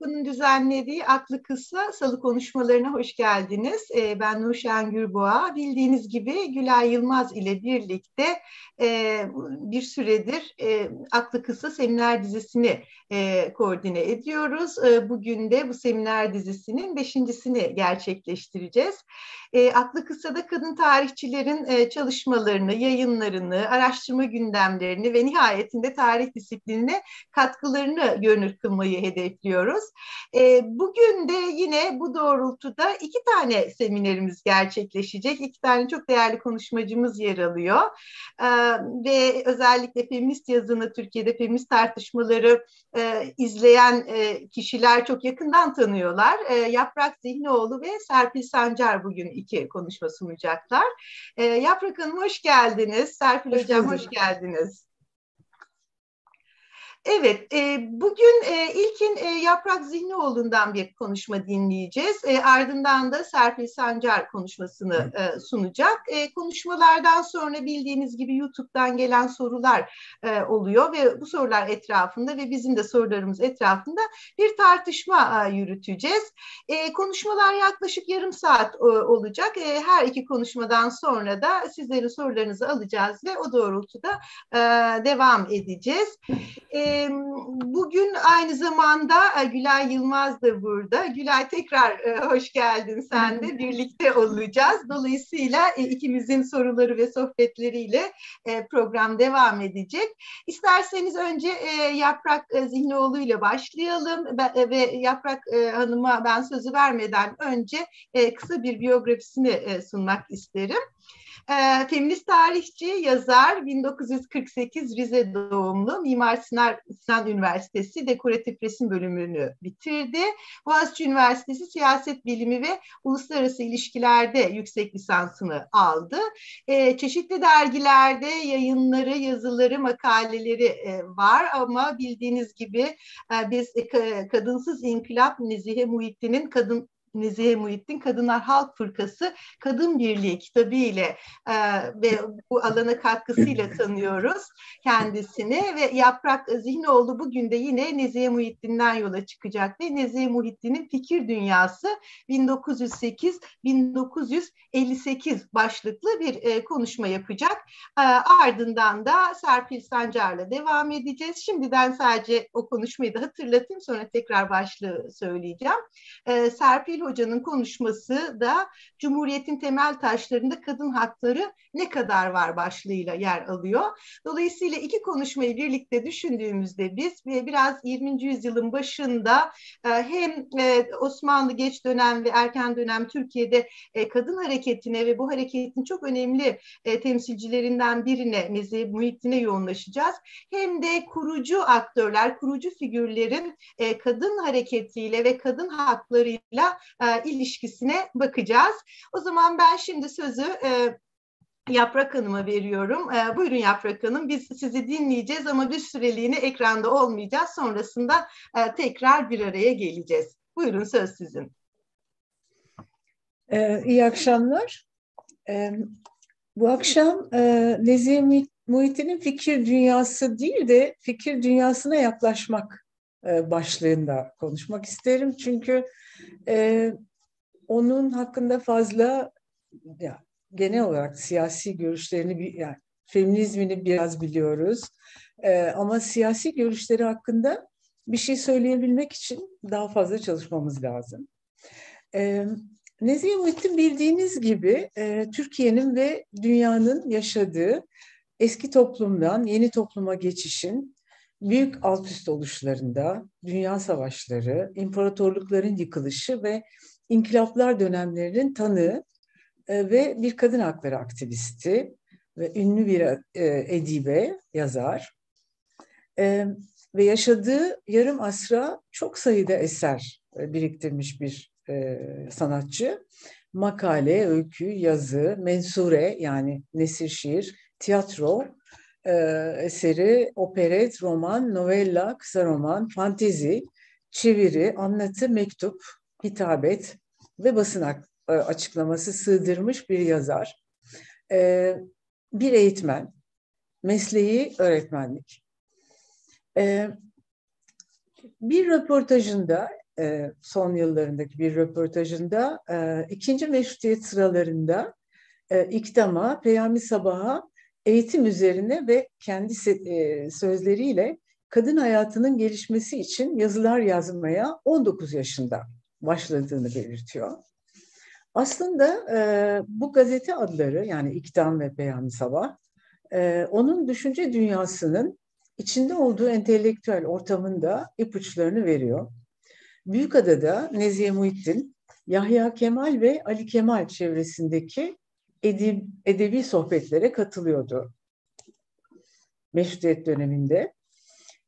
Vakfı'nın düzenlediği Aklı Kısa Salı konuşmalarına hoş geldiniz. Ee, ben Nurşen Gürboğa. Bildiğiniz gibi Gülay Yılmaz ile birlikte e, bir süredir e, Aklı Kısa seminer dizisini e, koordine ediyoruz. Bugün de bu seminer dizisinin beşincisini gerçekleştireceğiz. Aklı Kısa'da kadın tarihçilerin çalışmalarını, yayınlarını, araştırma gündemlerini ve nihayetinde tarih disiplinine katkılarını görünür kılmayı hedefliyoruz. E, bugün de yine bu doğrultuda iki tane seminerimiz gerçekleşecek. İki tane çok değerli konuşmacımız yer alıyor. E, ve özellikle feminist yazını Türkiye'de feminist tartışmaları e, izleyen e, kişiler çok yakından tanıyorlar. E, Yaprak Zihnioğlu ve Serpil Sancar bugün iki konuşma sunacaklar. E, Yaprak Hanım hoş geldiniz. Serpil hoş Hocam hoş geldiniz. Evet, e, bugün e, ilkin e, Yaprak Zihnioğlu'ndan bir konuşma dinleyeceğiz. E, ardından da Serpil Sancar konuşmasını e, sunacak. E, konuşmalardan sonra bildiğiniz gibi YouTube'dan gelen sorular e, oluyor ve bu sorular etrafında ve bizim de sorularımız etrafında bir tartışma e, yürüteceğiz. E, konuşmalar yaklaşık yarım saat e, olacak. E, her iki konuşmadan sonra da sizlerin sorularınızı alacağız ve o doğrultuda e, devam edeceğiz. E, bugün aynı zamanda e, Gülay Yılmaz da burada. Gülay tekrar e, hoş geldin sen de. Birlikte olacağız. Dolayısıyla e, ikimizin soruları ve sohbetleriyle program devam edecek. İsterseniz önce Yaprak Zihnioğlu ile başlayalım ve Yaprak Hanım'a ben sözü vermeden önce kısa bir biyografisini sunmak isterim. E, feminist tarihçi, yazar, 1948 Rize doğumlu, Mimar Sinan, Sinan Üniversitesi Dekoratif Resim bölümünü bitirdi. Boğaziçi Üniversitesi Siyaset Bilimi ve Uluslararası İlişkiler'de yüksek lisansını aldı. E, çeşitli dergilerde yayınları, yazıları, makaleleri e, var ama bildiğiniz gibi e, biz e, Kadınsız İnkılap Nezihe Muhittin'in kadın Nezihe Muhittin Kadınlar Halk Fırkası Kadın Birliği kitabı ile e, ve bu alana katkısıyla tanıyoruz kendisini ve Yaprak Zihnoğlu bugün de yine Nezihe Muhittin'den yola çıkacak ve Nezihe Muhittin'in Fikir Dünyası 1908-1958 başlıklı bir e, konuşma yapacak. E, ardından da Serpil Sancar'la devam edeceğiz. Şimdiden sadece o konuşmayı da hatırlatayım sonra tekrar başlığı söyleyeceğim. E, Serpil Hoca'nın konuşması da Cumhuriyet'in temel taşlarında kadın hakları ne kadar var başlığıyla yer alıyor. Dolayısıyla iki konuşmayı birlikte düşündüğümüzde biz biraz 20. yüzyılın başında e, hem e, Osmanlı geç dönem ve erken dönem Türkiye'de e, kadın hareketine ve bu hareketin çok önemli temsilcilerinden birine, Meze Muhittin'e yoğunlaşacağız. Hem de kurucu aktörler, kurucu figürlerin kadın hareketiyle ve kadın haklarıyla e, ilişkisine bakacağız. O zaman ben şimdi sözü e, Yaprak Hanım'a veriyorum. E, buyurun Yaprak Hanım, biz sizi dinleyeceğiz ama bir süreliğine ekranda olmayacağız. Sonrasında e, tekrar bir araya geleceğiz. Buyurun söz sizin. E, iyi akşamlar. E, bu akşam e, Nezihe Muhittin'in fikir dünyası değil de fikir dünyasına yaklaşmak başlığında konuşmak isterim. Çünkü e, onun hakkında fazla ya, genel olarak siyasi görüşlerini yani feminizmini biraz biliyoruz. E, ama siyasi görüşleri hakkında bir şey söyleyebilmek için daha fazla çalışmamız lazım. E, Nezihe Muhittin bildiğiniz gibi e, Türkiye'nin ve dünyanın yaşadığı eski toplumdan yeni topluma geçişin büyük alt üst oluşlarında dünya savaşları, imparatorlukların yıkılışı ve inkılaplar dönemlerinin tanığı e, ve bir kadın hakları aktivisti ve ünlü bir e, edibe, yazar. E, ve yaşadığı yarım asra çok sayıda eser biriktirmiş bir sanatçı. Makale, öykü, yazı, mensure yani nesir şiir, tiyatro e, eseri operet, roman, novella, kısa roman, fantezi, çeviri, anlatı, mektup, hitabet ve basın e, açıklaması sığdırmış bir yazar. E, bir eğitmen, mesleği öğretmenlik. E, bir röportajında e, son yıllarındaki bir röportajında e, ikinci meşrutiyet sıralarında e, İkdam'a, Peyami Sabah'a eğitim üzerine ve kendi e, sözleriyle kadın hayatının gelişmesi için yazılar yazmaya 19 yaşında başladığını belirtiyor. Aslında e, bu gazete adları yani İkdam ve Peyami Sabah e, onun düşünce dünyasının içinde olduğu entelektüel ortamında ipuçlarını veriyor. Büyükada'da Nezihe Muhittin, Yahya Kemal ve Ali Kemal çevresindeki edib, edebi sohbetlere katılıyordu. Meşrutiyet döneminde.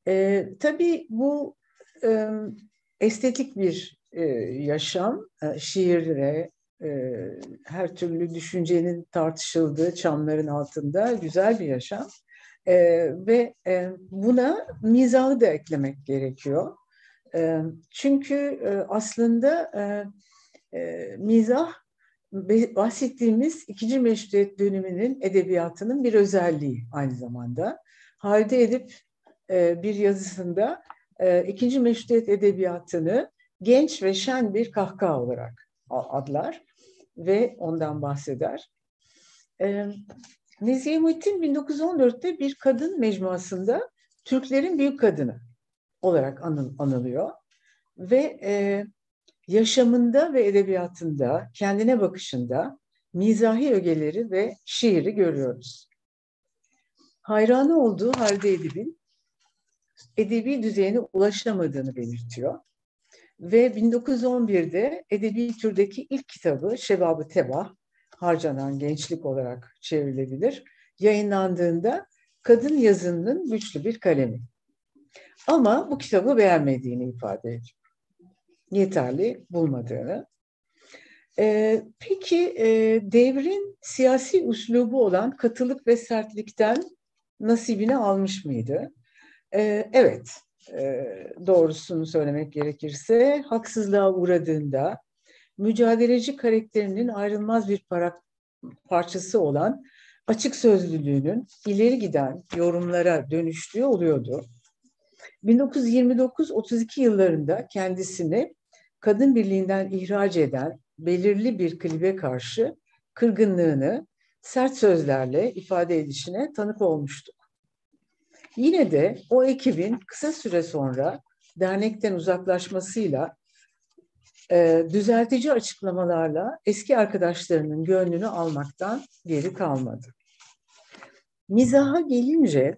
E, tabii bu e, estetik bir e, yaşam, e, şiirle, e, her türlü düşüncenin tartışıldığı çamların altında güzel bir yaşam. E, ve e, buna mizahı da eklemek gerekiyor. E, çünkü e, aslında e, e, mizah bahsettiğimiz ikinci meşrutiyet döneminin edebiyatının bir özelliği aynı zamanda. Halide Edip e, bir yazısında e, ikinci meşrutiyet edebiyatını genç ve şen bir kahkaha olarak adlar ve ondan bahseder. E, Nezihe Muhittin 1914'te bir kadın mecmuasında Türklerin büyük kadını olarak anıl, anılıyor. Ve e, yaşamında ve edebiyatında, kendine bakışında mizahi ögeleri ve şiiri görüyoruz. Hayranı olduğu halde Edip'in edebi düzeyine ulaşamadığını belirtiyor. Ve 1911'de edebi türdeki ilk kitabı Şebab-ı Tebah, Harcanan Gençlik olarak çevrilebilir, yayınlandığında kadın yazınının güçlü bir kalemi. Ama bu kitabı beğenmediğini ifade ediyor. Yeterli bulmadığını. Ee, peki e, devrin siyasi üslubu olan katılık ve sertlikten nasibini almış mıydı? Ee, evet, e, doğrusunu söylemek gerekirse haksızlığa uğradığında mücadeleci karakterinin ayrılmaz bir para, parçası olan açık sözlülüğünün ileri giden yorumlara dönüştüğü oluyordu. 1929-32 yıllarında kendisini kadın birliğinden ihraç eden belirli bir klibe karşı kırgınlığını sert sözlerle ifade edişine tanık olmuştuk. Yine de o ekibin kısa süre sonra dernekten uzaklaşmasıyla e, düzeltici açıklamalarla eski arkadaşlarının gönlünü almaktan geri kalmadı. Mizaha gelince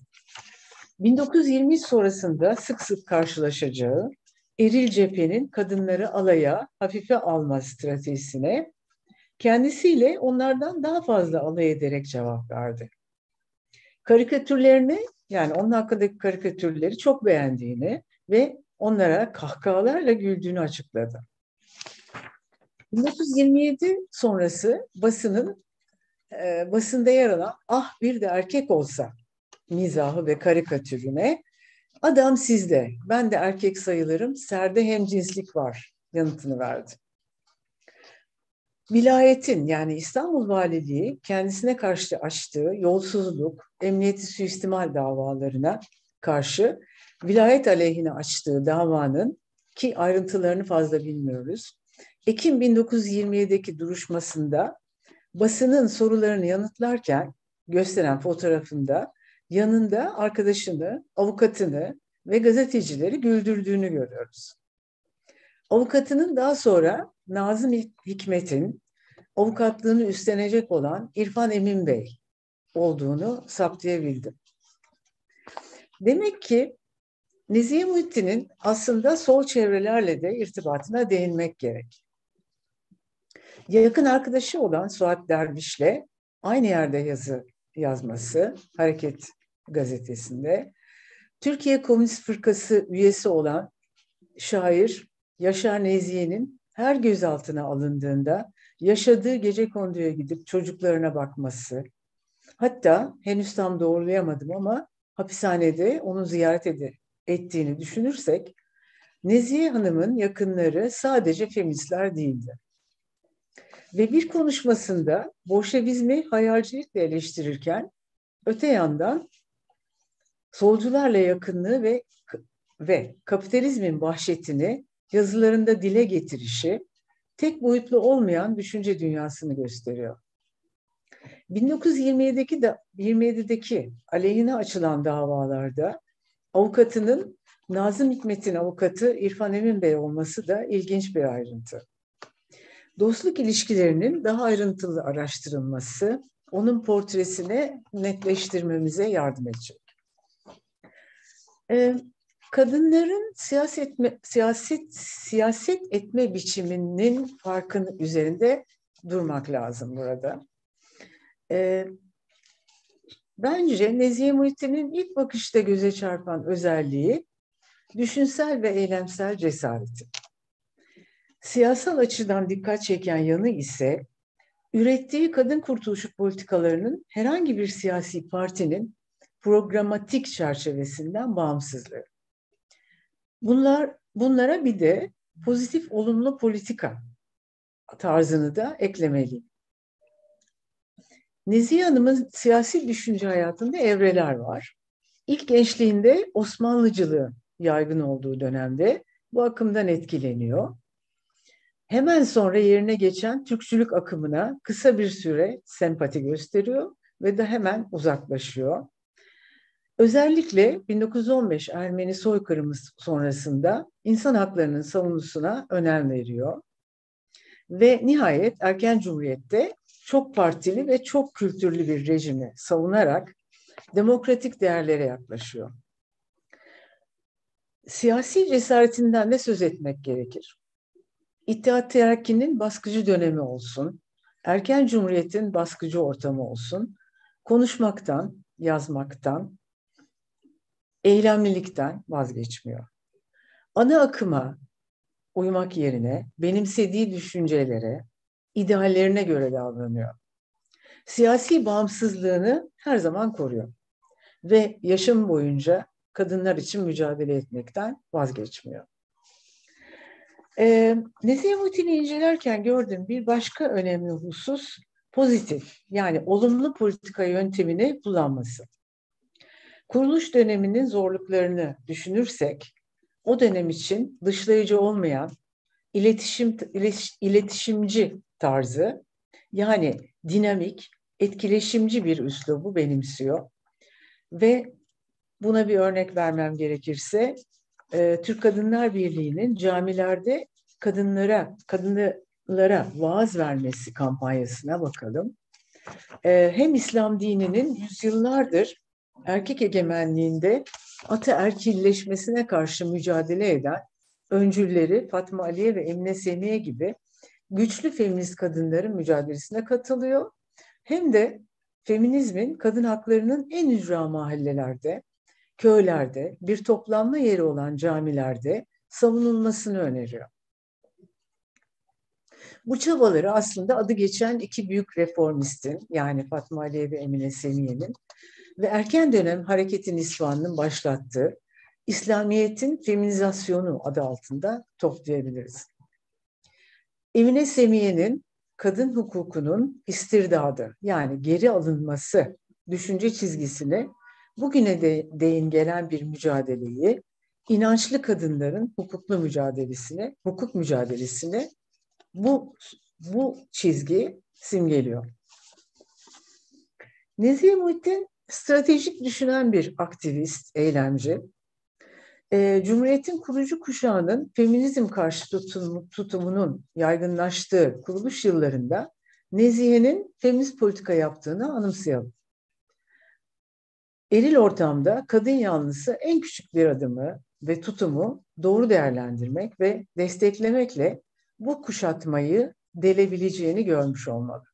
1920 sonrasında sık sık karşılaşacağı eril cephenin kadınları alaya, hafife alma stratejisine kendisiyle onlardan daha fazla alay ederek cevap verdi. Karikatürlerini yani onun hakkındaki karikatürleri çok beğendiğini ve onlara kahkahalarla güldüğünü açıkladı. 1927 sonrası basının e, basında yer alan ah bir de erkek olsa mizahı ve karikatürüne adam sizde ben de erkek sayılırım serde hem cinslik var yanıtını verdi. Vilayetin yani İstanbul Valiliği kendisine karşı açtığı yolsuzluk, emniyeti suistimal davalarına karşı vilayet aleyhine açtığı davanın ki ayrıntılarını fazla bilmiyoruz. Ekim 1927'deki duruşmasında basının sorularını yanıtlarken gösteren fotoğrafında yanında arkadaşını, avukatını ve gazetecileri güldürdüğünü görüyoruz. Avukatının daha sonra Nazım Hikmet'in avukatlığını üstlenecek olan İrfan Emin Bey olduğunu saptayabildim. Demek ki Nezihe Muhittin'in aslında sol çevrelerle de irtibatına değinmek gerek. Yakın arkadaşı olan Suat Derviş'le aynı yerde yazı yazması, Hareket gazetesinde, Türkiye Komünist Fırkası üyesi olan şair Yaşar Nezihe'nin her gözaltına alındığında yaşadığı gece konduya gidip çocuklarına bakması, hatta henüz tam doğrulayamadım ama hapishanede onu ziyaret ed- ettiğini düşünürsek, Nezihe Hanım'ın yakınları sadece feministler değildi. Ve bir konuşmasında Bolşevizmi hayalcilikle eleştirirken öte yandan solcularla yakınlığı ve ve kapitalizmin vahşetini yazılarında dile getirişi tek boyutlu olmayan düşünce dünyasını gösteriyor. 1927'deki de 27'deki aleyhine açılan davalarda avukatının Nazım Hikmet'in avukatı İrfan Emin Bey olması da ilginç bir ayrıntı. Dostluk ilişkilerinin daha ayrıntılı araştırılması onun portresini netleştirmemize yardım edecek. Ee, kadınların siyaset siyaset siyaset etme biçiminin farkının üzerinde durmak lazım burada. Ee, bence Nezihe Muhittin'in ilk bakışta göze çarpan özelliği düşünsel ve eylemsel cesareti. Siyasal açıdan dikkat çeken yanı ise ürettiği kadın kurtuluşu politikalarının herhangi bir siyasi partinin programatik çerçevesinden bağımsızlığı. Bunlar bunlara bir de pozitif olumlu politika tarzını da eklemeliyim. Nezihe Hanım'ın siyasi düşünce hayatında evreler var. İlk gençliğinde Osmanlıcılığı yaygın olduğu dönemde bu akımdan etkileniyor. Hemen sonra yerine geçen Türkçülük akımına kısa bir süre sempati gösteriyor ve de hemen uzaklaşıyor. Özellikle 1915 Ermeni soykırımı sonrasında insan haklarının savunusuna önem veriyor. Ve nihayet erken cumhuriyette çok partili ve çok kültürlü bir rejimi savunarak demokratik değerlere yaklaşıyor. Siyasi cesaretinden de söz etmek gerekir. İttihat Terakki'nin baskıcı dönemi olsun, erken cumhuriyetin baskıcı ortamı olsun, konuşmaktan, yazmaktan, eylemlilikten vazgeçmiyor. Ana akıma uymak yerine benimsediği düşüncelere, ideallerine göre davranıyor. Siyasi bağımsızlığını her zaman koruyor ve yaşam boyunca kadınlar için mücadele etmekten vazgeçmiyor. Ee, Nezihe Muhittin'i incelerken gördüğüm bir başka önemli husus pozitif yani olumlu politika yöntemini kullanması. Kuruluş döneminin zorluklarını düşünürsek o dönem için dışlayıcı olmayan iletişim iletişimci tarzı yani dinamik, etkileşimci bir üslubu benimsiyor. Ve buna bir örnek vermem gerekirse e, Türk Kadınlar Birliği'nin camilerde kadınlara kadınlara vaaz vermesi kampanyasına bakalım. E, hem İslam dininin yüzyıllardır erkek egemenliğinde ataerkilleşmesine karşı mücadele eden öncülleri Fatma Aliye ve Emine Semiye gibi güçlü feminist kadınların mücadelesine katılıyor. Hem de feminizmin kadın haklarının en ücra mahallelerde, köylerde, bir toplanma yeri olan camilerde savunulmasını öneriyor. Bu çabaları aslında adı geçen iki büyük reformistin yani Fatma Aliye ve Emine Semiye'nin ve erken dönem hareketin İslam'ın başlattığı İslamiyet'in feminizasyonu adı altında toplayabiliriz. Emine Semiye'nin kadın hukukunun istirdadı yani geri alınması düşünce çizgisini bugüne de değin gelen bir mücadeleyi inançlı kadınların hukuklu mücadelesine, hukuk mücadelesine bu bu çizgi simgeliyor. Nezihe Muhittin stratejik düşünen bir aktivist, eylemci. E, Cumhuriyet'in kurucu kuşağının feminizm karşı tutum, tutumunun yaygınlaştığı kuruluş yıllarında Nezihe'nin feminist politika yaptığını anımsayalım. Eril ortamda kadın yanlısı en küçük bir adımı ve tutumu doğru değerlendirmek ve desteklemekle bu kuşatmayı delebileceğini görmüş olmalı.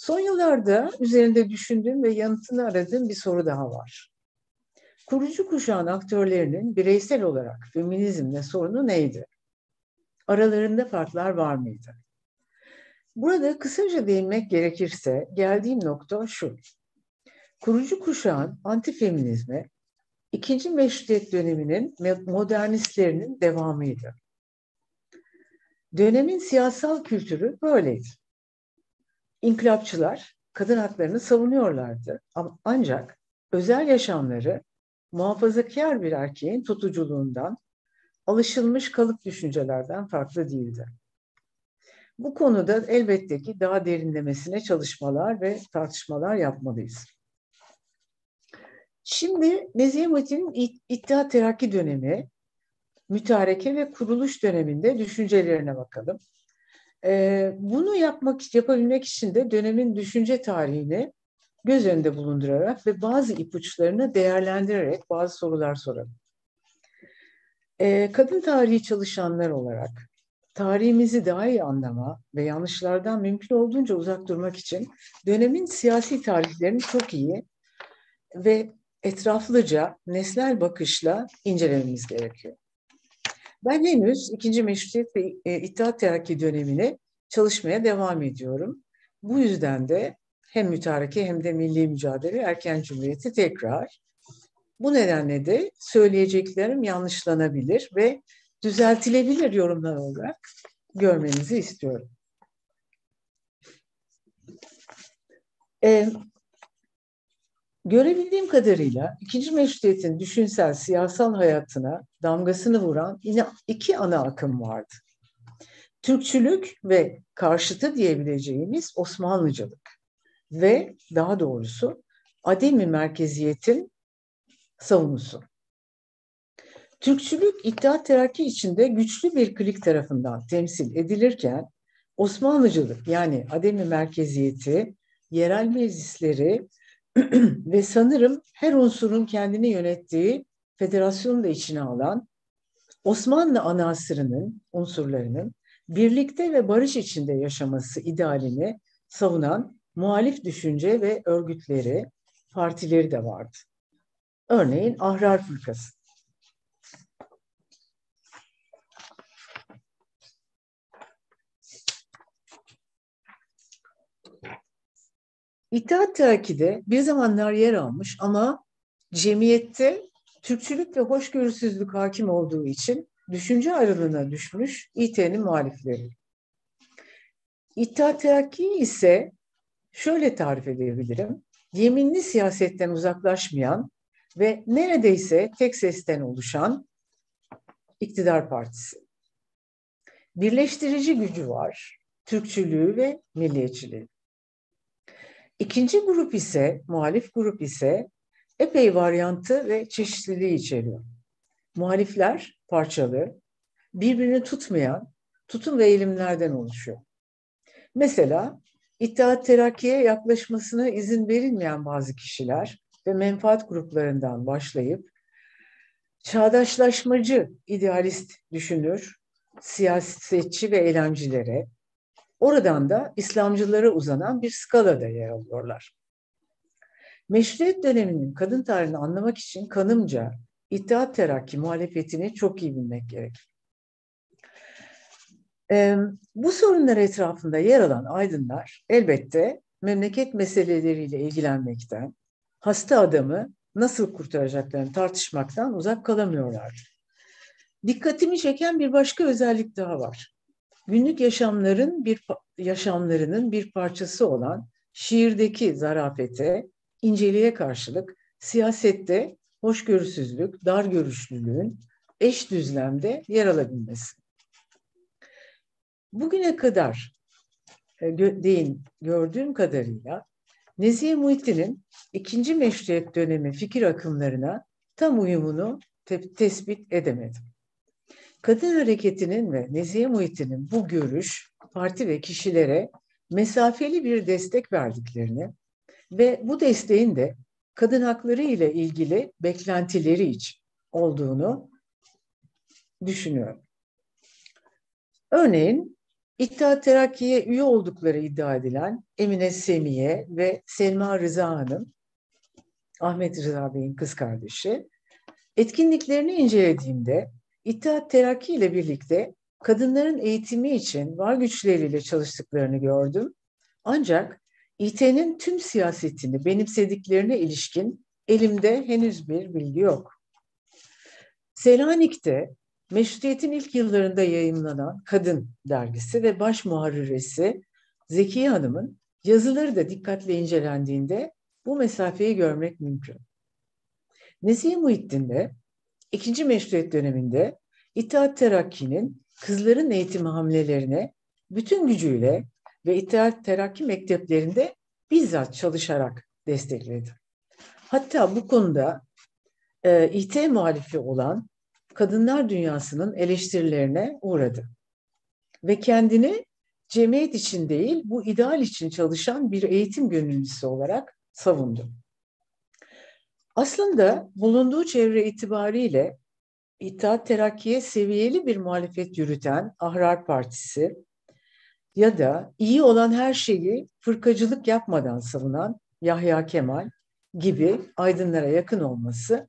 Son yıllarda üzerinde düşündüğüm ve yanıtını aradığım bir soru daha var. Kurucu kuşağın aktörlerinin bireysel olarak feminizmle sorunu neydi? Aralarında farklar var mıydı? Burada kısaca değinmek gerekirse geldiğim nokta şu. Kurucu kuşağın antifeminizme ikinci meşrutiyet döneminin modernistlerinin devamıydı. Dönemin siyasal kültürü böyleydi. İnkılapçılar kadın haklarını savunuyorlardı. Ama ancak özel yaşamları muhafazakar bir erkeğin tutuculuğundan, alışılmış kalıp düşüncelerden farklı değildi. Bu konuda elbette ki daha derinlemesine çalışmalar ve tartışmalar yapmalıyız. Şimdi Nezihe Muhittin'in İttihat Terakki dönemi, mütareke ve kuruluş döneminde düşüncelerine bakalım. Ee, bunu yapmak, yapabilmek için de dönemin düşünce tarihini göz önünde bulundurarak ve bazı ipuçlarını değerlendirerek bazı sorular soralım. Ee, kadın tarihi çalışanlar olarak tarihimizi daha iyi anlama ve yanlışlardan mümkün olduğunca uzak durmak için dönemin siyasi tarihlerini çok iyi ve etraflıca, nesnel bakışla incelememiz gerekiyor. Ben henüz ikinci meşrutiyet ve e, İttihat Terakki dönemine çalışmaya devam ediyorum. Bu yüzden de hem mütareke hem de milli mücadele erken cumhuriyeti tekrar. Bu nedenle de söyleyeceklerim yanlışlanabilir ve düzeltilebilir yorumlar olarak görmenizi istiyorum. Ee, görebildiğim kadarıyla ikinci meşrutiyetin düşünsel, siyasal hayatına damgasını vuran iki ana akım vardı. Türkçülük ve karşıtı diyebileceğimiz Osmanlıcılık ve daha doğrusu ademi merkeziyetin savunusu. Türkçülük İttihat Terakki içinde güçlü bir klik tarafından temsil edilirken Osmanlıcılık yani ademi merkeziyeti, yerel meclisleri ve sanırım her unsurun kendini yönettiği federasyonu da içine alan Osmanlı anasırının unsurlarının birlikte ve barış içinde yaşaması idealini savunan muhalif düşünce ve örgütleri, partileri de vardı. Örneğin Ahrar Fırkası. İttihat Terakki'de bir zamanlar yer almış ama cemiyette Türkçülük ve hoşgörüsüzlük hakim olduğu için düşünce ayrılığına düşmüş İT'nin muhalifleri. İttihat Terakki ise şöyle tarif edebilirim. Yeminli siyasetten uzaklaşmayan ve neredeyse tek sesten oluşan iktidar partisi. Birleştirici gücü var, Türkçülüğü ve milliyetçiliği. İkinci grup ise, muhalif grup ise epey varyantı ve çeşitliliği içeriyor. Muhalifler parçalı, birbirini tutmayan tutum ve eğilimlerden oluşuyor. Mesela İttihat Terakki'ye yaklaşmasına izin verilmeyen bazı kişiler ve menfaat gruplarından başlayıp çağdaşlaşmacı idealist düşünür, siyasetçi ve eylemcilere, oradan da İslamcılara uzanan bir skalada yer alıyorlar. Meşruiyet döneminin kadın tarihini anlamak için kanımca İttihat Terakki muhalefetini çok iyi bilmek gerekir. Ee, bu sorunlar etrafında yer alan aydınlar elbette memleket meseleleriyle ilgilenmekten, hasta adamı nasıl kurtaracaklarını tartışmaktan uzak kalamıyorlar. Dikkatimi çeken bir başka özellik daha var. Günlük yaşamların bir yaşamlarının bir parçası olan şiirdeki zarafete, inceliğe karşılık siyasette hoşgörüsüzlük, dar görüşlülüğün eş düzlemde yer alabilmesi. Bugüne kadar e, deyin gördüğüm kadarıyla Nezihe Muhittin'in ikinci meşruiyet dönemi fikir akımlarına tam uyumunu te- tespit edemedim. Kadın hareketinin ve Nezihe Muhittin'in bu görüş parti ve kişilere mesafeli bir destek verdiklerini ve bu desteğin de kadın hakları ile ilgili beklentileri için olduğunu düşünüyorum. Örneğin İttihat Terakki'ye üye oldukları iddia edilen Emine Semiye ve Selma Rıza Hanım, Ahmet Rıza Bey'in kız kardeşi, etkinliklerini incelediğimde İttihat Terakki ile birlikte kadınların eğitimi için var güçleriyle çalıştıklarını gördüm. Ancak İT'nin tüm siyasetini benimsediklerine ilişkin elimde henüz bir bilgi yok. Selanik'te Meşrutiyetin ilk yıllarında yayınlanan Kadın dergisi ve baş muharriresi Zekiye Hanım'ın yazıları da dikkatle incelendiğinde bu mesafeyi görmek mümkün. Nezih Muhittin de ikinci meşruiyet döneminde İttihat Terakki'nin kızların eğitim hamlelerine bütün gücüyle ve İttihat Terakki mekteplerinde bizzat çalışarak destekledi. Hatta bu konuda e, İT muhalifi olan kadınlar dünyasının eleştirilerine uğradı. Ve kendini cemiyet için değil, bu ideal için çalışan bir eğitim gönüllüsü olarak savundu. Aslında bulunduğu çevre itibariyle İttihat Terakki'ye seviyeli bir muhalefet yürüten Ahrar Partisi ya da iyi olan her şeyi fırkacılık yapmadan savunan Yahya Kemal gibi aydınlara yakın olması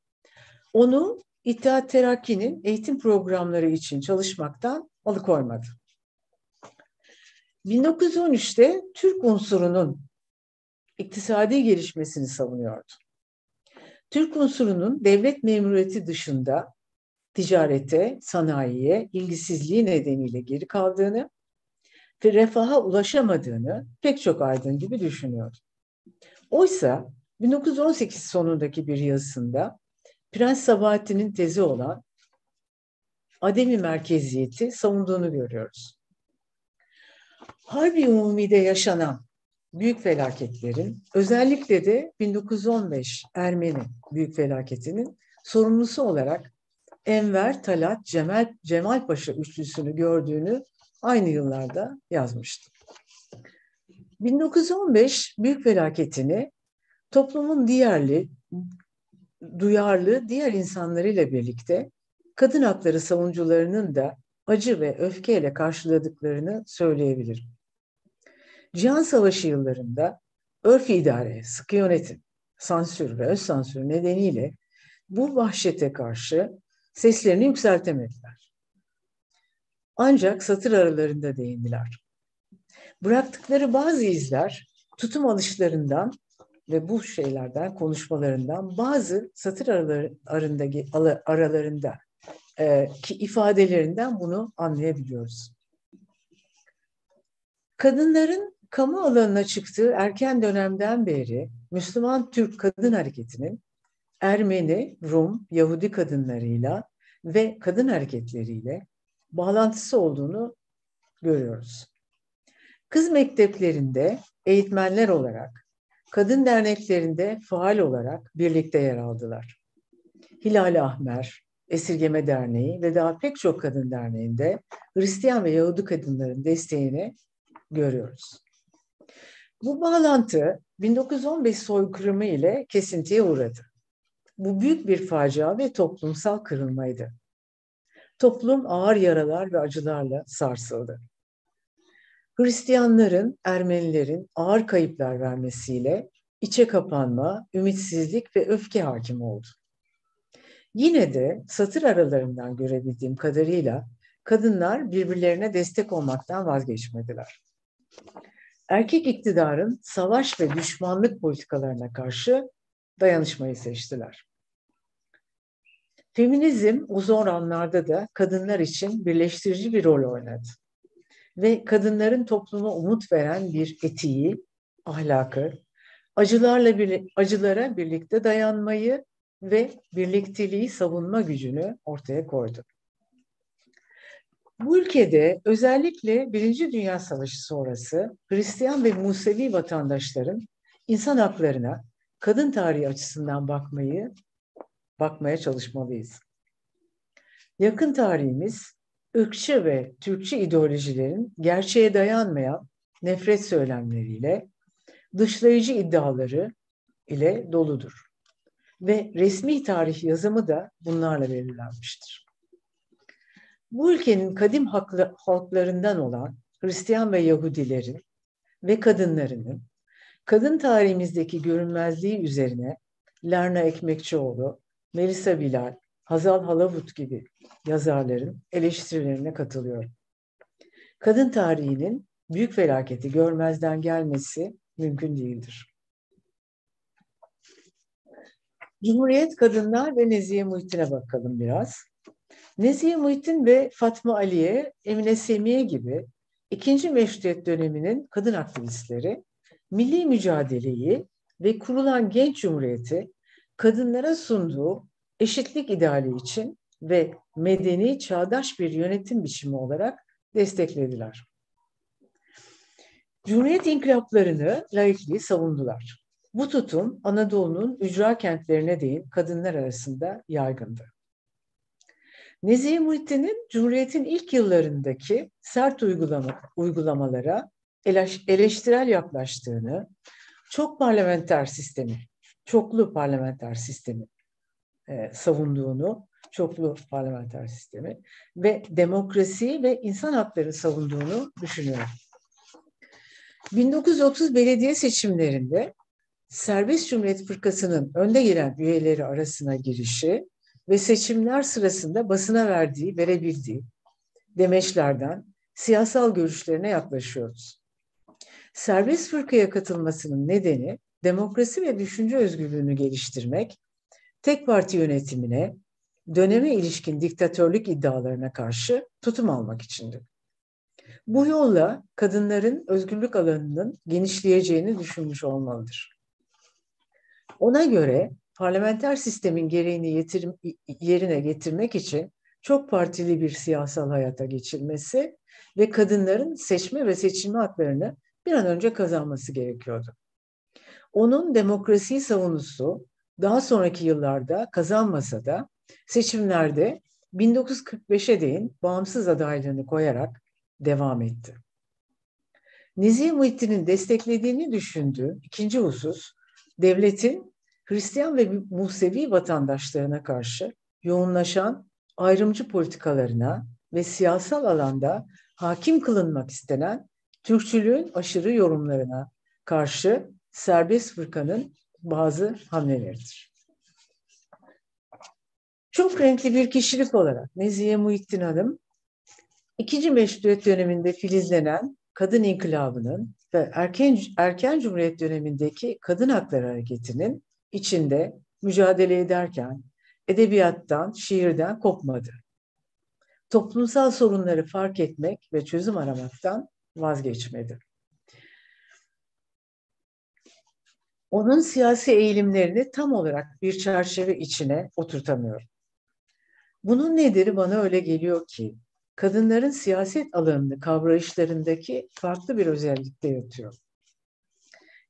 onu İttihat Terakki'nin eğitim programları için çalışmaktan alıkoymadı. 1913'te Türk unsurunun iktisadi gelişmesini savunuyordu. Türk unsurunun devlet memuriyeti dışında ticarete, sanayiye ilgisizliği nedeniyle geri kaldığını refaha ulaşamadığını pek çok aydın gibi düşünüyordu. Oysa 1918 sonundaki bir yazısında Prens Sabahattin'in tezi olan ademi merkeziyeti savunduğunu görüyoruz. Harbi Umumi'de yaşanan büyük felaketlerin özellikle de 1915 Ermeni büyük felaketinin sorumlusu olarak Enver, Talat, Cemal, Cemal Paşa üçlüsünü gördüğünü aynı yıllarda yazmıştı. 1915 büyük felaketini toplumun diğerli, duyarlı diğer insanlarıyla birlikte kadın hakları savunucularının da acı ve öfkeyle karşıladıklarını söyleyebilirim. Cihan Savaşı yıllarında örf idare, sıkı yönetim, sansür ve öz sansür nedeniyle bu vahşete karşı seslerini yükseltemediler. Ancak satır aralarında değindiler. Bıraktıkları bazı izler tutum alışlarından ve bu şeylerden, konuşmalarından bazı satır aralarında, aralarında e, ki ifadelerinden bunu anlayabiliyoruz. Kadınların kamu alanına çıktığı erken dönemden beri Müslüman Türk kadın hareketinin Ermeni, Rum, Yahudi kadınlarıyla ve kadın hareketleriyle bağlantısı olduğunu görüyoruz. Kız mekteplerinde eğitmenler olarak, kadın derneklerinde faal olarak birlikte yer aldılar. Hilal Ahmer, Esirgeme Derneği ve daha pek çok kadın derneğinde Hristiyan ve Yahudi kadınların desteğini görüyoruz. Bu bağlantı 1915 soykırımı ile kesintiye uğradı. Bu büyük bir facia ve toplumsal kırılmaydı. Toplum ağır yaralar ve acılarla sarsıldı. Hristiyanların, Ermenilerin ağır kayıplar vermesiyle içe kapanma, ümitsizlik ve öfke hakim oldu. Yine de satır aralarından görebildiğim kadarıyla kadınlar birbirlerine destek olmaktan vazgeçmediler. Erkek iktidarın savaş ve düşmanlık politikalarına karşı dayanışmayı seçtiler. Feminizm o zor anlarda da kadınlar için birleştirici bir rol oynadı. Ve kadınların topluma umut veren bir etiği, ahlakı, acılarla bir, acılara birlikte dayanmayı ve birlikteliği savunma gücünü ortaya koydu. Bu ülkede özellikle Birinci Dünya Savaşı sonrası Hristiyan ve Musevi vatandaşların insan haklarına kadın tarihi açısından bakmayı bakmaya çalışmalıyız. Yakın tarihimiz ırkçı ve Türkçü ideolojilerin gerçeğe dayanmayan nefret söylemleriyle, dışlayıcı iddiaları ile doludur. Ve resmi tarih yazımı da bunlarla belirlenmiştir. Bu ülkenin kadim haklı, halklarından olan Hristiyan ve Yahudilerin ve kadınlarının kadın tarihimizdeki görünmezliği üzerine Lerna Ekmekçioğlu, Melisa Bilal, Hazal Halavut gibi yazarların eleştirilerine katılıyorum. Kadın tarihinin büyük felaketi görmezden gelmesi mümkün değildir. Cumhuriyet Kadınlar ve Nezihe Muhittin'e bakalım biraz. Nezihe Muhittin ve Fatma Aliye, Emine Semiye gibi ikinci meşrutiyet döneminin kadın aktivistleri milli mücadeleyi ve kurulan genç cumhuriyeti kadınlara sunduğu eşitlik ideali için ve medeni çağdaş bir yönetim biçimi olarak desteklediler. Cumhuriyet inkılaplarını laikliği savundular. Bu tutum Anadolu'nun ücra kentlerine değin kadınlar arasında yaygındı. Nezihe Muhittin'in Cumhuriyet'in ilk yıllarındaki sert uygulama, uygulamalara eleştirel yaklaştığını, çok parlamenter sistemi, çoklu parlamenter sistemi e, savunduğunu, çoklu parlamenter sistemi ve demokrasi ve insan hakları savunduğunu düşünüyorum. 1930 belediye seçimlerinde Serbest Cumhuriyet Fırkası'nın önde gelen üyeleri arasına girişi ve seçimler sırasında basına verdiği, verebildiği demeçlerden siyasal görüşlerine yaklaşıyoruz. Serbest fırkaya katılmasının nedeni demokrasi ve düşünce özgürlüğünü geliştirmek, tek parti yönetimine, döneme ilişkin diktatörlük iddialarına karşı tutum almak içindi. Bu yolla kadınların özgürlük alanının genişleyeceğini düşünmüş olmalıdır. Ona göre parlamenter sistemin gereğini yetir, yerine getirmek için çok partili bir siyasal hayata geçilmesi ve kadınların seçme ve seçilme haklarını bir an önce kazanması gerekiyordu. Onun demokrasiyi savunusu daha sonraki yıllarda kazanmasa da seçimlerde 1945'e değin bağımsız adaylığını koyarak devam etti. Nezihe Muhittin'in desteklediğini düşündüğü ikinci husus, devletin Hristiyan ve Musevi vatandaşlarına karşı yoğunlaşan ayrımcı politikalarına ve siyasal alanda hakim kılınmak istenen Türkçülüğün aşırı yorumlarına karşı serbest fırkanın bazı hamleleridir. Çok renkli bir kişilik olarak Nezihe Muhittin Hanım, ikinci meşruiyet döneminde filizlenen kadın inkılabının ve erken, erken cumhuriyet dönemindeki kadın hakları hareketinin içinde mücadele ederken edebiyattan, şiirden kopmadı. Toplumsal sorunları fark etmek ve çözüm aramaktan vazgeçmedi. Onun siyasi eğilimlerini tam olarak bir çerçeve içine oturtamıyorum. Bunun nedeni bana öyle geliyor ki kadınların siyaset alanını kavrayışlarındaki farklı bir özellikte yatıyor.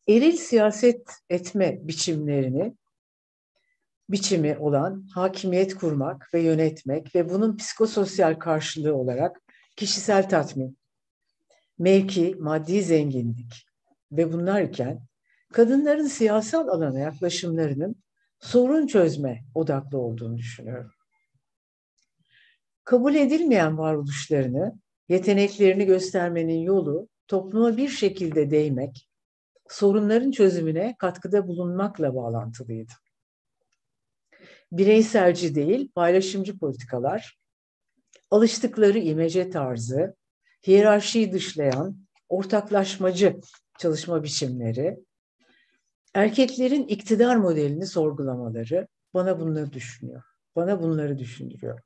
Eril siyaset etme biçimlerini biçimi olan hakimiyet kurmak ve yönetmek ve bunun psikososyal karşılığı olarak kişisel tatmin, mevki, maddi zenginlik ve bunlar iken kadınların siyasal alana yaklaşımlarının sorun çözme odaklı olduğunu düşünüyorum. Kabul edilmeyen varoluşlarını, yeteneklerini göstermenin yolu topluma bir şekilde değmek, sorunların çözümüne katkıda bulunmakla bağlantılıydı. Bireyselci değil, paylaşımcı politikalar, alıştıkları imece tarzı, hiyerarşiyi dışlayan ortaklaşmacı çalışma biçimleri, erkeklerin iktidar modelini sorgulamaları bana bunları düşünüyor. Bana bunları düşündürüyor.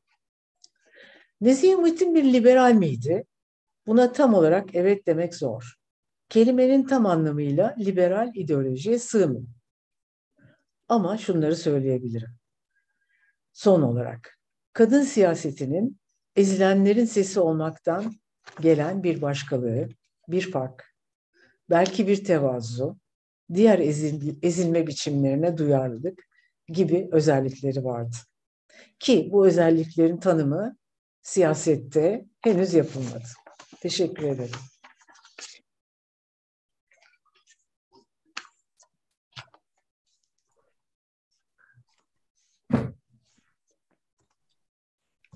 Nezihe Muhittin bir liberal miydi? Buna tam olarak evet demek zor. Kelimenin tam anlamıyla liberal ideolojiye sığmıyor. Ama şunları söyleyebilirim. Son olarak, kadın siyasetinin ezilenlerin sesi olmaktan gelen bir başkalığı, bir fark, belki bir tevazu, diğer ezil, ezilme biçimlerine duyarlılık gibi özellikleri vardı. Ki bu özelliklerin tanımı siyasette henüz yapılmadı. Teşekkür ederim.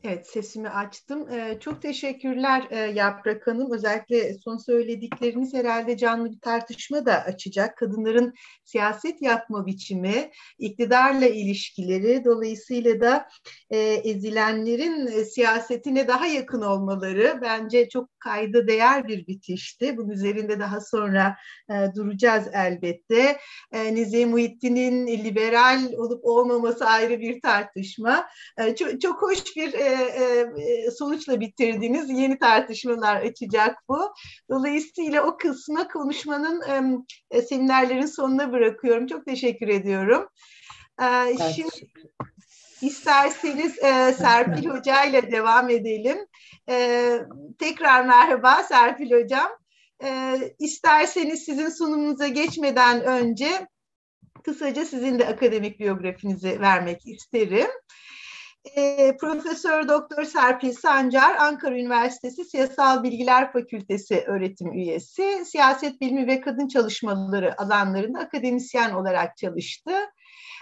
Evet, sesimi açtım. Ee, çok teşekkürler e, Yaprak Hanım. Özellikle son söyledikleriniz herhalde canlı bir tartışma da açacak. Kadınların siyaset yapma biçimi, iktidarla ilişkileri, dolayısıyla da e, ezilenlerin e, siyasetine daha yakın olmaları bence çok kayda değer bir bitişti. Bunun üzerinde daha sonra e, duracağız elbette. E, Nezihe Muhittin'in liberal olup olmaması ayrı bir tartışma. E, çok, çok hoş bir e, e, e, sonuçla bitirdiğiniz yeni tartışmalar açacak bu. Dolayısıyla o kısma konuşmanın e, seminerlerin sonuna bırakıyorum. Çok teşekkür ediyorum. E, şimdi İsterseniz e, Serpil Hoca ile devam edelim. E, tekrar merhaba Serpil Hocam. E, isterseniz sizin sunumunuza geçmeden önce kısaca sizin de akademik biyografinizi vermek isterim. E, Profesör Doktor Serpil Sancar, Ankara Üniversitesi Siyasal Bilgiler Fakültesi öğretim üyesi, siyaset bilimi ve kadın çalışmaları alanlarında akademisyen olarak çalıştı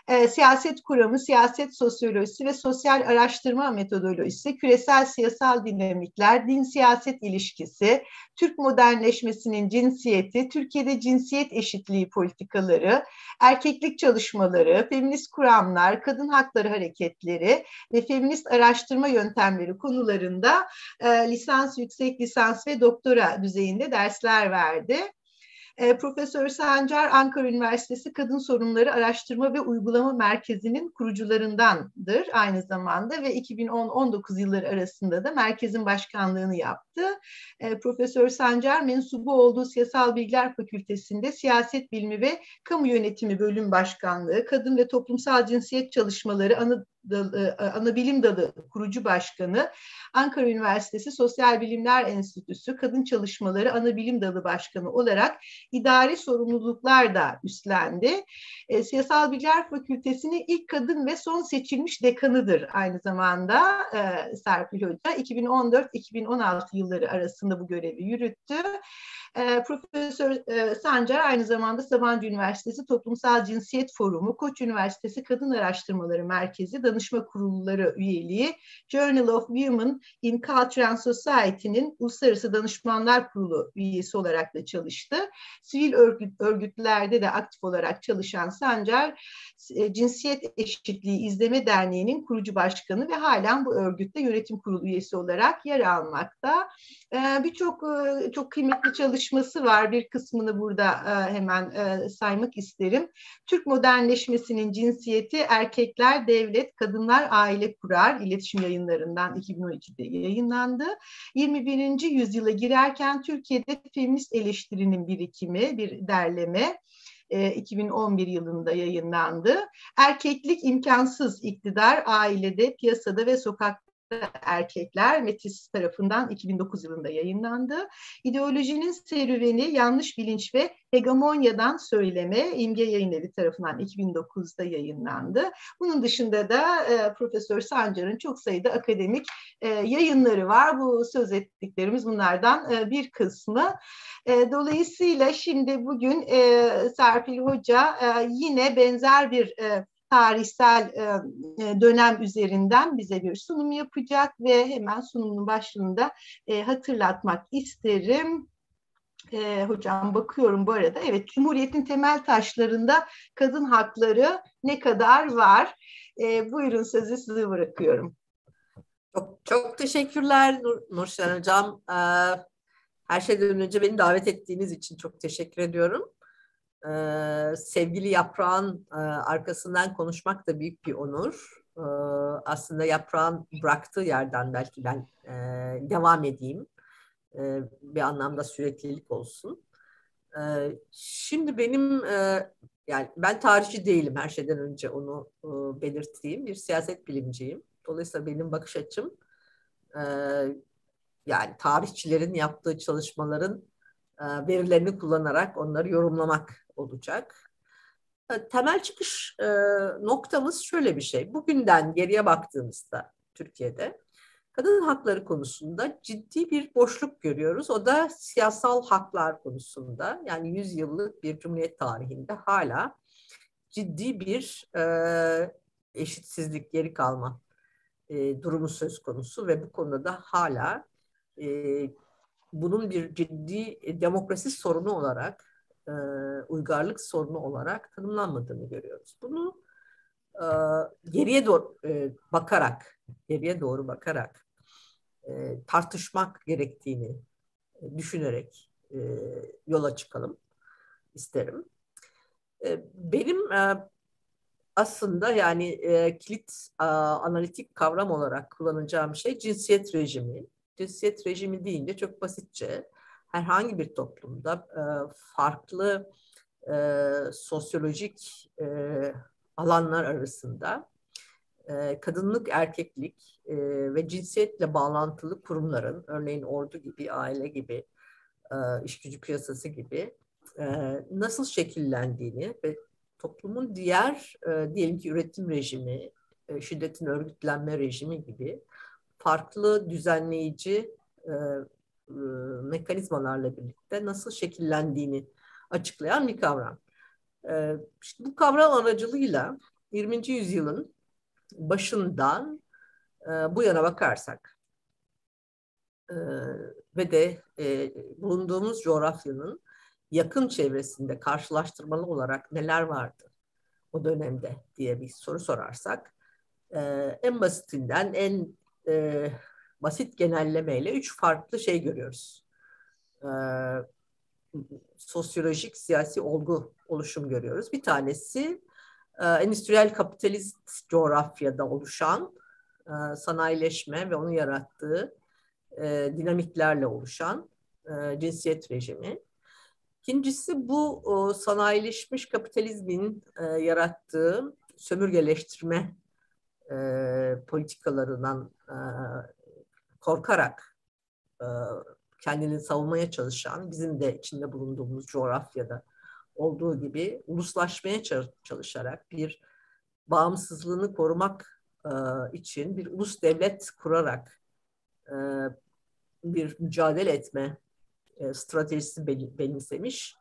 e, siyaset kuramı, siyaset sosyolojisi ve sosyal araştırma metodolojisi, küresel siyasal dinamikler, din siyaset ilişkisi, Türk modernleşmesinin cinsiyeti, Türkiye'de cinsiyet eşitliği politikaları, erkeklik çalışmaları, feminist kuramlar, kadın hakları hareketleri ve feminist araştırma yöntemleri konularında e, lisans, yüksek lisans ve doktora düzeyinde dersler verdi. E, Profesör Sancar Ankara Üniversitesi Kadın Sorunları Araştırma ve Uygulama Merkezi'nin kurucularındandır aynı zamanda ve 2010-19 yılları arasında da merkezin başkanlığını yaptı. E, Profesör Sancar mensubu olduğu Siyasal Bilgiler Fakültesi'nde Siyaset Bilimi ve Kamu Yönetimi Bölüm Başkanlığı, Kadın ve Toplumsal Cinsiyet Çalışmaları Anı Dalı, e, ana dalı kurucu başkanı, Ankara Üniversitesi Sosyal Bilimler Enstitüsü Kadın Çalışmaları ana bilim dalı başkanı olarak idari sorumluluklar da üstlendi. E, Siyasal Bilgiler Fakültesi'nin ilk kadın ve son seçilmiş dekanıdır aynı zamanda e, Serpil Hoca. 2014-2016 yılları arasında bu görevi yürüttü. E, Profesör e, Sancar aynı zamanda Sabancı Üniversitesi Toplumsal Cinsiyet Forumu, Koç Üniversitesi Kadın Araştırmaları Merkezi Danışma Kurulları üyeliği, Journal of Women in Culture and Society'nin Uluslararası Danışmanlar Kurulu üyesi olarak da çalıştı. Sivil örgüt, örgütlerde de aktif olarak çalışan Sancar, e, Cinsiyet Eşitliği İzleme Derneği'nin kurucu başkanı ve halen bu örgütte yönetim kurulu üyesi olarak yer almakta. E, Birçok e, çok kıymetli çalışması var. Bir kısmını burada e, hemen e, saymak isterim. Türk modernleşmesinin cinsiyeti erkekler, devlet, kadınlar, aile kurar. İletişim yayınlarından 2012'de yayınlandı. 21. yüzyıla girerken Türkiye'de feminist eleştirinin birikimi, bir derleme. 2011 yılında yayınlandı. Erkeklik imkansız iktidar ailede, piyasada ve sokak Erkekler Metis tarafından 2009 yılında yayınlandı. İdeolojinin serüveni yanlış bilinç ve hegemonyadan söyleme İmge Yayın tarafından 2009'da yayınlandı. Bunun dışında da e, Profesör Sancar'ın çok sayıda akademik e, yayınları var. Bu söz ettiklerimiz bunlardan e, bir kısmı. E, dolayısıyla şimdi bugün e, Serpil Hoca e, yine benzer bir e, tarihsel dönem üzerinden bize bir sunum yapacak ve hemen sunumun başlığında e, hatırlatmak isterim. E, hocam bakıyorum bu arada. Evet, Cumhuriyet'in temel taşlarında kadın hakları ne kadar var? E, buyurun sözü size bırakıyorum. Çok, çok teşekkürler Nur, Nurşen Hocam. Ee, her şeyden önce beni davet ettiğiniz için çok teşekkür ediyorum e, sevgili yaprağın e, arkasından konuşmak da büyük bir onur. E, aslında yaprağın bıraktığı yerden belki ben e, devam edeyim. E, bir anlamda süreklilik olsun. E, şimdi benim e, yani ben tarihçi değilim her şeyden önce onu e, belirteyim. Bir siyaset bilimciyim. Dolayısıyla benim bakış açım e, yani tarihçilerin yaptığı çalışmaların verilerini kullanarak onları yorumlamak olacak. E, temel çıkış e, noktamız şöyle bir şey. Bugünden geriye baktığımızda Türkiye'de kadın hakları konusunda ciddi bir boşluk görüyoruz. O da siyasal haklar konusunda. Yani 100 yıllık bir cumhuriyet tarihinde hala ciddi bir e, eşitsizlik, geri kalma e, durumu söz konusu ve bu konuda da hala e, bunun bir ciddi demokrasi sorunu olarak e, uygarlık sorunu olarak tanımlanmadığını görüyoruz. Bunu e, geriye doğru e, bakarak, geriye doğru bakarak e, tartışmak gerektiğini e, düşünerek e, yola çıkalım isterim. E, benim e, aslında yani e, kilit e, analitik kavram olarak kullanacağım şey cinsiyet rejimi. Cinsiyet rejimi deyince çok basitçe herhangi bir toplumda e, farklı e, sosyolojik e, alanlar arasında e, kadınlık, erkeklik e, ve cinsiyetle bağlantılı kurumların, örneğin ordu gibi, aile gibi, e, iş gücü piyasası gibi e, nasıl şekillendiğini ve toplumun diğer, e, diyelim ki üretim rejimi, e, şiddetin örgütlenme rejimi gibi farklı düzenleyici e, e, mekanizmalarla birlikte nasıl şekillendiğini açıklayan bir kavram. E, işte bu kavram aracılığıyla 20. yüzyılın başından e, bu yana bakarsak e, ve de e, bulunduğumuz coğrafyanın yakın çevresinde karşılaştırmalı olarak neler vardı o dönemde diye bir soru sorarsak e, en basitinden en e, basit genellemeyle üç farklı şey görüyoruz. E, sosyolojik siyasi olgu oluşum görüyoruz. Bir tanesi e, endüstriyel kapitalist coğrafyada oluşan e, sanayileşme ve onun yarattığı e, dinamiklerle oluşan e, cinsiyet rejimi. İkincisi bu o, sanayileşmiş kapitalizmin e, yarattığı sömürgeleştirme e, politikalarından e, korkarak e, kendini savunmaya çalışan, bizim de içinde bulunduğumuz coğrafyada olduğu gibi uluslaşmaya çalışarak bir bağımsızlığını korumak e, için bir ulus devlet kurarak e, bir mücadele etme e, stratejisi benimsemiş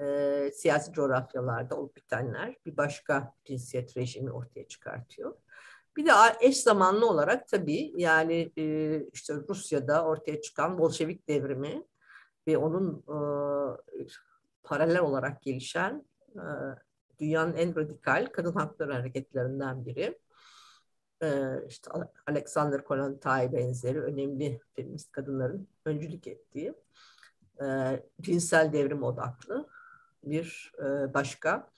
e, siyasi coğrafyalarda olup bitenler bir başka cinsiyet rejimi ortaya çıkartıyor. Bir de eş zamanlı olarak tabii yani e, işte Rusya'da ortaya çıkan Bolşevik devrimi ve onun e, paralel olarak gelişen e, dünyanın en radikal kadın hakları hareketlerinden biri. İşte Alexander Kollontai benzeri önemli feminist kadınların öncülük ettiği cinsel devrim odaklı bir başka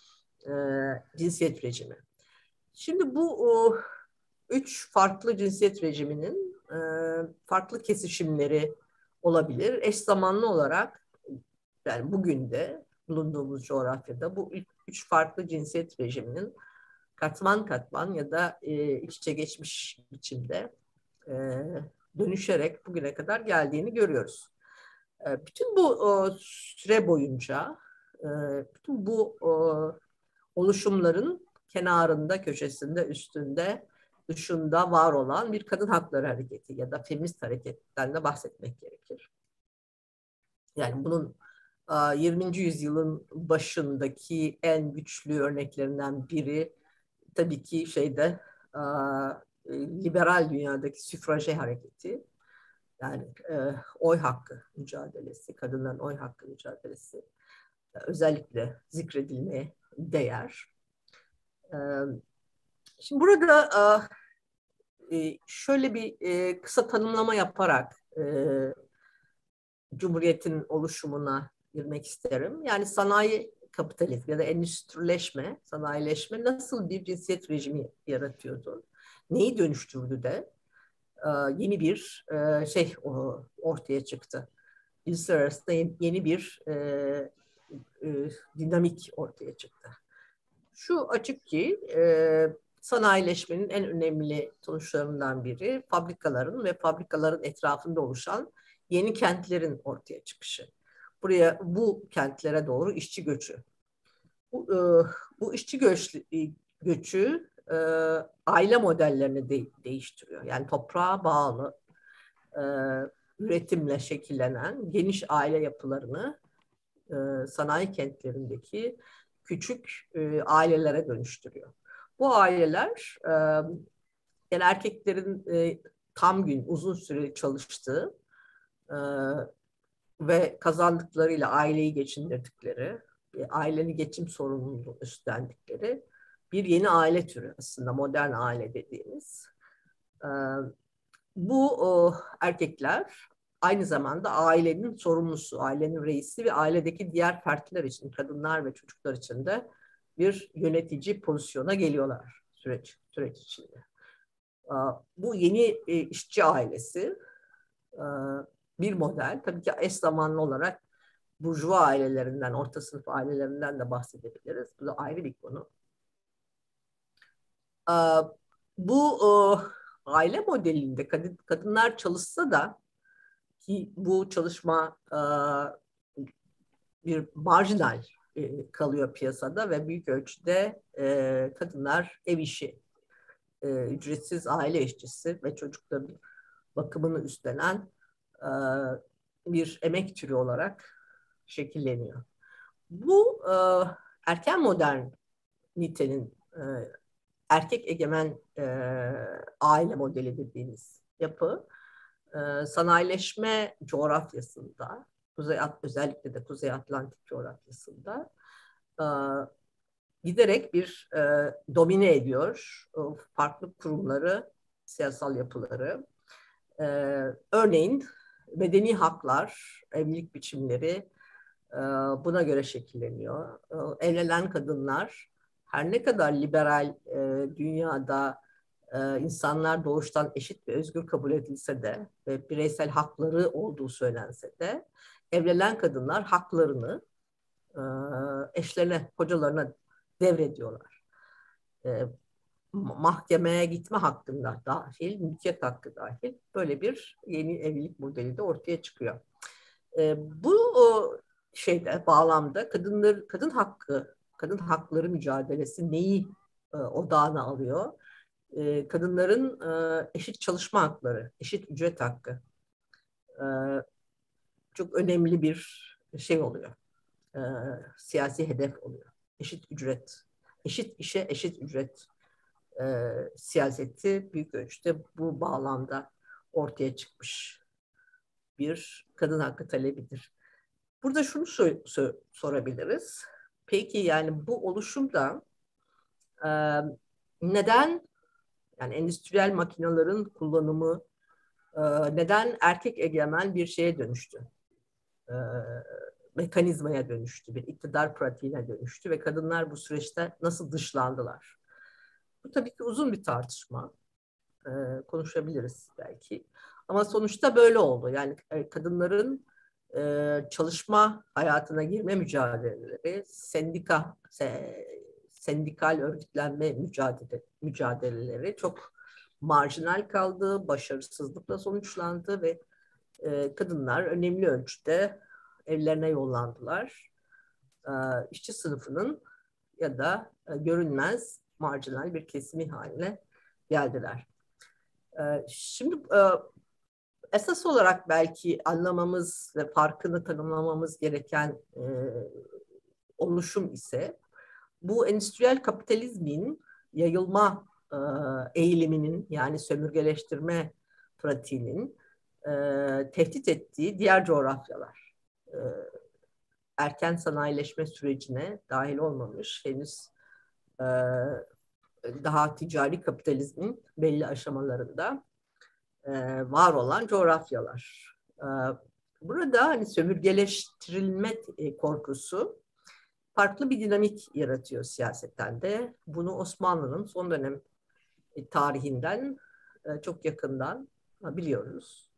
cinsiyet rejimi. Şimdi bu o, üç farklı cinsiyet rejiminin e, farklı kesişimleri olabilir. Eş zamanlı olarak yani bugün de bulunduğumuz coğrafyada bu üç farklı cinsiyet rejiminin katman katman ya da e, iç içe geçmiş biçimde e, dönüşerek bugüne kadar geldiğini görüyoruz. E, bütün bu o, süre boyunca e, bütün bu o, oluşumların kenarında, köşesinde, üstünde dışında var olan bir kadın hakları hareketi ya da feminist hareketten de bahsetmek gerekir. Yani bunun 20. yüzyılın başındaki en güçlü örneklerinden biri tabii ki şeyde liberal dünyadaki süfraje hareketi. Yani oy hakkı mücadelesi, kadınların oy hakkı mücadelesi özellikle zikredilmeye değer. Şimdi burada e, şöyle bir e, kısa tanımlama yaparak e, Cumhuriyet'in oluşumuna girmek isterim. Yani sanayi kapitalizm ya da endüstrileşme, sanayileşme nasıl bir cinsiyet rejimi yaratıyordu? Neyi dönüştürdü de yeni bir şey ortaya çıktı. Cinsler arasında yeni bir dinamik ortaya çıktı. Şu açık ki sanayileşmenin en önemli sonuçlarından biri fabrikaların ve fabrikaların etrafında oluşan yeni kentlerin ortaya çıkışı. Buraya bu kentlere doğru işçi göçü. Bu, e, bu işçi göç, göçü e, aile modellerini de, değiştiriyor. Yani toprağa bağlı e, üretimle şekillenen geniş aile yapılarını e, sanayi kentlerindeki küçük e, ailelere dönüştürüyor. Bu aileler e, yani erkeklerin e, tam gün uzun süre çalıştığı e, ve kazandıklarıyla aileyi geçindirdikleri, ailenin geçim sorumluluğunu üstlendikleri bir yeni aile türü aslında modern aile dediğimiz. E, bu o, erkekler aynı zamanda ailenin sorumlusu, ailenin reisi ve ailedeki diğer fertler için, kadınlar ve çocuklar için de bir yönetici pozisyona geliyorlar süreç süreç içinde. Bu yeni e, işçi ailesi bir model. Tabii ki eş zamanlı olarak burjuva ailelerinden, orta sınıf ailelerinden de bahsedebiliriz. Bu da ayrı bir konu. bu o, aile modelinde kadın, kadınlar çalışsa da ki bu çalışma e, bir marjinal e, kalıyor piyasada ve büyük ölçüde e, kadınlar ev işi, e, ücretsiz aile işçisi ve çocukların bakımını üstlenen bir emek türü olarak şekilleniyor. Bu erken modern nitenin erkek egemen aile modeli dediğimiz yapı sanayileşme coğrafyasında Kuzey özellikle de Kuzey Atlantik coğrafyasında e, giderek bir e, domine ediyor e, farklı kurumları, siyasal yapıları. E, örneğin medeni haklar, evlilik biçimleri e, buna göre şekilleniyor. E, evlenen kadınlar her ne kadar liberal e, dünyada e, insanlar doğuştan eşit ve özgür kabul edilse de ve bireysel hakları olduğu söylense de evlenen kadınlar haklarını e, eşlerine, kocalarına devrediyorlar. E, mahkemeye gitme hakkında dahil, mülkiyet hakkı dahil böyle bir yeni evlilik modeli de ortaya çıkıyor. E, bu o, şeyde bağlamda kadınlar kadın hakkı, kadın hakları mücadelesi neyi e, odağına alıyor? E, kadınların e, eşit çalışma hakları, eşit ücret hakkı e, çok önemli bir şey oluyor. E, siyasi hedef oluyor. Eşit ücret, eşit işe eşit ücret e, siyaseti büyük ölçüde bu bağlamda ortaya çıkmış bir kadın hakkı talebidir. Burada şunu so- so- sorabiliriz. Peki yani bu oluşumda e, neden yani endüstriyel makinelerin kullanımı e, neden erkek egemen bir şeye dönüştü? E, mekanizmaya dönüştü, bir iktidar pratiğine dönüştü ve kadınlar bu süreçte nasıl dışlandılar? Bu tabii ki uzun bir tartışma. E, konuşabiliriz belki. Ama sonuçta böyle oldu. Yani e, kadınların e, çalışma hayatına girme mücadeleleri, sendika, se, sendikal örgütlenme mücadele, mücadeleleri çok marjinal kaldı, başarısızlıkla sonuçlandı ve e, kadınlar önemli ölçüde evlerine yollandılar. E, işçi sınıfının ya da e, görünmez marjinal bir kesimi haline geldiler. E, şimdi e, esas olarak belki anlamamız ve farkını tanımlamamız gereken e, oluşum ise bu endüstriyel kapitalizmin yayılma eğiliminin yani sömürgeleştirme pratiğinin e, tehdit ettiği diğer coğrafyalar. E, erken sanayileşme sürecine dahil olmamış henüz e, daha ticari kapitalizmin belli aşamalarında e, var olan coğrafyalar. E, burada hani sömürgeleştirilme e, korkusu farklı bir dinamik yaratıyor siyasetten de. Bunu Osmanlı'nın son dönem e, tarihinden e, çok yakından biliyoruz.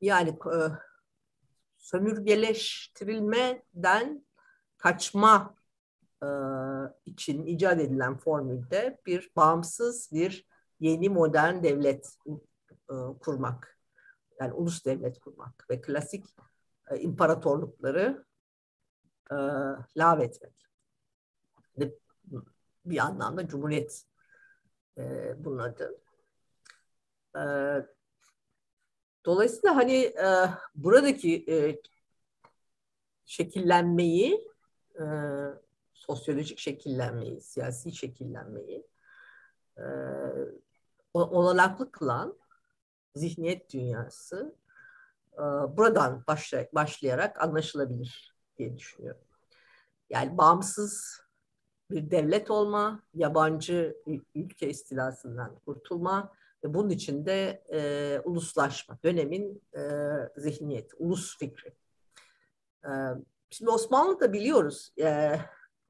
Yani sömürgeleştirilmeden kaçma için icat edilen formülde bir bağımsız bir yeni modern devlet kurmak. Yani ulus devlet kurmak ve klasik imparatorlukları lağvetmek bir anlamda cumhuriyet bunun adı. Dolayısıyla hani e, buradaki e, şekillenmeyi, e, sosyolojik şekillenmeyi, siyasi şekillenmeyi e, olanaklı kılan zihniyet dünyası e, buradan başlayarak anlaşılabilir diye düşünüyorum. Yani bağımsız bir devlet olma, yabancı ülke istilasından kurtulma bunun için de e, uluslaşma, dönemin e, zihniyeti, ulus fikri. E, şimdi Osmanlı'da biliyoruz, e,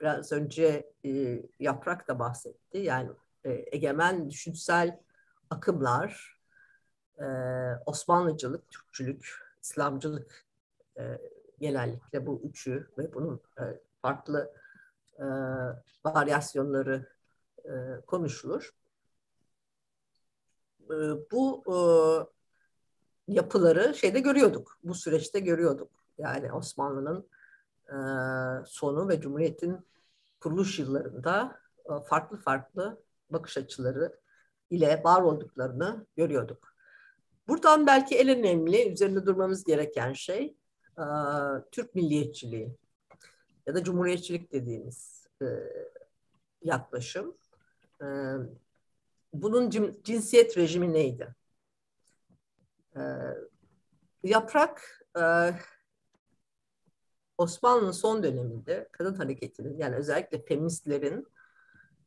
biraz önce e, Yaprak da bahsetti, yani e, egemen düşünsel akımlar, e, Osmanlıcılık, Türkçülük, İslamcılık e, genellikle bu üçü ve bunun e, farklı e, varyasyonları e, konuşulur. E, bu e, yapıları şeyde görüyorduk, bu süreçte görüyorduk. Yani Osmanlı'nın e, sonu ve Cumhuriyet'in kuruluş yıllarında farklı farklı bakış açıları ile var olduklarını görüyorduk. Buradan belki en önemli üzerinde durmamız gereken şey Türk milliyetçiliği ya da cumhuriyetçilik dediğimiz yaklaşım. Bunun cinsiyet rejimi neydi? E, yaprak e, Osmanlı'nın son döneminde kadın hareketinin yani özellikle feministlerin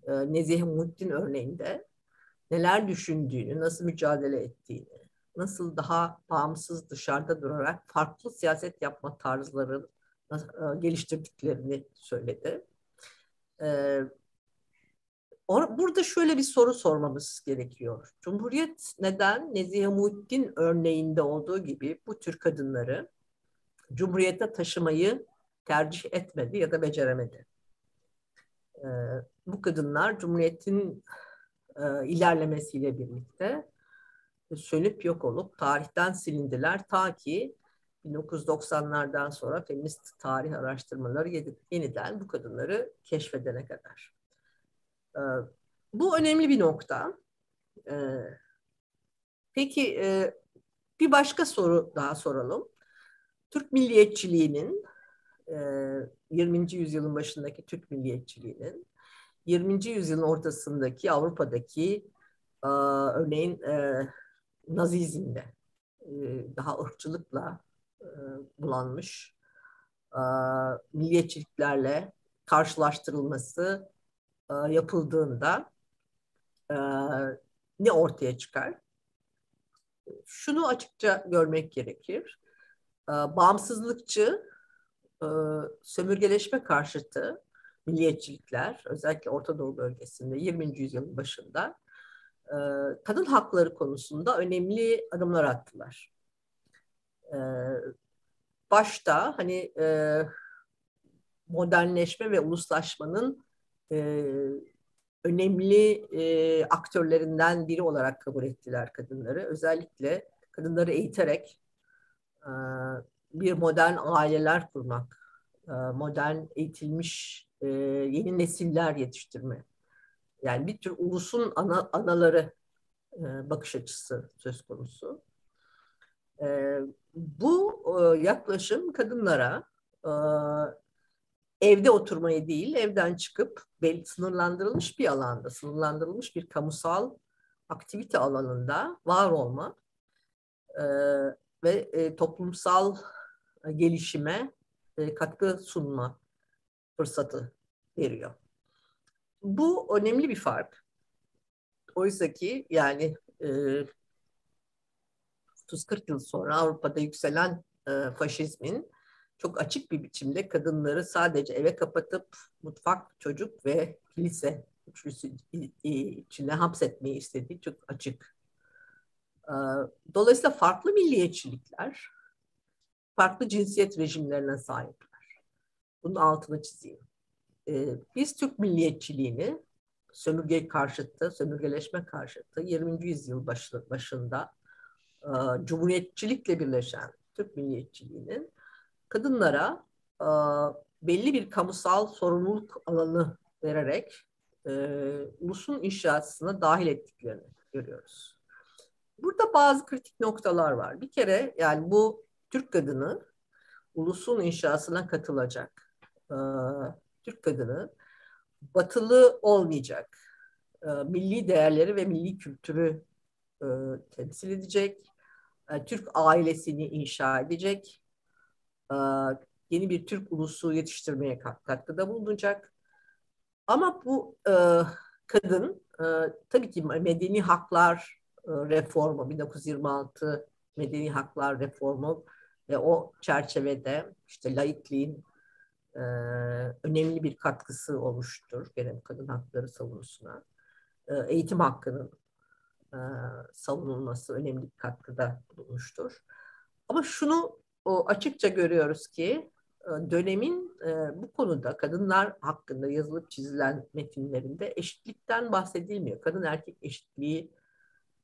e, Nezihe Muhittin örneğinde neler düşündüğünü, nasıl mücadele ettiğini, nasıl daha bağımsız dışarıda durarak farklı siyaset yapma tarzları e, geliştirdiklerini söyledi. E, burada şöyle bir soru sormamız gerekiyor. Cumhuriyet neden Nezihe Muhittin örneğinde olduğu gibi bu tür kadınları Cumhuriyete taşımayı tercih etmedi ya da beceremedi? E, bu kadınlar Cumhuriyet'in ilerlemesiyle birlikte sönüp yok olup tarihten silindiler ta ki 1990'lardan sonra feminist tarih araştırmaları yeniden bu kadınları keşfedene kadar. Ee, bu önemli bir nokta. Ee, peki e, bir başka soru daha soralım. Türk milliyetçiliğinin 20. E, yüzyılın başındaki Türk milliyetçiliğinin 20. yüzyılın ortasındaki Avrupa'daki e, örneğin Nazizm'de daha ırkçılıkla bulanmış milliyetçiliklerle karşılaştırılması yapıldığında ne ortaya çıkar? Şunu açıkça görmek gerekir. Bağımsızlıkçı, sömürgeleşme karşıtı milliyetçilikler, özellikle Orta Doğu bölgesinde 20. yüzyılın başında kadın hakları konusunda önemli adımlar attılar. Başta hani modernleşme ve uluslaşmanın önemli aktörlerinden biri olarak kabul ettiler kadınları. Özellikle kadınları eğiterek bir modern aileler kurmak, modern eğitilmiş yeni nesiller yetiştirme yani bir tür ulusun ana, anaları e, bakış açısı söz konusu. E, bu e, yaklaşım kadınlara e, evde oturmayı değil, evden çıkıp belli sınırlandırılmış bir alanda, sınırlandırılmış bir kamusal aktivite alanında var olma e, ve e, toplumsal gelişime e, katkı sunma fırsatı veriyor. Bu önemli bir fark. Oysa ki yani e, 30-40 yıl sonra Avrupa'da yükselen e, faşizmin çok açık bir biçimde kadınları sadece eve kapatıp mutfak, çocuk ve kilise üçlüsü içine hapsetmeyi istediği çok açık. E, dolayısıyla farklı milliyetçilikler, farklı cinsiyet rejimlerine sahipler. Bunun altını çizeyim e, biz Türk milliyetçiliğini sömürge karşıtı, sömürgeleşme karşıtı 20. yüzyıl başı, başında e, cumhuriyetçilikle birleşen Türk milliyetçiliğinin kadınlara e, belli bir kamusal sorumluluk alanı vererek e, ulusun inşasına dahil ettiklerini görüyoruz. Burada bazı kritik noktalar var. Bir kere yani bu Türk kadını ulusun inşasına katılacak, e, Türk kadını batılı olmayacak. E, milli değerleri ve milli kültürü e, temsil edecek. E, Türk ailesini inşa edecek. E, yeni bir Türk ulusu yetiştirmeye katkıda bulunacak. Ama bu e, kadın e, tabii ki medeni haklar reformu 1926 medeni haklar reformu ve o çerçevede işte laikliğin e, önemli bir katkısı olmuştur gene kadın hakları savunusuna. E, eğitim hakkının e, savunulması önemli bir katkıda bulunmuştur. Ama şunu o, açıkça görüyoruz ki dönemin bu konuda kadınlar hakkında yazılıp çizilen metinlerinde eşitlikten bahsedilmiyor. Kadın erkek eşitliği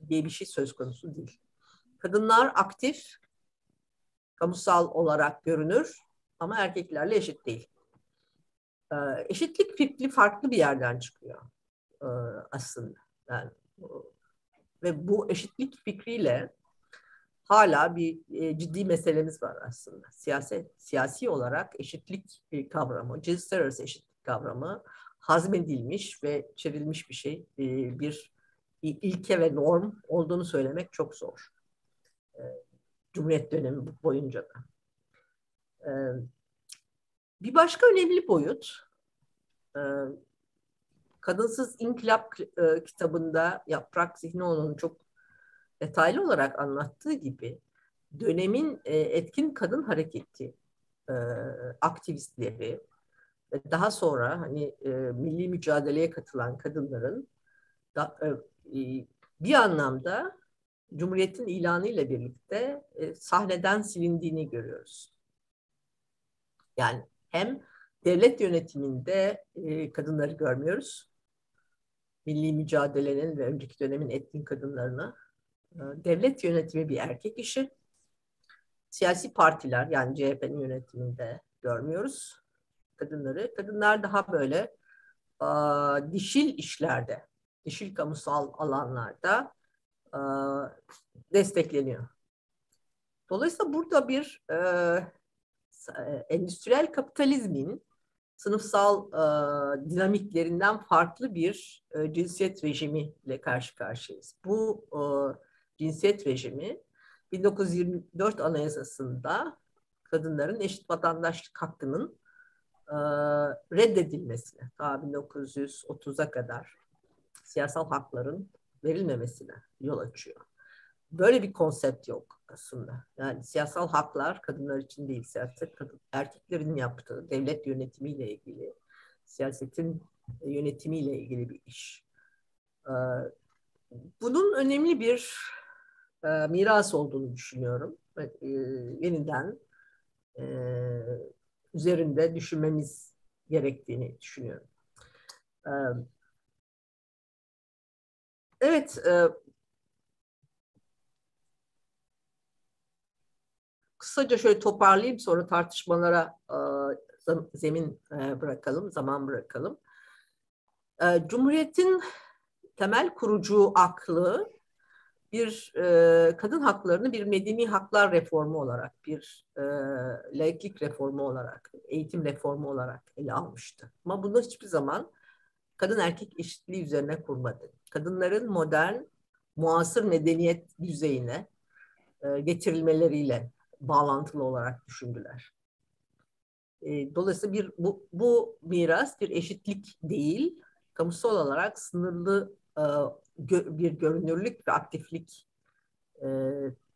diye bir şey söz konusu değil. Kadınlar aktif, kamusal olarak görünür ama erkeklerle eşit değil. Eşitlik fikri farklı bir yerden çıkıyor aslında. Yani, ve bu eşitlik fikriyle hala bir e, ciddi meselemiz var aslında. Siyaset, siyasi olarak eşitlik kavramı, cinsler arası eşitlik kavramı hazmedilmiş ve çevrilmiş bir şey. E, bir ilke ve norm olduğunu söylemek çok zor. E, Cumhuriyet dönemi boyunca da. E, bir başka önemli boyut, e, Kadınsız İnkılap e, kitabında Yaprak Zihnioğlu'nun çok detaylı olarak anlattığı gibi dönemin e, etkin kadın hareketi e, aktivistleri ve daha sonra hani e, milli mücadeleye katılan kadınların da, e, e, bir anlamda Cumhuriyet'in ilanı ile birlikte e, sahneden silindiğini görüyoruz. Yani hem devlet yönetiminde e, kadınları görmüyoruz. Milli mücadelenin ve önceki dönemin etkin kadınlarını devlet yönetimi bir erkek işi. Siyasi partiler yani CHP'nin yönetiminde görmüyoruz kadınları. Kadınlar daha böyle dişil işlerde, dişil kamusal alanlarda destekleniyor. Dolayısıyla burada bir e, endüstriyel kapitalizmin sınıfsal e, dinamiklerinden farklı bir e, cinsiyet rejimiyle karşı karşıyayız. Bu e, cinsiyet rejimi 1924 Anayasası'nda kadınların eşit vatandaşlık hakkının e, reddedilmesine, daha 1930'a kadar siyasal hakların verilmemesine yol açıyor. Böyle bir konsept yok aslında. Yani siyasal haklar kadınlar için değil, siyaset erkeklerin yaptığı devlet yönetimiyle ilgili, siyasetin yönetimiyle ilgili bir iş. Ee, bunun önemli bir e, miras olduğunu düşünüyorum. E, yeniden e, üzerinde düşünmemiz gerektiğini düşünüyorum. E, evet, e, kısaca şöyle toparlayayım sonra tartışmalara e, zemin e, bırakalım, zaman bırakalım. E, Cumhuriyet'in temel kurucu aklı bir e, kadın haklarını bir medeni haklar reformu olarak, bir e, laiklik reformu olarak, eğitim reformu olarak ele almıştı. Ama bunu hiçbir zaman kadın erkek eşitliği üzerine kurmadı. Kadınların modern, muasır medeniyet düzeyine e, getirilmeleriyle bağlantılı olarak düşündüler. E, dolayısıyla bir bu, bu miras bir eşitlik değil, kamusal olarak sınırlı e, bir görünürlük ve aktiflik e,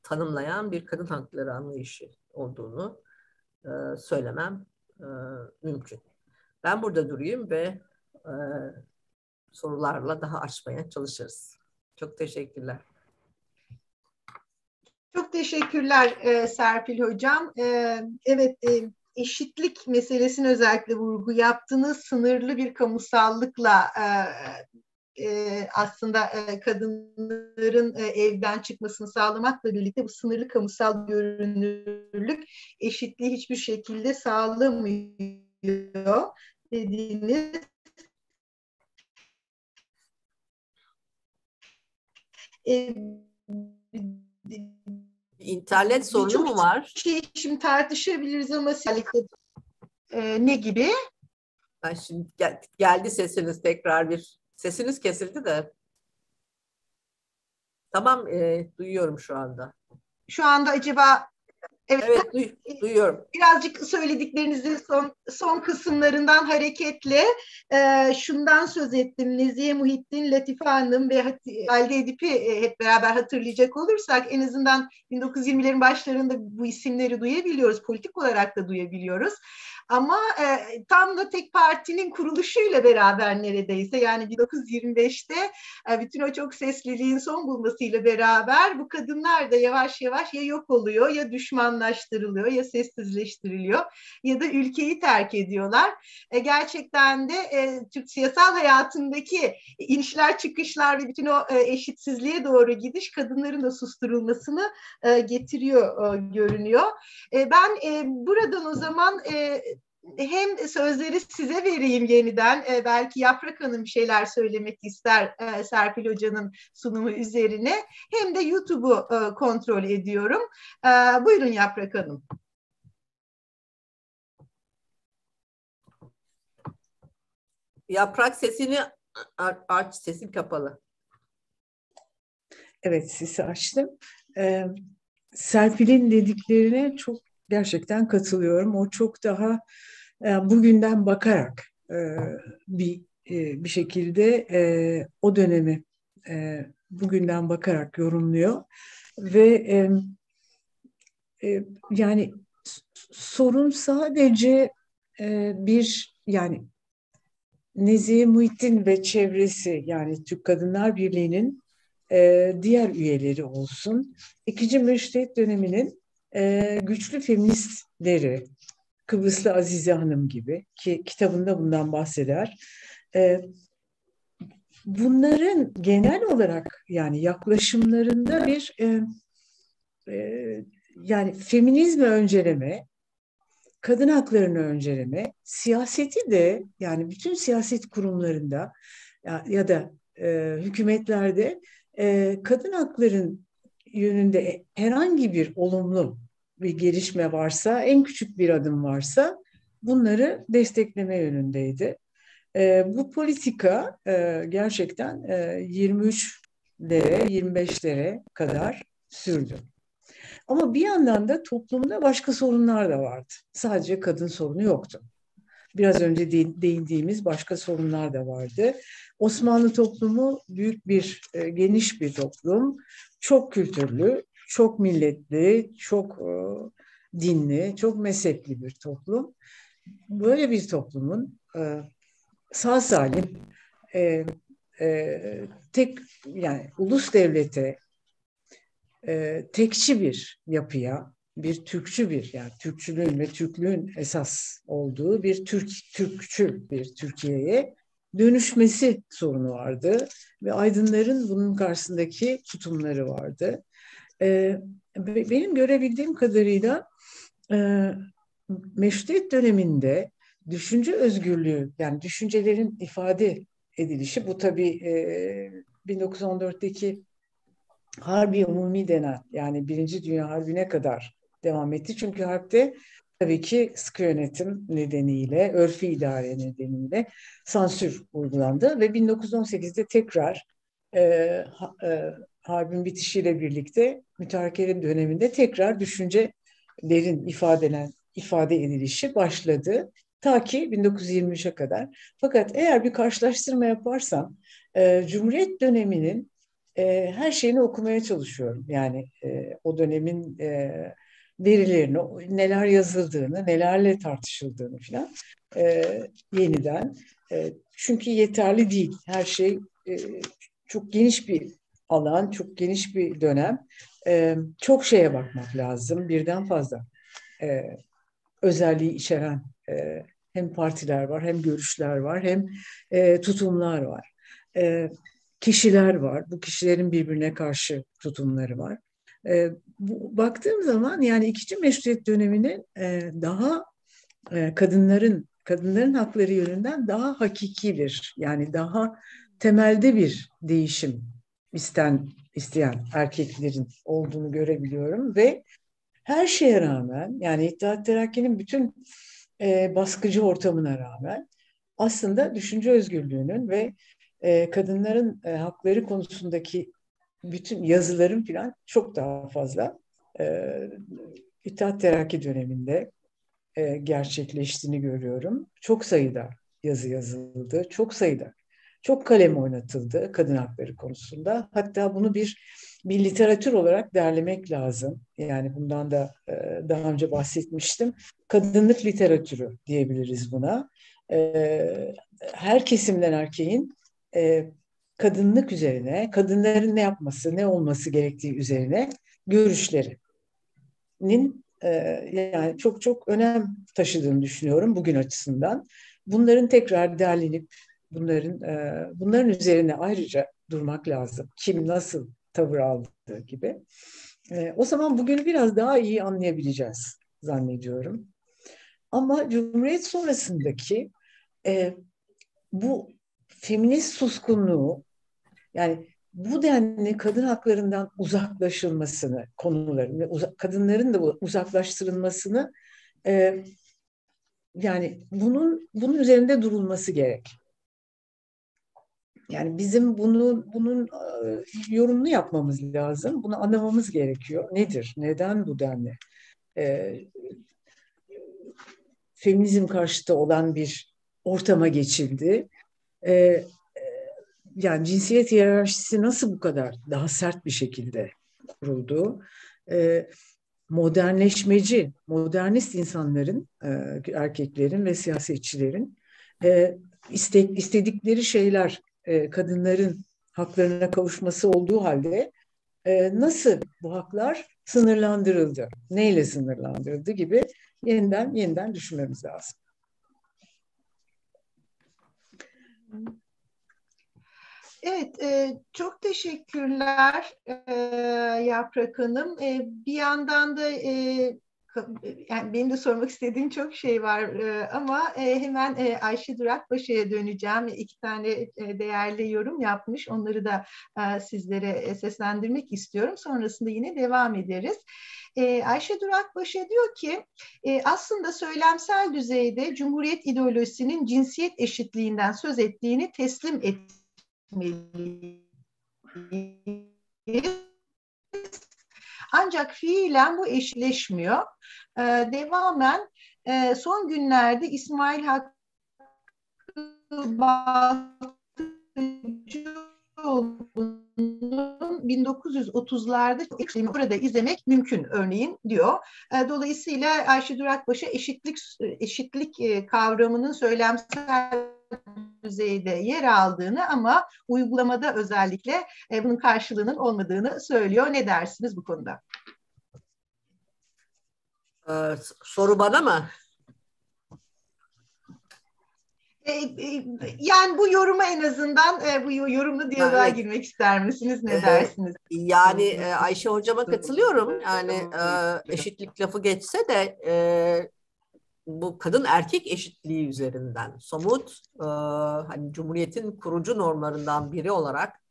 tanımlayan bir kadın hakları anlayışı olduğunu e, söylemem e, mümkün. Ben burada durayım ve e, sorularla daha açmaya çalışırız. Çok teşekkürler. Çok teşekkürler e, Serpil Hocam. E, evet, e, eşitlik meselesine özellikle vurgu yaptınız. Sınırlı bir kamusallıkla e, e, aslında e, kadınların e, evden çıkmasını sağlamakla birlikte bu sınırlı kamusal görünürlük eşitliği hiçbir şekilde sağlamıyor dediğiniz e, İnternet sorunu mu var? Şey şimdi tartışabiliriz ama e, ne gibi? Ben şimdi gel, geldi sesiniz tekrar bir Sesiniz kesildi de. Tamam, e, duyuyorum şu anda. Şu anda acaba Evet, evet duy, duyuyorum. Birazcık söylediklerinizin son son kısımlarından hareketle e, şundan söz ettim. Nezihe Muhittin, Latife Hanım ve Halide Edip'i e, hep beraber hatırlayacak olursak en azından 1920'lerin başlarında bu isimleri duyabiliyoruz. Politik olarak da duyabiliyoruz. Ama e, tam da tek partinin kuruluşuyla beraber neredeyse yani 1925'te e, bütün o çok sesliliğin son bulmasıyla beraber bu kadınlar da yavaş yavaş ya yok oluyor ya düşman uzmanlaştırılıyor ya sessizleştiriliyor ya da ülkeyi terk ediyorlar. E, gerçekten de e, Türk siyasal hayatındaki inişler çıkışlar ve bütün o e, eşitsizliğe doğru gidiş kadınların da susturulmasını e, getiriyor e, görünüyor. E, ben e, buradan o zaman e, hem sözleri size vereyim yeniden. E, belki Yaprak Hanım bir şeyler söylemek ister e, Serpil Hoca'nın sunumu üzerine. Hem de YouTube'u e, kontrol ediyorum. E, buyurun Yaprak Hanım. Yaprak sesini aç, sesin kapalı. Evet, sesi açtım. Ee, Serpil'in dediklerine çok gerçekten katılıyorum. O çok daha bugünden bakarak e, bir e, bir şekilde o dönemi bugünden bakarak yorumluyor ve yani sorun sadece bir yani Nezihe Muhittin ve çevresi yani Türk Kadınlar Birliği'nin diğer üyeleri olsun. İkinci Meşrutiyet döneminin güçlü feministleri, Kıbrıslı Azize Hanım gibi ki kitabında bundan bahseder. E, bunların genel olarak yani yaklaşımlarında bir e, e, yani feminizmi önceleme, kadın haklarını önceleme, siyaseti de yani bütün siyaset kurumlarında ya, da e, hükümetlerde kadın hakların yönünde herhangi bir olumlu bir gelişme varsa, en küçük bir adım varsa bunları destekleme yönündeydi. E, bu politika e, gerçekten e, 23'lere, 25'lere kadar sürdü. Ama bir yandan da toplumda başka sorunlar da vardı. Sadece kadın sorunu yoktu. Biraz önce de, değindiğimiz başka sorunlar da vardı. Osmanlı toplumu büyük bir, e, geniş bir toplum. Çok kültürlü, çok milletli, çok e, dinli, çok mezhepli bir toplum. Böyle bir toplumun e, sağ salim e, tek yani ulus devlete tekçi bir yapıya, bir Türkçü bir yani Türkçülüğün ve Türklüğün esas olduğu bir Türk Türkçü bir Türkiye'ye dönüşmesi sorunu vardı ve aydınların bunun karşısındaki tutumları vardı. E, benim görebildiğim kadarıyla e, meşrutiyet döneminde düşünce özgürlüğü yani düşüncelerin ifade edilişi bu tabii e, 1914'teki Harbi Umumi denen yani Birinci Dünya Harbi'ne kadar devam etti. Çünkü harpte tabii ki sıkı yönetim nedeniyle, örfi idare nedeniyle sansür uygulandı ve 1918'de tekrar e, e, harbin bitişiyle birlikte mütarekelerin döneminde tekrar düşüncelerin ifadelen, ifade edilişi başladı. Ta ki 1923'e kadar. Fakat eğer bir karşılaştırma yaparsam e, Cumhuriyet döneminin e, her şeyini okumaya çalışıyorum. Yani e, o dönemin e, verilerini, neler yazıldığını, nelerle tartışıldığını falan e, yeniden. E, çünkü yeterli değil. Her şey e, çok geniş bir alan, çok geniş bir dönem. E, çok şeye bakmak lazım, birden fazla e, özelliği içeren e, hem partiler var, hem görüşler var, hem e, tutumlar var. E, kişiler var, bu kişilerin birbirine karşı tutumları var. E, bu, baktığım zaman yani ikinci meşruiyet döneminin e, daha e, kadınların kadınların hakları yönünden daha hakiki bir yani daha temelde bir değişim isten isteyen erkeklerin olduğunu görebiliyorum ve her şeye rağmen yani İttihat Terakki'nin bütün e, baskıcı ortamına rağmen aslında düşünce özgürlüğünün ve e, kadınların e, hakları konusundaki bütün yazıların falan çok daha fazla e, İttihat Terakki döneminde e, gerçekleştiğini görüyorum. Çok sayıda yazı yazıldı, çok sayıda çok kalem oynatıldı kadın hakları konusunda. Hatta bunu bir bir literatür olarak derlemek lazım. Yani bundan da e, daha önce bahsetmiştim. Kadınlık literatürü diyebiliriz buna. E, her kesimden erkeğin e, kadınlık üzerine, kadınların ne yapması, ne olması gerektiği üzerine görüşlerinin yani çok çok önem taşıdığını düşünüyorum bugün açısından. Bunların tekrar derlenip bunların e, bunların üzerine ayrıca durmak lazım. Kim nasıl tavır aldı gibi. E, o zaman bugünü biraz daha iyi anlayabileceğiz zannediyorum. Ama Cumhuriyet sonrasındaki e, bu feminist suskunluğu yani bu denli kadın haklarından uzaklaşılmasını konuların ve uza, kadınların da uzaklaştırılmasını e, yani bunun bunun üzerinde durulması gerek. Yani bizim bunu bunun e, yorumunu yapmamız lazım. Bunu anlamamız gerekiyor. Nedir? Neden bu denli? E, feminizm karşıtı olan bir ortama geçildi. E, e, yani cinsiyet hiyerarşisi nasıl bu kadar daha sert bir şekilde kuruldu? E, modernleşmeci, modernist insanların, e, erkeklerin ve siyasetçilerin e, istek, istedikleri şeyler e, kadınların haklarına kavuşması olduğu halde e, nasıl bu haklar sınırlandırıldı, neyle sınırlandırıldı gibi yeniden yeniden düşünmemiz lazım. Evet, e, çok teşekkürler e, Yaprak Hanım. Bir yandan da yani benim de sormak istediğim çok şey var e, ama e, hemen e, Ayşe Durakbaşı'ya döneceğim. İki tane e, değerli yorum yapmış. Onları da sizlere seslendirmek istiyorum. Sonrasında yine devam ederiz. E, Ayşe Durakbaşı diyor ki aslında söylemsel düzeyde Cumhuriyet ideolojisinin cinsiyet eşitliğinden söz ettiğini teslim etmeliyiz. Ancak fiilen bu eşleşmiyor. Ee, devamen e, son günlerde İsmail Hakkı Baltıcıoğlu'nun 1930'larda burada izlemek mümkün örneğin diyor. Ee, dolayısıyla Ayşe Durakbaşı eşitlik eşitlik e, kavramının söylemsel düzeyde yer aldığını ama uygulamada özellikle e, bunun karşılığının olmadığını söylüyor. Ne dersiniz bu konuda? Ee, soru bana mı? E, e, yani bu yoruma en azından e, bu yorumlu diyaloğa evet. girmek ister misiniz? Ne dersiniz? Yani Ayşe hocama katılıyorum. Yani eşitlik lafı geçse de bu kadın erkek eşitliği üzerinden somut hani Cumhuriyet'in kurucu normlarından biri olarak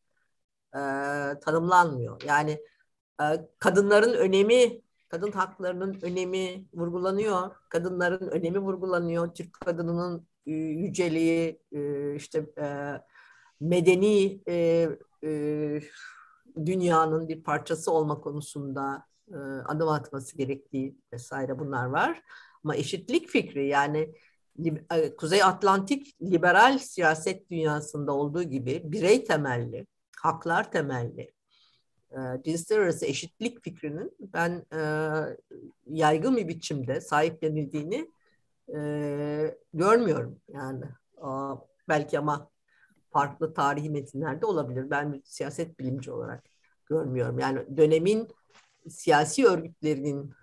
tanımlanmıyor. Yani kadınların önemi kadın haklarının önemi vurgulanıyor. Kadınların önemi vurgulanıyor. Türk kadınının e, yüceliği, e, işte e, medeni dünyanın bir parçası olma konusunda adım atması gerektiği vesaire bunlar var. Ama eşitlik fikri yani Kuzey Atlantik liberal siyaset dünyasında olduğu gibi birey temelli, haklar temelli, e, cinsler arası eşitlik fikrinin ben e, yaygın bir biçimde sahiplenildiğini e, görmüyorum yani a, belki ama farklı tarihi metinlerde olabilir. Ben bir siyaset bilimci olarak görmüyorum. Yani dönemin siyasi örgütlerinin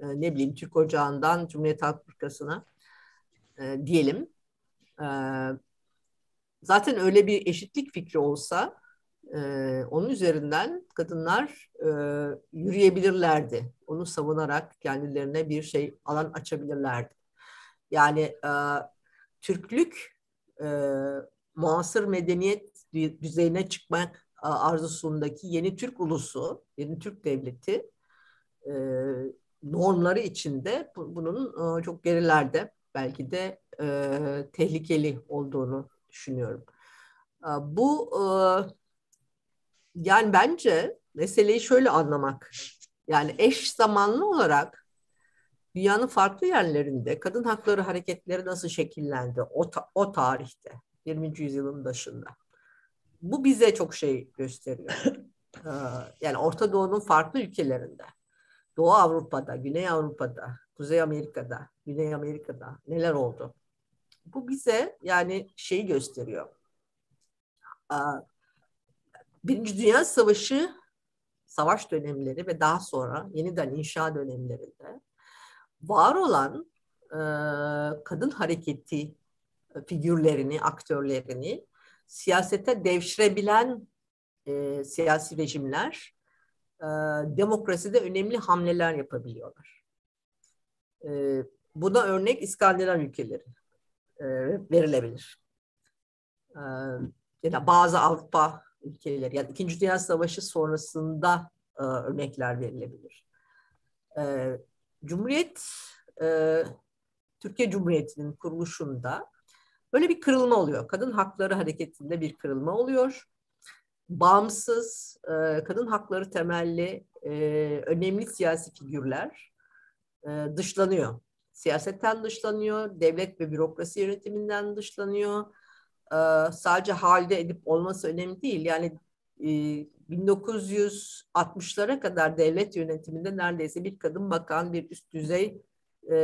e, ne bileyim Türk Ocağı'ndan Cumhuriyet Halk Fırkası'na e, diyelim. E, zaten öyle bir eşitlik fikri olsa e, onun üzerinden kadınlar e, yürüyebilirlerdi. Onu savunarak kendilerine bir şey alan açabilirlerdi. Yani e, Türklük e, muasır medeniyet düzeyine çıkmak arzusundaki yeni Türk ulusu, yeni Türk devleti e, normları içinde bunun e, çok gerilerde belki de e, tehlikeli olduğunu düşünüyorum. E, bu e, yani bence meseleyi şöyle anlamak. Yani eş zamanlı olarak dünyanın farklı yerlerinde kadın hakları hareketleri nasıl şekillendi o, ta- o tarihte 20. yüzyılın başında. Bu bize çok şey gösteriyor. Yani Orta Doğu'nun farklı ülkelerinde, Doğu Avrupa'da, Güney Avrupa'da, Kuzey Amerika'da, Güney Amerika'da neler oldu? Bu bize yani şeyi gösteriyor. Birinci Dünya Savaşı savaş dönemleri ve daha sonra yeniden inşa dönemlerinde var olan e, kadın hareketi figürlerini, aktörlerini siyasete devşirebilen e, siyasi rejimler e, demokraside önemli hamleler yapabiliyorlar. E, buna örnek İskandinav ülkeleri e, verilebilir. E, ya da bazı Avrupa ülkeleri, yani İkinci Dünya Savaşı sonrasında örnekler verilebilir. Cumhuriyet, Türkiye Cumhuriyeti'nin kuruluşunda böyle bir kırılma oluyor. Kadın hakları hareketinde bir kırılma oluyor. Bağımsız, e, kadın hakları temelli e, önemli siyasi figürler e, dışlanıyor. Siyasetten dışlanıyor, devlet ve bürokrasi yönetiminden dışlanıyor. E, sadece halde edip olması önemli değil. Yani e, 1960'lara kadar devlet yönetiminde neredeyse bir kadın bakan, bir üst düzey e,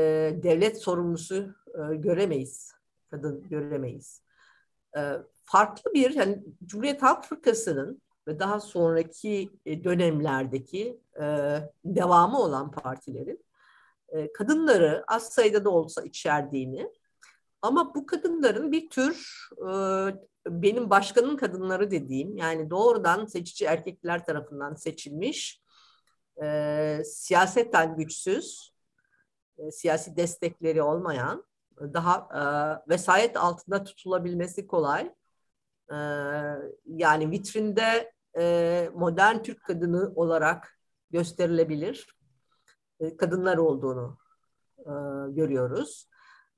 devlet sorumlusu e, göremeyiz. Kadın göremeyiz. E, farklı bir, yani Cumhuriyet Halk Fırkası'nın ve daha sonraki e, dönemlerdeki e, devamı olan partilerin e, kadınları az sayıda da olsa içerdiğini ama bu kadınların bir tür e, benim başkanın kadınları dediğim yani doğrudan seçici erkekler tarafından seçilmiş e, siyasetten güçsüz e, siyasi destekleri olmayan daha e, vesayet altında tutulabilmesi kolay e, yani vitrinde e, modern Türk kadını olarak gösterilebilir e, kadınlar olduğunu e, görüyoruz.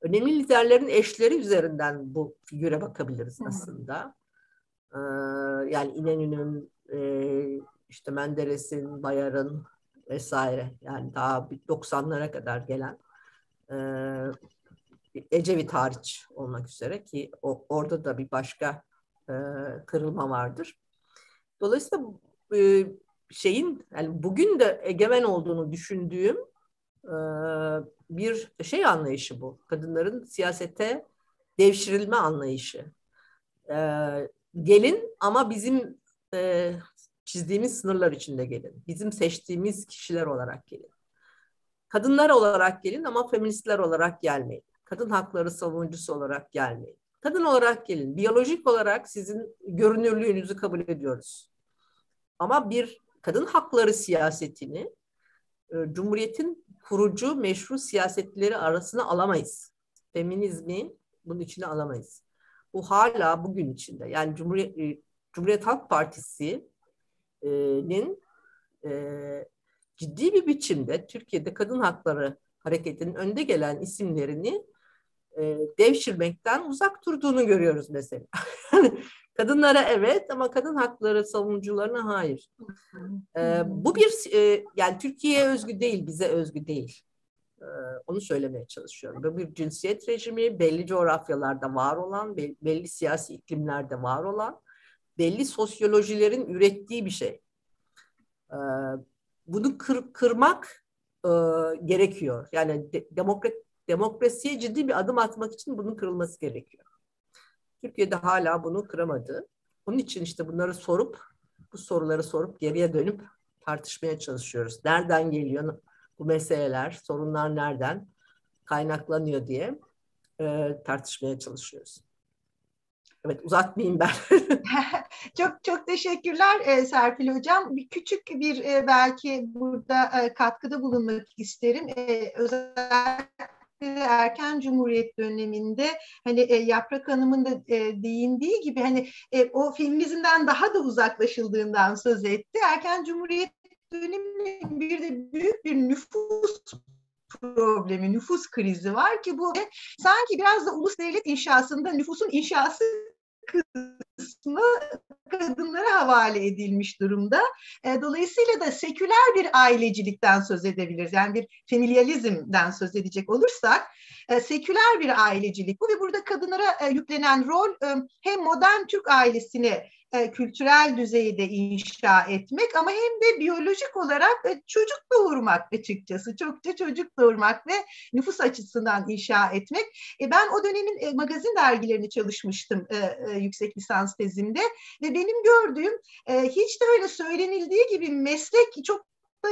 Önemli liderlerin eşleri üzerinden bu figüre bakabiliriz aslında. E, yani İnönü'nün, e, işte Menderes'in, Bayar'ın vesaire yani daha 90'lara kadar gelen e, Ecevit hariç olmak üzere ki o, orada da bir başka e, kırılma vardır. Dolayısıyla e, şeyin yani bugün de egemen olduğunu düşündüğüm e, bir şey anlayışı bu. Kadınların siyasete devşirilme anlayışı. E, gelin ama bizim çizdiğimiz sınırlar içinde gelin. Bizim seçtiğimiz kişiler olarak gelin. Kadınlar olarak gelin ama feministler olarak gelmeyin. Kadın hakları savunucusu olarak gelmeyin. Kadın olarak gelin. Biyolojik olarak sizin görünürlüğünüzü kabul ediyoruz. Ama bir kadın hakları siyasetini e, Cumhuriyet'in kurucu meşru siyasetleri arasına alamayız. Feminizmi bunun içine alamayız. Bu hala bugün içinde. Yani Cumhuriyet, e, Cumhuriyet Halk Partisi'nin e, ciddi bir biçimde Türkiye'de kadın hakları hareketinin önde gelen isimlerini e, devşirmekten uzak durduğunu görüyoruz mesela. Kadınlara evet ama kadın hakları savunucularına hayır. E, bu bir e, yani Türkiye'ye özgü değil, bize özgü değil. E, onu söylemeye çalışıyorum. Bu bir cinsiyet rejimi, belli coğrafyalarda var olan, belli, siyasi iklimlerde var olan, belli sosyolojilerin ürettiği bir şey. E, bunu kır, kırmak e, gerekiyor. Yani de, demokrat demokrasiye ciddi bir adım atmak için bunun kırılması gerekiyor. Türkiye'de hala bunu kıramadı. Onun için işte bunları sorup, bu soruları sorup geriye dönüp tartışmaya çalışıyoruz. Nereden geliyor bu meseleler, sorunlar nereden kaynaklanıyor diye e, tartışmaya çalışıyoruz. Evet uzatmayayım ben. çok çok teşekkürler e, Serpil Hocam. Bir küçük bir e, belki burada e, katkıda bulunmak isterim. Özellikle erken cumhuriyet döneminde hani e, Yaprak Hanım'ın da e, değindiği gibi hani e, o filmimizden daha da uzaklaşıldığından söz etti. Erken cumhuriyet döneminin bir de büyük bir nüfus problemi, nüfus krizi var ki bu sanki biraz da ulus devlet inşasında nüfusun inşası kısmı kadınlara havale edilmiş durumda. E, dolayısıyla da seküler bir ailecilikten söz edebiliriz. Yani bir familializmden söz edecek olursak e, seküler bir ailecilik bu ve burada kadınlara e, yüklenen rol hem modern Türk ailesini e, kültürel düzeyde inşa etmek ama hem de biyolojik olarak e, çocuk doğurmak açıkçası. Çokça çocuk doğurmak ve nüfus açısından inşa etmek. E, ben o dönemin e, magazin dergilerini çalışmıştım e, e, yüksek lisans tezimde ve benim gördüğüm e, hiç de öyle söylenildiği gibi meslek çok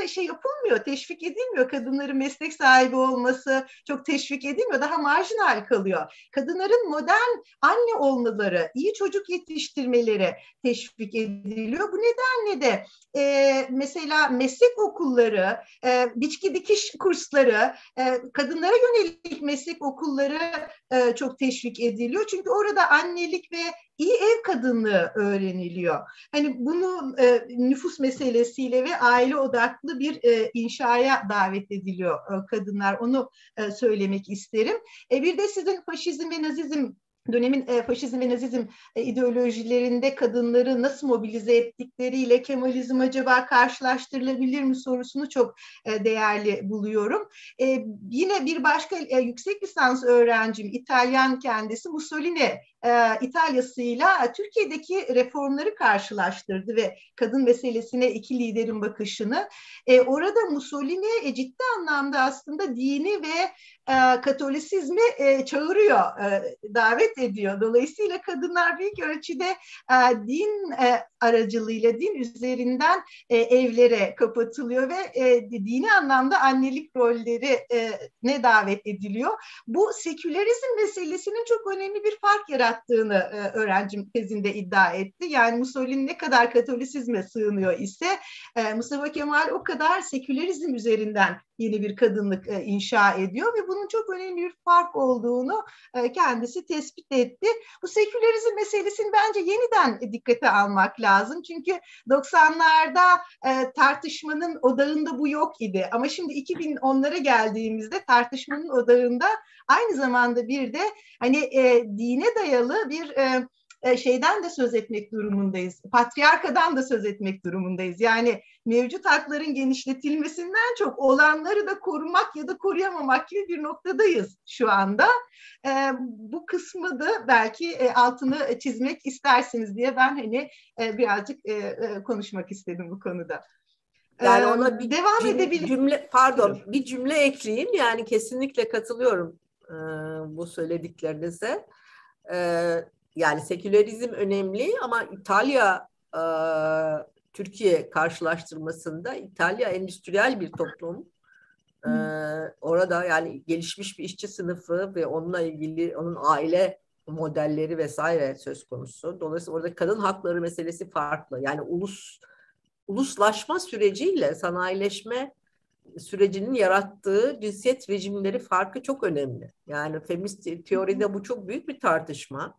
şey yapılmıyor, teşvik edilmiyor. Kadınların meslek sahibi olması çok teşvik edilmiyor. Daha marjinal kalıyor. Kadınların modern anne olmaları, iyi çocuk yetiştirmeleri teşvik ediliyor. Bu nedenle de e, mesela meslek okulları, e, biçki dikiş kursları, e, kadınlara yönelik meslek okulları e, çok teşvik ediliyor. Çünkü orada annelik ve iyi ev kadınlığı öğreniliyor. Hani bunu e, nüfus meselesiyle ve aile odaklı bir e, inşaya davet ediliyor e, kadınlar. Onu e, söylemek isterim. E, bir de sizin faşizm ve nazizm dönemin e, faşizm ve nazizm e, ideolojilerinde kadınları nasıl mobilize ettikleriyle Kemalizm acaba karşılaştırılabilir mi sorusunu çok e, değerli buluyorum. E, yine bir başka e, yüksek lisans öğrencim İtalyan kendisi Mussolini e, İtalya'sıyla Türkiye'deki reformları karşılaştırdı ve kadın meselesine iki liderin bakışını. E, orada Mussolini e, ciddi anlamda aslında dini ve e, Katolisizmi e, çağırıyor, e, davet ediyor. Dolayısıyla kadınlar büyük ölçüde e, din aracılığıyla, din üzerinden evlere kapatılıyor ve dini anlamda annelik rolleri ne davet ediliyor. Bu sekülerizm meselesinin çok önemli bir fark yarattığını öğrencim tezinde iddia etti. Yani Mussolini ne kadar Katolisizme sığınıyor ise Mustafa Kemal o kadar sekülerizm üzerinden yeni bir kadınlık e, inşa ediyor ve bunun çok önemli bir fark olduğunu e, kendisi tespit etti. Bu sekülerizm meselesini bence yeniden dikkate almak lazım. Çünkü 90'larda e, tartışmanın odağında bu yok idi. Ama şimdi 2010'lara geldiğimizde tartışmanın odağında aynı zamanda bir de hani dine dayalı bir e, e, şeyden de söz etmek durumundayız. Patriarkadan da söz etmek durumundayız. Yani mevcut hakların genişletilmesinden çok olanları da korumak ya da koruyamamak gibi bir noktadayız şu anda. E, bu kısmı da belki e, altını çizmek istersiniz diye ben hani e, birazcık e, e, konuşmak istedim bu konuda. Yani ona bir devam cümle, edebilir. Cümle pardon, bir cümle ekleyeyim. Yani kesinlikle katılıyorum e, bu söylediklerinize. E, yani sekülerizm önemli ama İtalya e, Türkiye karşılaştırmasında İtalya endüstriyel bir toplum. Ee, orada yani gelişmiş bir işçi sınıfı ve onunla ilgili onun aile modelleri vesaire söz konusu. Dolayısıyla orada kadın hakları meselesi farklı. Yani ulus uluslaşma süreciyle sanayileşme sürecinin yarattığı cinsiyet rejimleri farkı çok önemli. Yani feminist teoride bu çok büyük bir tartışma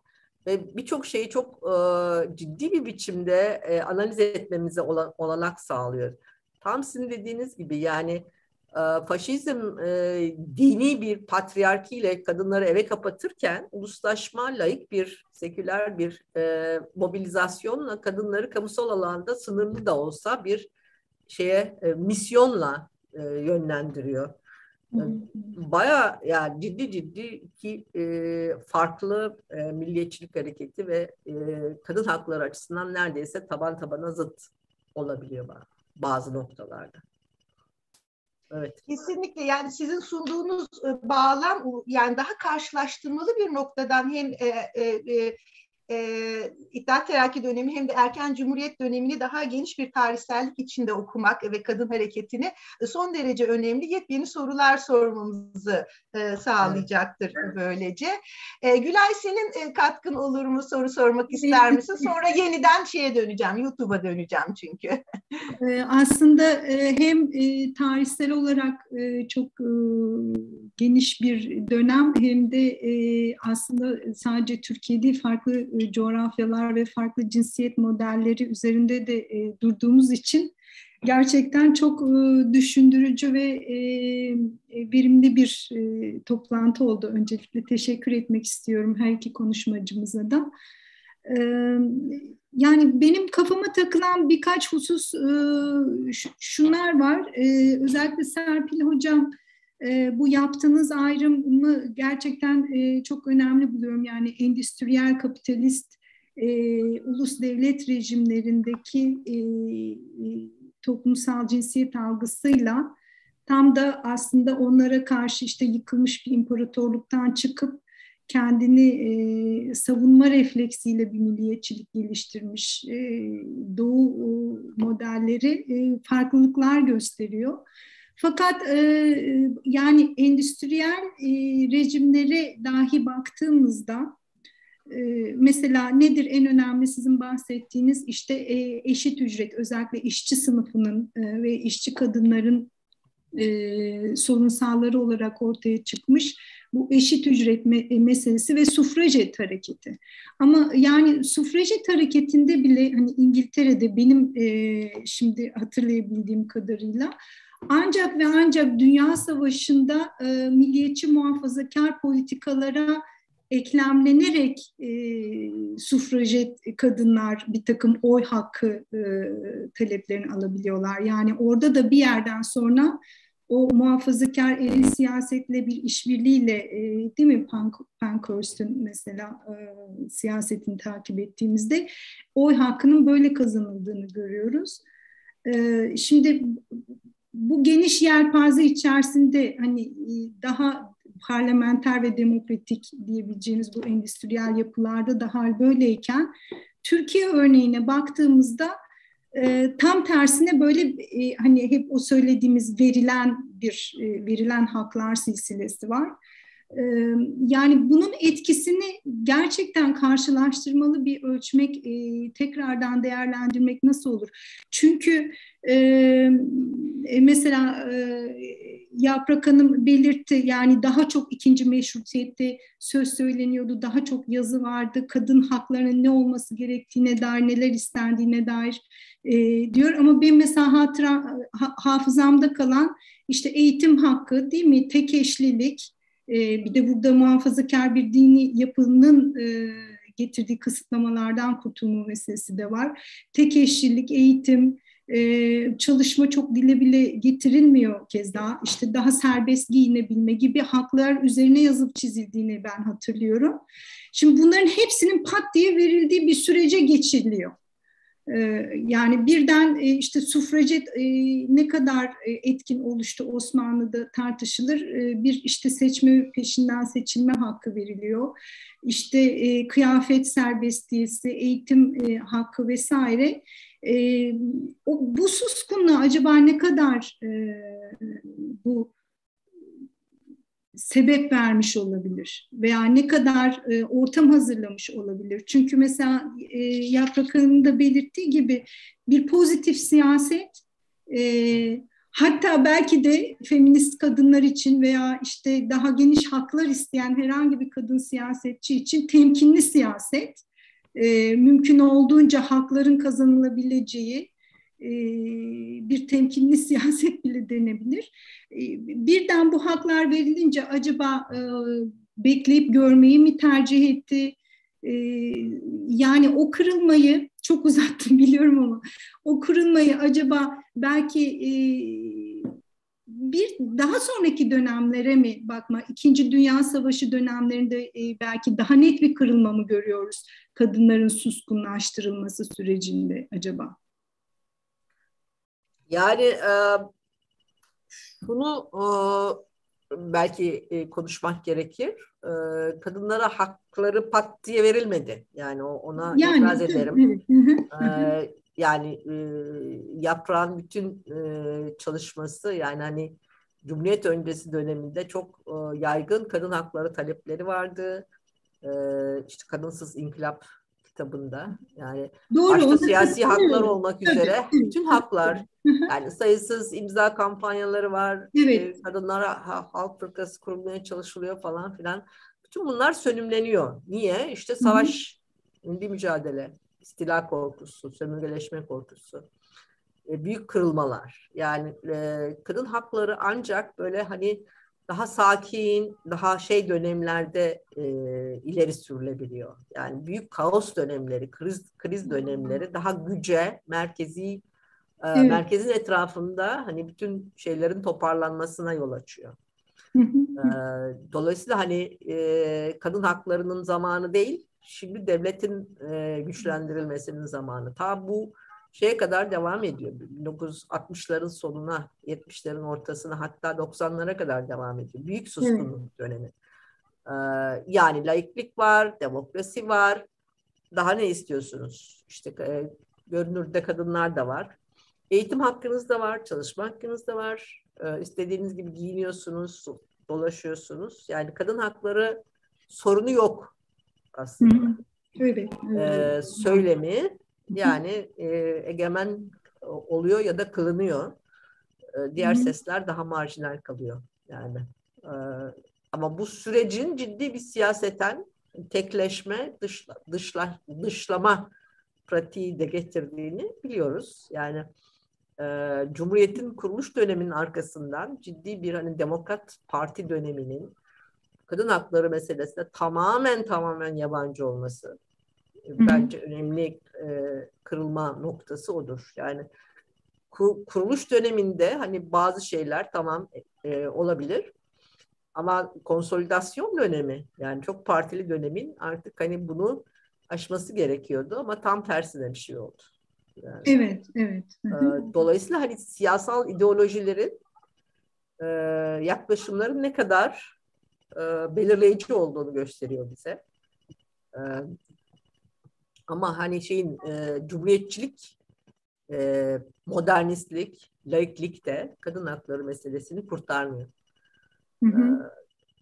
ve birçok şeyi çok e, ciddi bir biçimde e, analiz etmemize olan, olanak sağlıyor. Tam sizin dediğiniz gibi yani e, faşizm e, dini bir patriarkiyle kadınları eve kapatırken uluslaşma layık bir seküler bir e, mobilizasyonla kadınları kamusal alanda sınırlı da olsa bir şeye e, misyonla e, yönlendiriyor. Baya yani ciddi ciddi ki e, farklı e, milliyetçilik hareketi ve e, kadın hakları açısından neredeyse taban tabana zıt olabiliyor bazı noktalarda. Evet. Kesinlikle yani sizin sunduğunuz e, bağlam yani daha karşılaştırmalı bir noktadan hem e, e, e e, İttihat Terakki dönemi hem de erken Cumhuriyet dönemini daha geniş bir tarihsellik içinde okumak ve kadın hareketini son derece önemli yepyeni sorular sormamızı e, sağlayacaktır böylece. E, Gülay senin e, katkın olur mu soru sormak ister misin? Sonra yeniden şeye döneceğim, YouTube'a döneceğim çünkü. E, aslında e, hem e, tarihsel olarak e, çok e, geniş bir dönem hem de e, aslında sadece Türkiye değil farklı e, coğrafyalar ve farklı cinsiyet modelleri üzerinde de e, durduğumuz için gerçekten çok e, düşündürücü ve e, e, verimli bir e, toplantı oldu. Öncelikle teşekkür etmek istiyorum her iki konuşmacımıza da. E, yani benim kafama takılan birkaç husus e, şunlar var. E, özellikle Serpil Hocam e, bu yaptığınız ayrımı gerçekten e, çok önemli buluyorum. Yani endüstriyel kapitalist e, ulus devlet rejimlerindeki e, e, toplumsal cinsiyet algısıyla tam da aslında onlara karşı işte yıkılmış bir imparatorluktan çıkıp kendini e, savunma refleksiyle bir milliyetçilik geliştirmiş e, doğu modelleri e, farklılıklar gösteriyor. Fakat e, yani endüstriyel e, rejimlere dahi baktığımızda e, mesela nedir en önemli sizin bahsettiğiniz işte e, eşit ücret özellikle işçi sınıfının e, ve işçi kadınların e, sorunsalları olarak ortaya çıkmış bu eşit ücret me meselesi ve sufrajet hareketi. Ama yani sufrajet hareketinde bile hani İngiltere'de benim e, şimdi hatırlayabildiğim kadarıyla ancak ve ancak Dünya Savaşı'nda e, milliyetçi muhafazakar politikalara eklemlenerek e, sufrajet kadınlar bir takım oy hakkı e, taleplerini alabiliyorlar. Yani orada da bir yerden sonra o muhafazakar eril siyasetle bir işbirliğiyle e, değil mi Pankhurst'un mesela e, siyasetini takip ettiğimizde oy hakkının böyle kazanıldığını görüyoruz. E, şimdi bu geniş yelpaze içerisinde hani e, daha parlamenter ve demokratik diyebileceğimiz bu endüstriyel yapılarda da hal böyleyken Türkiye örneğine baktığımızda e, tam tersine böyle e, hani hep o söylediğimiz verilen bir e, verilen haklar silsilesi var. Yani bunun etkisini gerçekten karşılaştırmalı bir ölçmek, tekrardan değerlendirmek nasıl olur? Çünkü mesela Yaprak Hanım belirtti yani daha çok ikinci meşrutiyette söz söyleniyordu, daha çok yazı vardı, kadın haklarının ne olması gerektiğine dair, neler istendiğine dair diyor. Ama benim mesela hatıra, ha, hafızamda kalan işte eğitim hakkı değil mi, tek eşlilik, e, bir de burada muhafazakar bir dini yapının e, getirdiği kısıtlamalardan kurtulma meselesi de var. Tek eşlilik, eğitim, e, çalışma çok dile bile getirilmiyor kez daha. İşte daha serbest giyinebilme gibi haklar üzerine yazıp çizildiğini ben hatırlıyorum. Şimdi bunların hepsinin pat diye verildiği bir sürece geçiliyor. E, yani birden e, işte sufracet e, ne kadar etkin oluştu Osmanlı'da tartışılır. Bir işte seçme peşinden seçilme hakkı veriliyor. İşte kıyafet serbestiyesi, eğitim hakkı vesaire e, o, bu suskunluğa acaba ne kadar e, bu sebep vermiş olabilir veya ne kadar e, ortam hazırlamış olabilir? Çünkü mesela e, Yaprak da belirttiği gibi bir pozitif siyaset e, hatta belki de feminist kadınlar için veya işte daha geniş haklar isteyen herhangi bir kadın siyasetçi için temkinli siyaset e, mümkün olduğunca hakların kazanılabileceği bir temkinli siyaset bile denebilir. E, birden bu haklar verilince acaba e, bekleyip görmeyi mi tercih etti? E, yani o kırılmayı çok uzattım biliyorum ama o kırılmayı acaba belki e, bir daha sonraki dönemlere mi bakma, İkinci Dünya Savaşı dönemlerinde e, belki daha net bir kırılma mı görüyoruz kadınların suskunlaştırılması sürecinde acaba? Yani e, şunu e, belki e, konuşmak gerekir. E, kadınlara hakları pat diye verilmedi. Yani ona yani, itiraz ederim. e, yani e, yaprağın bütün e, çalışması yani hani Cumhuriyet öncesi döneminde çok e, yaygın kadın hakları talepleri vardı. E, işte kadınsız inkılap kitabında yani Doğru, başta siyasi haklar olmak üzere bütün haklar yani sayısız imza kampanyaları var. Evet. Kadınlara halk fırkası kurulmaya çalışılıyor falan filan. Bütün bunlar sönümleniyor. Niye? İşte savaş, milli mücadele, istila korkusu, sömürgeleşme korkusu, büyük kırılmalar. Yani e, kadın hakları ancak böyle hani daha sakin, daha şey dönemlerde e, ileri sürülebiliyor. Yani büyük kaos dönemleri, kriz kriz dönemleri daha güce, merkezi e, evet. merkezin etrafında hani bütün şeylerin toparlanmasına yol açıyor. e, dolayısıyla hani e, kadın haklarının zamanı değil, şimdi devletin e, güçlendirilmesinin zamanı. Ta bu şeye kadar devam ediyor. 1960'ların sonuna, 70'lerin ortasına hatta 90'lara kadar devam ediyor. Büyük suskunluk evet. dönemi. Ee, yani laiklik var, demokrasi var. Daha ne istiyorsunuz? İşte e, görünürde kadınlar da var. Eğitim hakkınız da var, çalışma hakkınız da var. Ee, istediğiniz gibi giyiniyorsunuz, dolaşıyorsunuz. Yani kadın hakları sorunu yok aslında. Öyle. Ee, söylemi yani e, egemen oluyor ya da kılınıyor. Ee, diğer Hı-hı. sesler daha marjinal kalıyor yani. Ee, ama bu sürecin ciddi bir siyaseten tekleşme, dışla, dışla, dışlama pratiği de getirdiğini biliyoruz. Yani e, Cumhuriyet'in kuruluş döneminin arkasından ciddi bir hani Demokrat Parti döneminin kadın hakları meselesinde tamamen tamamen yabancı olması. Bence önemli e, kırılma noktası odur. Yani kur, kuruluş döneminde hani bazı şeyler tamam e, olabilir ama konsolidasyon dönemi yani çok partili dönemin artık hani bunu aşması gerekiyordu ama tam tersine bir şey oldu. Yani, evet, evet. Dolayısıyla hani siyasal ideolojilerin e, yaklaşımların ne kadar e, belirleyici olduğunu gösteriyor bize. E, ama hani şeyin e, cumhuriyetçilik, e, modernistlik, laiklik de kadın hakları meselesini kurtarmıyor. Hı hı.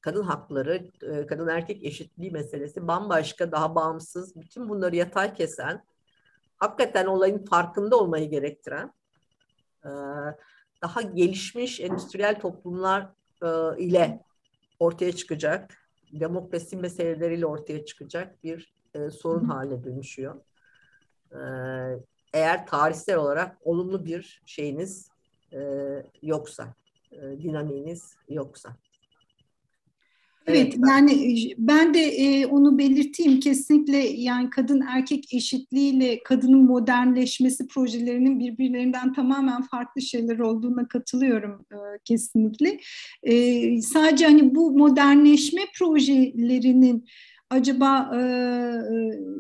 kadın hakları, kadın erkek eşitliği meselesi bambaşka, daha bağımsız, bütün bunları yatay kesen, hakikaten olayın farkında olmayı gerektiren, daha gelişmiş endüstriyel toplumlar ile ortaya çıkacak, demokrasi meseleleriyle ortaya çıkacak bir sorun haline dönüşüyor. Eğer tarihsel olarak olumlu bir şeyiniz yoksa, dinamiğiniz yoksa. Evet, yani e, ben de e, onu belirteyim kesinlikle yani kadın erkek eşitliğiyle kadının modernleşmesi projelerinin birbirlerinden tamamen farklı şeyler olduğuna katılıyorum e, kesinlikle. E, sadece hani bu modernleşme projelerinin acaba e, e,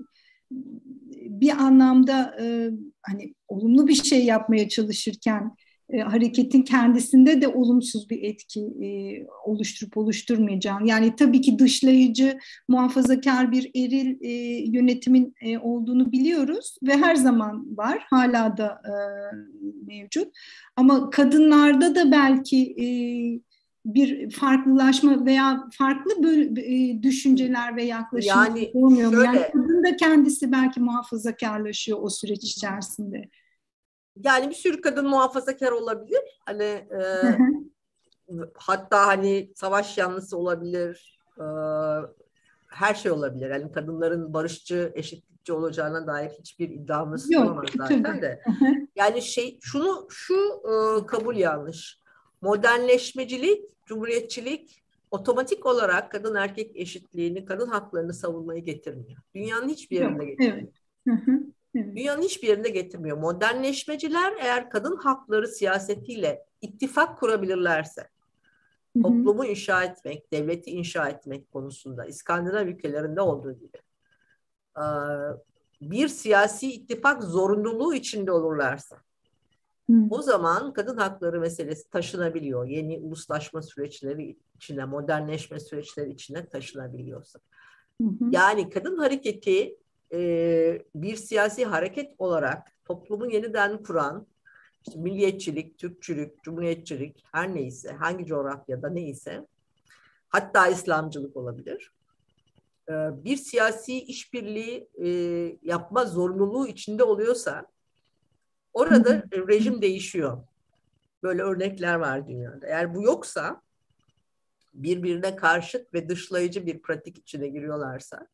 bir anlamda e, hani olumlu bir şey yapmaya çalışırken e, hareketin kendisinde de olumsuz bir etki e, oluşturup oluşturmayacağını. Yani tabii ki dışlayıcı, muhafazakar bir eril e, yönetimin e, olduğunu biliyoruz ve her zaman var, hala da e, mevcut. Ama kadınlarda da belki e, bir farklılaşma veya farklı e, düşünceler ve yaklaşımlar yani olmuyor. Şöyle, yani kadın da kendisi belki muhafazakarlaşıyor o süreç içerisinde. Yani bir sürü kadın muhafazakar olabilir. Hani e, hatta hani savaş yanlısı olabilir. E, her şey olabilir. Yani kadınların barışçı, eşitlikçi olacağına dair hiçbir iddiamız Yok, olamaz zaten de. yani şey şunu şu e, kabul yanlış. Modernleşmecilik, cumhuriyetçilik otomatik olarak kadın erkek eşitliğini, kadın haklarını savunmayı getirmiyor. Dünyanın hiçbir yerinde getirmiyor. Evet. Dünyanın hiçbir yerinde getirmiyor. Modernleşmeciler eğer kadın hakları siyasetiyle ittifak kurabilirlerse, toplumu inşa etmek, devleti inşa etmek konusunda İskandinav ülkelerinde olduğu gibi bir siyasi ittifak zorunluluğu içinde olurlarsa hı. o zaman kadın hakları meselesi taşınabiliyor. Yeni uluslaşma süreçleri içine, modernleşme süreçleri içine taşınabiliyorsa. Hı hı. Yani kadın hareketi e, bir siyasi hareket olarak toplumu yeniden kuran işte milliyetçilik, Türkçülük, cumhuriyetçilik her neyse, hangi coğrafyada neyse hatta İslamcılık olabilir. E, bir siyasi işbirliği e, yapma zorunluluğu içinde oluyorsa orada rejim değişiyor. Böyle örnekler var dünyada. Eğer bu yoksa birbirine karşıt ve dışlayıcı bir pratik içine giriyorlarsa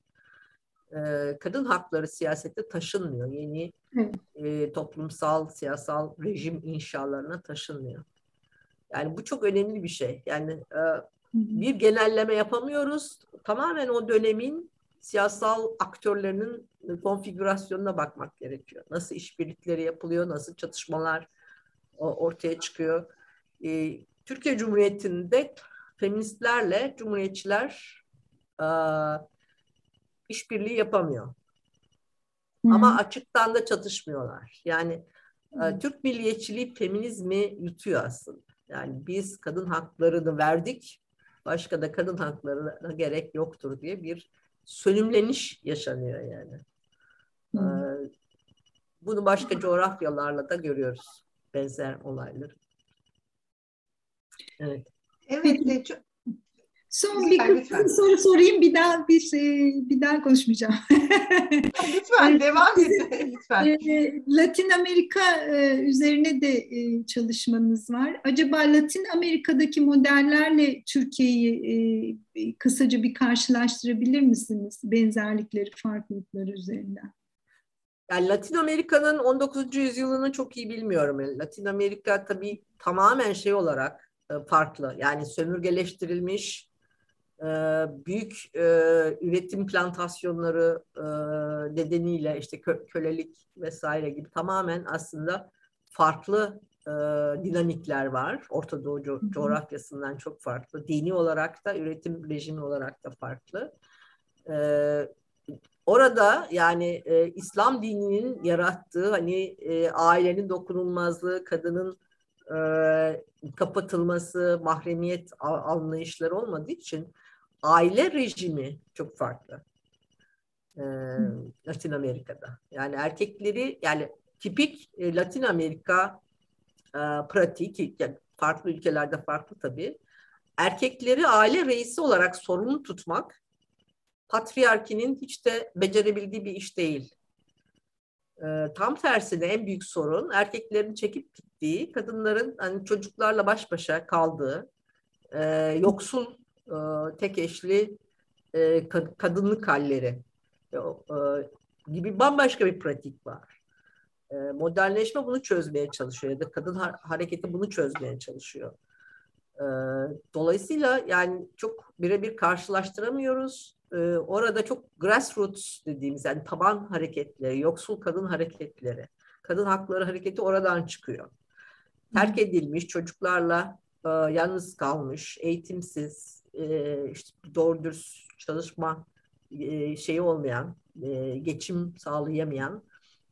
e, kadın hakları siyasette taşınmıyor. Yeni e, toplumsal, siyasal rejim inşalarına taşınmıyor. Yani bu çok önemli bir şey. Yani e, bir genelleme yapamıyoruz. Tamamen o dönemin siyasal aktörlerinin konfigürasyonuna bakmak gerekiyor. Nasıl işbirlikleri yapılıyor, nasıl çatışmalar ortaya çıkıyor. E, Türkiye Cumhuriyeti'nde feministlerle cumhuriyetçiler e, işbirliği yapamıyor. Hı. Ama açıktan da çatışmıyorlar. Yani e, Türk milliyetçiliği feminizmi yutuyor aslında. Yani biz kadın haklarını verdik. Başka da kadın haklarına gerek yoktur diye bir sönümleniş yaşanıyor yani. Hmm. Bunu başka coğrafyalarla da görüyoruz benzer olayları. Evet. Evet, çok, Son bir lütfen. soru sorayım bir daha bir şey, bir daha konuşmayacağım. lütfen devam edin lütfen. Ee, Latin Amerika e, üzerine de e, çalışmanız var. Acaba Latin Amerika'daki modellerle Türkiye'yi e, kısaca bir karşılaştırabilir misiniz? Benzerlikleri, farklılıkları üzerinden. Yani Latin Amerika'nın 19. yüzyılını çok iyi bilmiyorum. Latin Amerika tabii tamamen şey olarak farklı. Yani sömürgeleştirilmiş, e, büyük e, üretim plantasyonları e, nedeniyle işte kö kölelik vesaire gibi tamamen aslında farklı e, dinamikler var. Orta Doğu co coğrafyasından çok farklı. Dini olarak da üretim rejimi olarak da farklı. E, orada yani e, İslam dininin yarattığı hani e, ailenin dokunulmazlığı, kadının e, kapatılması, mahremiyet anlayışları olmadığı için aile rejimi çok farklı. Ee, Latin Amerika'da. Yani erkekleri yani tipik e, Latin Amerika e, pratik yani farklı ülkelerde farklı tabii. Erkekleri aile reisi olarak sorumlu tutmak patriarkinin hiç de becerebildiği bir iş değil. E, tam tersine en büyük sorun erkeklerin çekip gittiği, kadınların hani çocuklarla baş başa kaldığı, e, yoksul e, tek eşli e, kadınlık halleri e, gibi bambaşka bir pratik var. modernleşme bunu çözmeye çalışıyor ya da kadın hareketi bunu çözmeye çalışıyor. dolayısıyla yani çok birebir karşılaştıramıyoruz. orada çok grassroots dediğimiz yani taban hareketleri, yoksul kadın hareketleri, kadın hakları hareketi oradan çıkıyor. Terk edilmiş çocuklarla yalnız kalmış, eğitimsiz, e, işte doğru dürüst çalışma e, şeyi olmayan, e, geçim sağlayamayan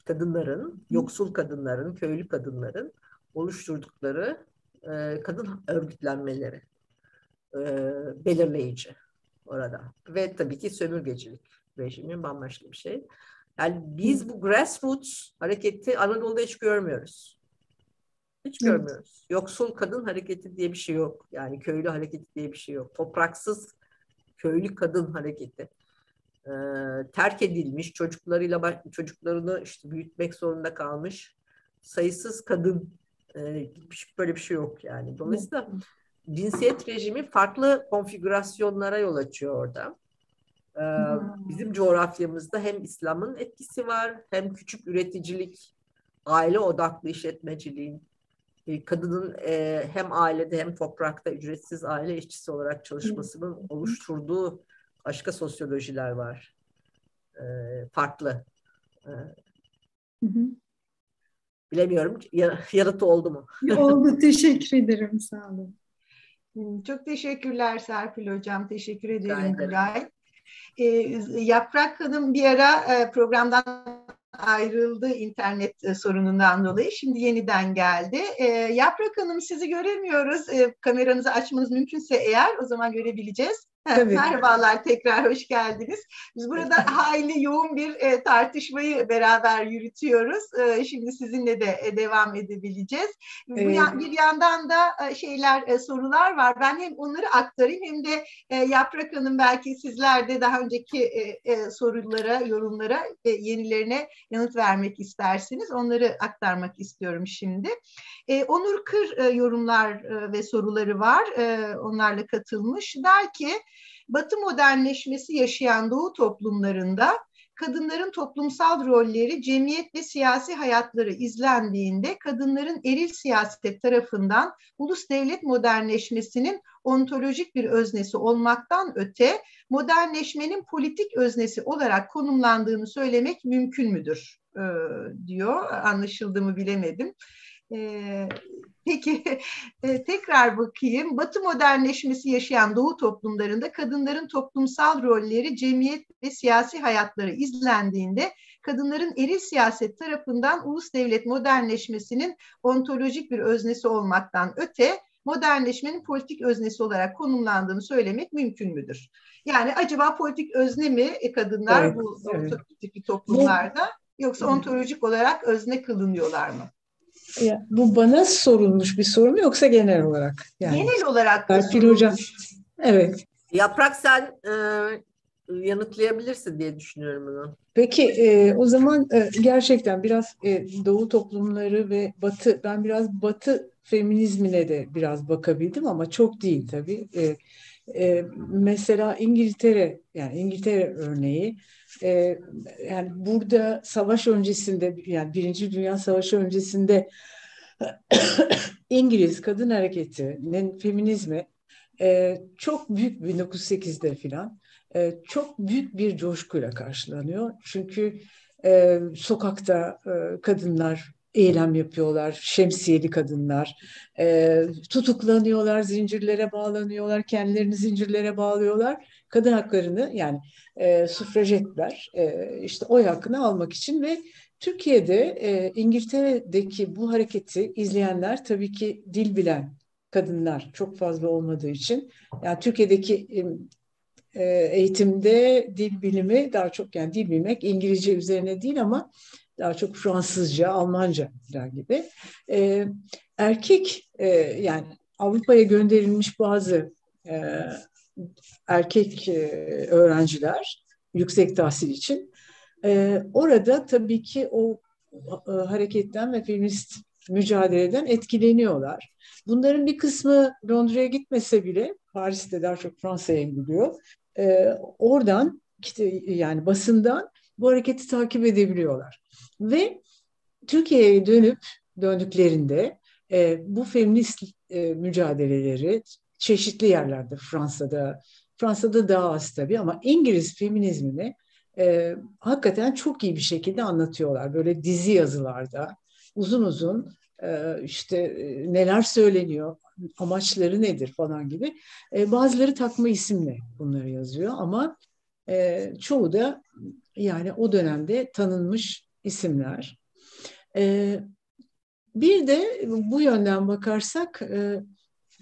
kadınların, yoksul kadınların, köylü kadınların oluşturdukları e, kadın örgütlenmeleri e, belirleyici orada. Ve tabii ki sömürgecilik rejimi bambaşka bir şey. Yani biz bu grassroots hareketi Anadolu'da hiç görmüyoruz. Hiç görmüyoruz. Yoksul kadın hareketi diye bir şey yok. Yani köylü hareketi diye bir şey yok. Topraksız köylü kadın hareketi. Ee, terk edilmiş çocuklarıyla çocuklarını işte büyütmek zorunda kalmış sayısız kadın e, böyle bir şey yok yani. Dolayısıyla cinsiyet rejimi farklı konfigürasyonlara yol açıyor orada. Ee, bizim coğrafyamızda hem İslam'ın etkisi var hem küçük üreticilik, aile odaklı işletmeciliğin kadının e, hem ailede hem toprakta ücretsiz aile işçisi olarak çalışmasının oluşturduğu başka sosyolojiler var. E, farklı. Bilemiyorum. Yanıtı oldu mu? oldu. Teşekkür ederim. Sağ olun. Çok teşekkürler Serpil Hocam. Teşekkür ederim Gülay. E, Yaprak Hanım bir ara e, programdan ayrıldı internet e, sorunundan dolayı. Şimdi yeniden geldi. E, Yaprak Hanım sizi göremiyoruz. E, kameranızı açmanız mümkünse eğer o zaman görebileceğiz. Tabii. Merhabalar tekrar hoş geldiniz. Biz burada hayli yoğun bir e, tartışmayı beraber yürütüyoruz. E, şimdi sizinle de e, devam edebileceğiz. Evet. Bu yan, bir yandan da e, şeyler e, sorular var. Ben hem onları aktarayım hem de e, Yaprak Hanım belki sizler de daha önceki e, e, sorulara, yorumlara e, yenilerine yanıt vermek istersiniz. Onları aktarmak istiyorum şimdi. E, Onur Kır e, yorumlar e, ve soruları var. E, onlarla katılmış. Der ki Batı modernleşmesi yaşayan Doğu toplumlarında kadınların toplumsal rolleri, cemiyet ve siyasi hayatları izlendiğinde kadınların eril siyaset tarafından ulus devlet modernleşmesinin ontolojik bir öznesi olmaktan öte modernleşmenin politik öznesi olarak konumlandığını söylemek mümkün müdür? E, diyor. Anlaşıldığımı bilemedim. E, Peki e, tekrar bakayım. Batı modernleşmesi yaşayan Doğu toplumlarında kadınların toplumsal rolleri, cemiyet ve siyasi hayatları izlendiğinde kadınların eril siyaset tarafından ulus devlet modernleşmesinin ontolojik bir öznesi olmaktan öte modernleşmenin politik öznesi olarak konumlandığını söylemek mümkün müdür? Yani acaba politik özne mi e, kadınlar evet, bu evet. toplumlarda yoksa ontolojik olarak özne kılınıyorlar mı? Ya, bu bana sorulmuş bir soru mu yoksa genel olarak? Yani, genel olarak Serpil Hocam. Evet. Yaprak sen e, yanıtlayabilirsin diye düşünüyorum bunu. Peki e, o zaman e, gerçekten biraz e, Doğu toplumları ve Batı, ben biraz Batı feminizmine de biraz bakabildim ama çok değil tabii. E, e, mesela İngiltere, yani İngiltere örneği, e, yani burada savaş öncesinde, yani Birinci Dünya Savaşı öncesinde İngiliz kadın hareketinin feminizmi e, çok büyük 1908'de filan e, çok büyük bir coşkuyla karşılanıyor. Çünkü e, sokakta kadınlar eylem yapıyorlar, şemsiyeli kadınlar, tutuklanıyorlar, zincirlere bağlanıyorlar, kendilerini zincirlere bağlıyorlar. Kadın haklarını yani e, sufrajetler e, işte oy hakkını almak için ve Türkiye'de e, İngiltere'deki bu hareketi izleyenler tabii ki dil bilen kadınlar çok fazla olmadığı için yani Türkiye'deki e, eğitimde dil bilimi daha çok yani dil bilmek İngilizce üzerine değil ama daha çok Fransızca, Almanca gibi. E, erkek e, yani Avrupa'ya gönderilmiş bazı e, erkek e, öğrenciler yüksek tahsil için e, orada tabii ki o e, hareketten ve feminist mücadeleden etkileniyorlar. Bunların bir kısmı Londra'ya gitmese bile Paris'te daha çok Fransa'ya gidiyor. Oradan yani basından bu hareketi takip edebiliyorlar. Ve Türkiye'ye dönüp döndüklerinde e, bu feminist e, mücadeleleri çeşitli yerlerde Fransa'da, Fransa'da daha az tabii ama İngiliz feminizmini e, hakikaten çok iyi bir şekilde anlatıyorlar. Böyle dizi yazılarda uzun uzun e, işte e, neler söyleniyor, amaçları nedir falan gibi. E, bazıları takma isimle bunları yazıyor ama e, çoğu da yani o dönemde tanınmış isimler. E, bir de bu yönden bakarsak e,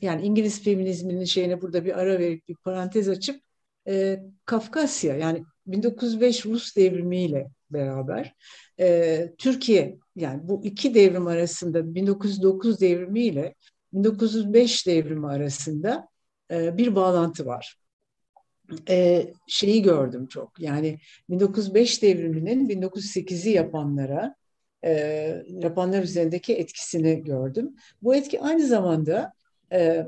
yani İngiliz feminizminin şeyine burada bir ara verip bir parantez açıp e, Kafkasya yani 1905 Rus devrimiyle beraber e, Türkiye yani bu iki devrim arasında 1909 devrimiyle 1905 devrimi arasında e, bir bağlantı var. E, şeyi gördüm çok yani 1905 devriminin 1908'i yapanlara e, yapanlar üzerindeki etkisini gördüm. Bu etki aynı zamanda e,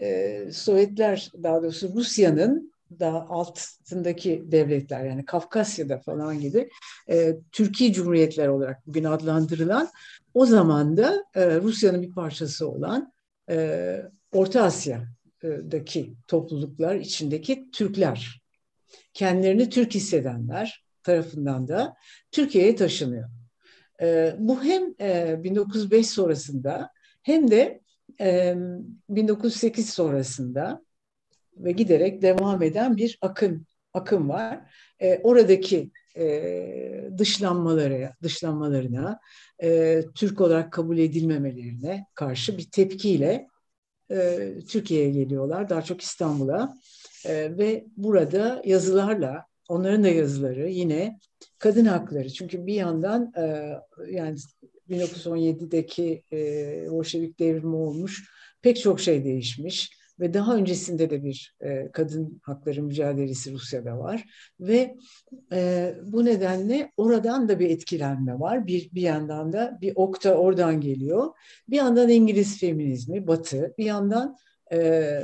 e, Sovyetler daha doğrusu Rusya'nın daha altındaki devletler yani Kafkasya'da falan gibi e, Türkiye Cumhuriyetler olarak bugün adlandırılan o zaman da e, Rusya'nın bir parçası olan e, Orta Asya'daki topluluklar içindeki Türkler kendilerini Türk hissedenler tarafından da Türkiye'ye taşınıyor. E, bu hem e, 1905 sonrasında hem de e, 1908 sonrasında ve giderek devam eden bir akın akım var. E, oradaki e, dışlanmaları, dışlanmalarına, e, Türk olarak kabul edilmemelerine karşı bir tepkiyle e, Türkiye'ye geliyorlar, daha çok İstanbul'a e, ve burada yazılarla, onların da yazıları yine kadın hakları. Çünkü bir yandan e, yani 1917'deki e, Bolşevik devrimi olmuş, pek çok şey değişmiş ve daha öncesinde de bir e, kadın hakları mücadelesi Rusya'da var ve e, bu nedenle oradan da bir etkilenme var. Bir bir yandan da bir okta oradan geliyor. Bir yandan İngiliz feminizmi, Batı, bir yandan e,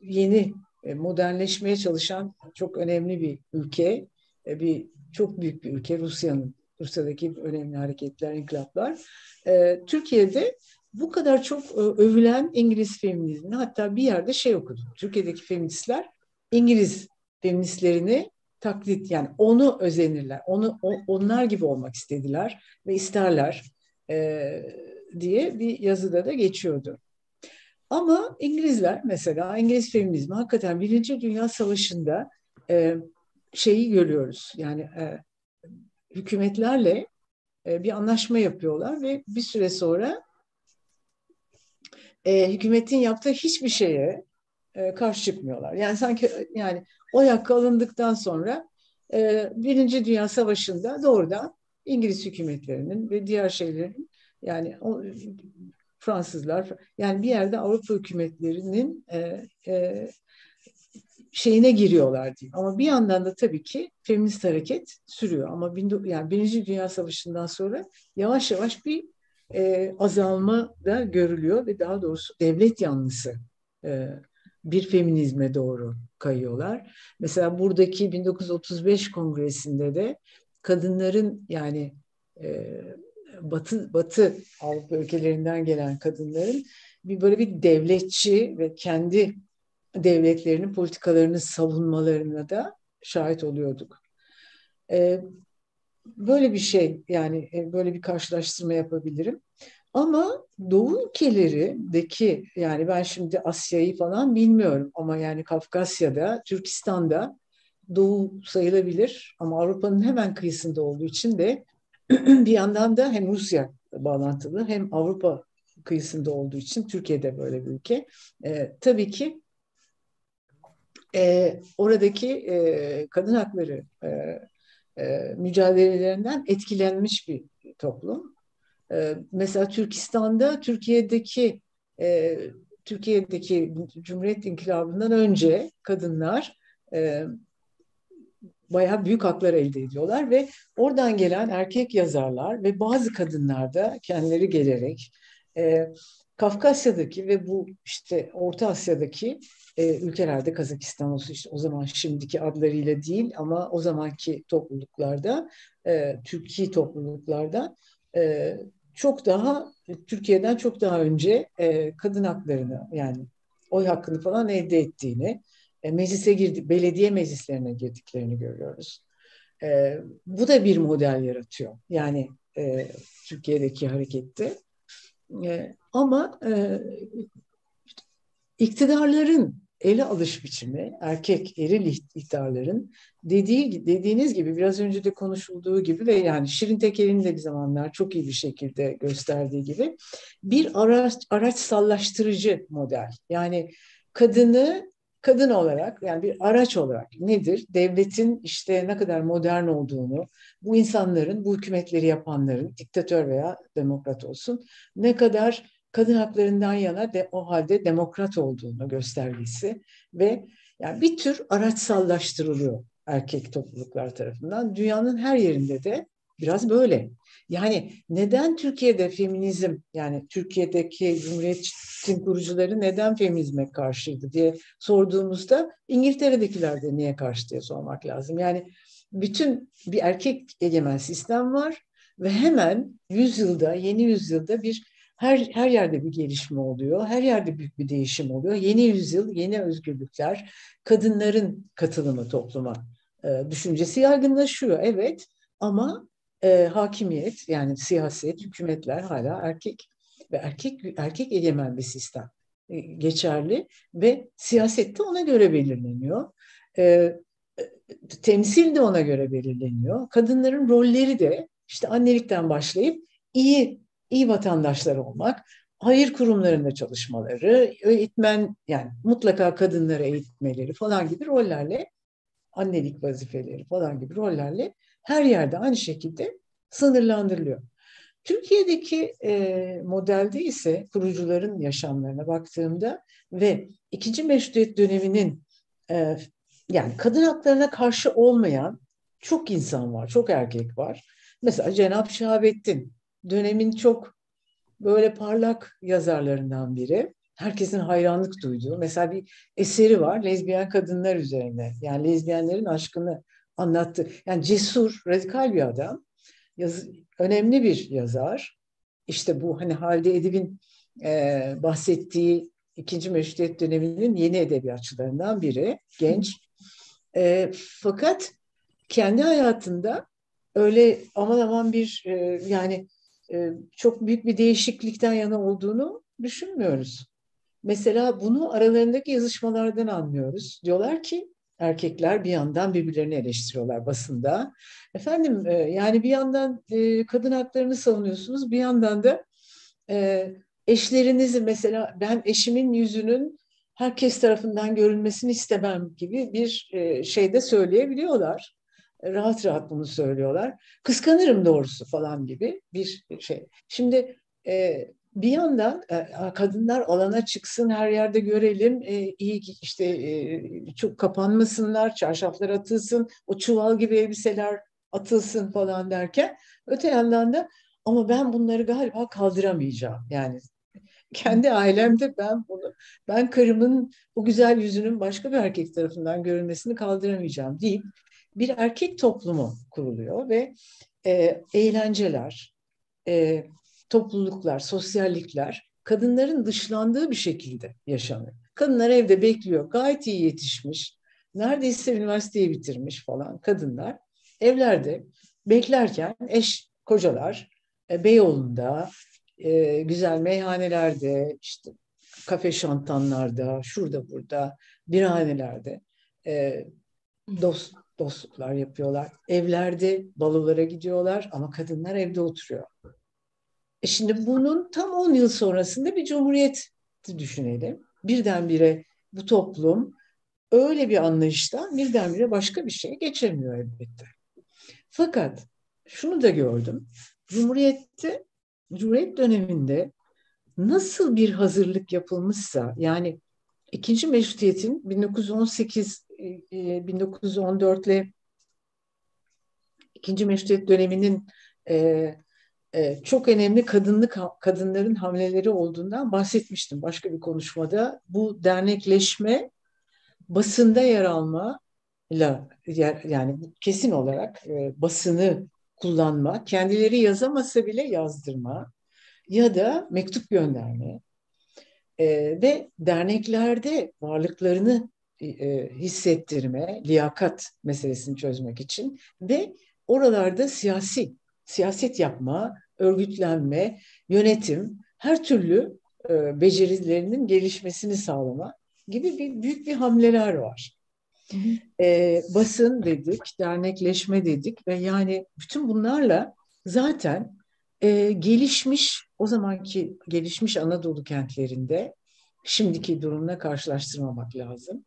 yeni e, modernleşmeye çalışan çok önemli bir ülke, e, bir çok büyük bir ülke Rusya'nın Rusya'daki önemli hareketler, inkılaplar. E, Türkiye'de bu kadar çok e, övülen İngiliz feminizmi hatta bir yerde şey okudum. Türkiye'deki feministler İngiliz feministlerini taklit yani onu özenirler. Onu o, onlar gibi olmak istediler ve isterler e, diye bir yazıda da geçiyordu. Ama İngilizler mesela İngiliz feminizmi hakikaten Birinci Dünya Savaşı'nda e, şeyi görüyoruz. Yani e, hükümetlerle e, bir anlaşma yapıyorlar ve bir süre sonra e, hükümetin yaptığı hiçbir şeye e, karşı çıkmıyorlar. Yani sanki yani o hakkı alındıktan sonra Birinci Dünya Savaşı'nda doğrudan İngiliz hükümetlerinin ve diğer şeylerin yani o, Fransızlar yani bir yerde Avrupa hükümetlerinin e, e, şeyine giriyorlar diyeyim. Ama bir yandan da tabii ki feminist hareket sürüyor. Ama bin, yani Birinci Dünya Savaşı'ndan sonra yavaş yavaş bir e, azalma da görülüyor ve daha doğrusu devlet yanlısı e, bir feminizme doğru kayıyorlar. Mesela buradaki 1935 kongresinde de kadınların yani e, Batı Batı Avrupa ülkelerinden gelen kadınların bir böyle bir devletçi ve kendi devletlerinin politikalarını savunmalarına da şahit oluyorduk. E, böyle bir şey yani e, böyle bir karşılaştırma yapabilirim. Ama Doğu ülkelerindeki yani ben şimdi Asya'yı falan bilmiyorum ama yani Kafkasya'da, Türkistan'da Doğu sayılabilir ama Avrupa'nın hemen kıyısında olduğu için de bir yandan da hem Rusya bağlantılı hem Avrupa kıyısında olduğu için Türkiye'de böyle bir ülke. E, tabii ki e, oradaki e, kadın hakları e, e, mücadelelerinden etkilenmiş bir toplum. E, mesela Türkistan'da Türkiye'deki e, Türkiye'deki Cumhuriyet İnkılabı'ndan önce kadınlar e, bayağı büyük haklar elde ediyorlar ve oradan gelen erkek yazarlar ve bazı kadınlar da kendileri gelerek e, Kafkasya'daki ve bu işte Orta Asya'daki e, ülkelerde Kazakistan olsun işte o zaman şimdiki adlarıyla değil ama o zamanki topluluklarda e, Türkiye topluluklarda e, çok daha Türkiye'den çok daha önce e, kadın haklarını yani oy hakkını falan elde ettiğini e, meclise girdi, belediye meclislerine girdiklerini görüyoruz. E, bu da bir model yaratıyor. Yani e, Türkiye'deki harekette. E, ama e, iktidarların ele alış biçimi, erkek eril iktidarların dediği dediğiniz gibi biraz önce de konuşulduğu gibi ve yani Şirin Teker'in de bir zamanlar çok iyi bir şekilde gösterdiği gibi bir araç araç sallaştırıcı model. Yani kadını kadın olarak yani bir araç olarak nedir? Devletin işte ne kadar modern olduğunu, bu insanların, bu hükümetleri yapanların, diktatör veya demokrat olsun, ne kadar kadın haklarından yana de o halde demokrat olduğunu göstergesi ve yani bir tür araçsallaştırılıyor erkek topluluklar tarafından. Dünyanın her yerinde de biraz böyle. Yani neden Türkiye'de feminizm yani Türkiye'deki Cumhuriyet'in kurucuları neden feminizme karşıydı diye sorduğumuzda İngiltere'dekiler de niye karşı diye sormak lazım. Yani bütün bir erkek egemen sistem var ve hemen yüzyılda, yeni yüzyılda bir her, her yerde bir gelişme oluyor. Her yerde büyük bir değişim oluyor. Yeni yüzyıl, yeni özgürlükler, kadınların katılımı topluma e, düşüncesi yaygınlaşıyor. Evet ama e, hakimiyet yani siyaset, hükümetler hala erkek ve erkek erkek egemen bir sistem e, geçerli ve siyasette ona göre belirleniyor. E, e, temsil de ona göre belirleniyor. Kadınların rolleri de işte annelikten başlayıp iyi iyi vatandaşlar olmak, hayır kurumlarında çalışmaları, eğitmen yani mutlaka kadınları eğitmeleri falan gibi rollerle annelik vazifeleri falan gibi rollerle her yerde aynı şekilde sınırlandırılıyor. Türkiye'deki e, modelde ise kurucuların yaşamlarına baktığımda ve ikinci meşruiyet döneminin e, yani kadın haklarına karşı olmayan çok insan var, çok erkek var. Mesela Cenab Şahabettin dönemin çok böyle parlak yazarlarından biri. Herkesin hayranlık duyduğu. Mesela bir eseri var lezbiyen kadınlar üzerine. Yani lezbiyenlerin aşkını anlattı. Yani cesur, radikal bir adam. Yaz, önemli bir yazar. İşte bu hani Halide Edip'in e, bahsettiği ikinci meşrutiyet döneminin yeni edebiyatçılarından biri. Genç. E, fakat kendi hayatında öyle aman aman bir e, yani çok büyük bir değişiklikten yana olduğunu düşünmüyoruz. Mesela bunu aralarındaki yazışmalardan anlıyoruz. Diyorlar ki erkekler bir yandan birbirlerini eleştiriyorlar basında. Efendim e, yani bir yandan e, kadın haklarını savunuyorsunuz bir yandan da eşlerinizi mesela ben eşimin yüzünün herkes tarafından görülmesini istemem gibi bir e, şeyde söyleyebiliyorlar. Rahat rahat bunu söylüyorlar. Kıskanırım doğrusu falan gibi bir şey. Şimdi e, bir yandan e, kadınlar alana çıksın her yerde görelim e, iyi işte e, çok kapanmasınlar çarşaflar atılsın o çuval gibi elbiseler atılsın falan derken öte yandan da ama ben bunları galiba kaldıramayacağım yani kendi ailemde ben bunu ben karımın o güzel yüzünün başka bir erkek tarafından görülmesini kaldıramayacağım deyip bir erkek toplumu kuruluyor ve e, eğlenceler, e, topluluklar, sosyallikler kadınların dışlandığı bir şekilde yaşanıyor. Kadınlar evde bekliyor, gayet iyi yetişmiş, neredeyse üniversiteyi bitirmiş falan kadınlar evlerde beklerken eş kocalar e, Beyoğlu'nda, e, güzel meyhanelerde, işte kafe şantanlarda, şurada burada, birhanelerde e, dost, dostluklar yapıyorlar. Evlerde balolara gidiyorlar ama kadınlar evde oturuyor. E şimdi bunun tam 10 yıl sonrasında bir cumhuriyet düşünelim. Birdenbire bu toplum öyle bir anlayıştan birdenbire başka bir şeye geçemiyor elbette. Fakat şunu da gördüm. Cumhuriyette, Cumhuriyet döneminde nasıl bir hazırlık yapılmışsa yani ikinci meşrutiyetin 1918 1914 ile ikinci meşrutiyet döneminin e, e, çok önemli kadınlık kadınların hamleleri olduğundan bahsetmiştim başka bir konuşmada. Bu dernekleşme basında yer alma yani kesin olarak e, basını kullanma, kendileri yazamasa bile yazdırma ya da mektup gönderme e, ve derneklerde varlıklarını e, hissettirme, liyakat meselesini çözmek için ve oralarda siyasi siyaset yapma, örgütlenme, yönetim, her türlü e, becerilerinin gelişmesini sağlama gibi bir büyük bir hamleler var. E, basın dedik, dernekleşme dedik ve yani bütün bunlarla zaten e, gelişmiş, o zamanki gelişmiş Anadolu kentlerinde şimdiki durumla karşılaştırmamak lazım.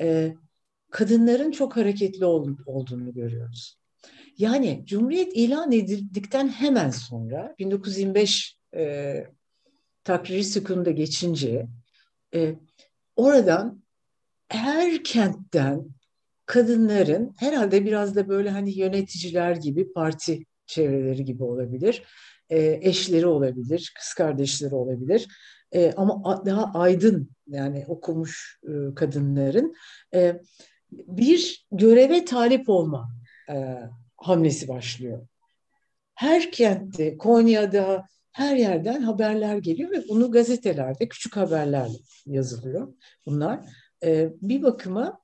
E, kadınların çok hareketli ol, olduğunu görüyoruz. Yani Cumhuriyet ilan edildikten hemen sonra 1925 e, takriri sükununda geçince e, oradan her kentten kadınların herhalde biraz da böyle hani yöneticiler gibi parti çevreleri gibi olabilir. E, eşleri olabilir, kız kardeşleri olabilir. E, ama daha aydın yani okumuş e, kadınların bir göreve talip olma hamlesi başlıyor. Her kentte, Konya'da, her yerden haberler geliyor ve bunu gazetelerde küçük haberlerle yazılıyor bunlar. Bir bakıma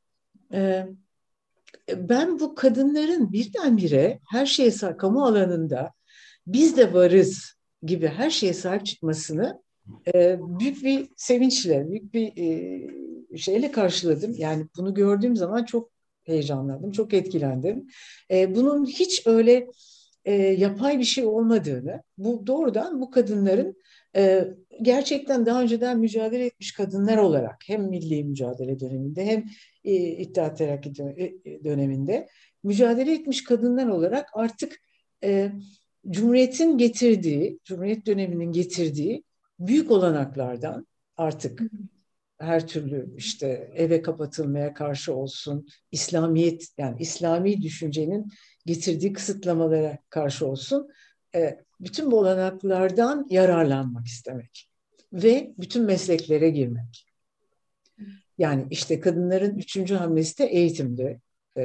ben bu kadınların birdenbire her şeye kamu alanında biz de varız gibi her şeye sahip çıkmasını e, büyük bir sevinçle, büyük bir e, şeyle karşıladım. Yani bunu gördüğüm zaman çok heyecanlandım, çok etkilendim. E, bunun hiç öyle e, yapay bir şey olmadığını, bu doğrudan bu kadınların e, gerçekten daha önceden mücadele etmiş kadınlar olarak hem milli mücadele döneminde hem e, İttihat Terakki e, döneminde mücadele etmiş kadınlar olarak artık e, Cumhuriyet'in getirdiği, Cumhuriyet döneminin getirdiği büyük olanaklardan artık her türlü işte eve kapatılmaya karşı olsun, İslamiyet yani İslami düşüncenin getirdiği kısıtlamalara karşı olsun, e, bütün bu olanaklardan yararlanmak istemek ve bütün mesleklere girmek. Yani işte kadınların üçüncü hamlesi de eğitimde,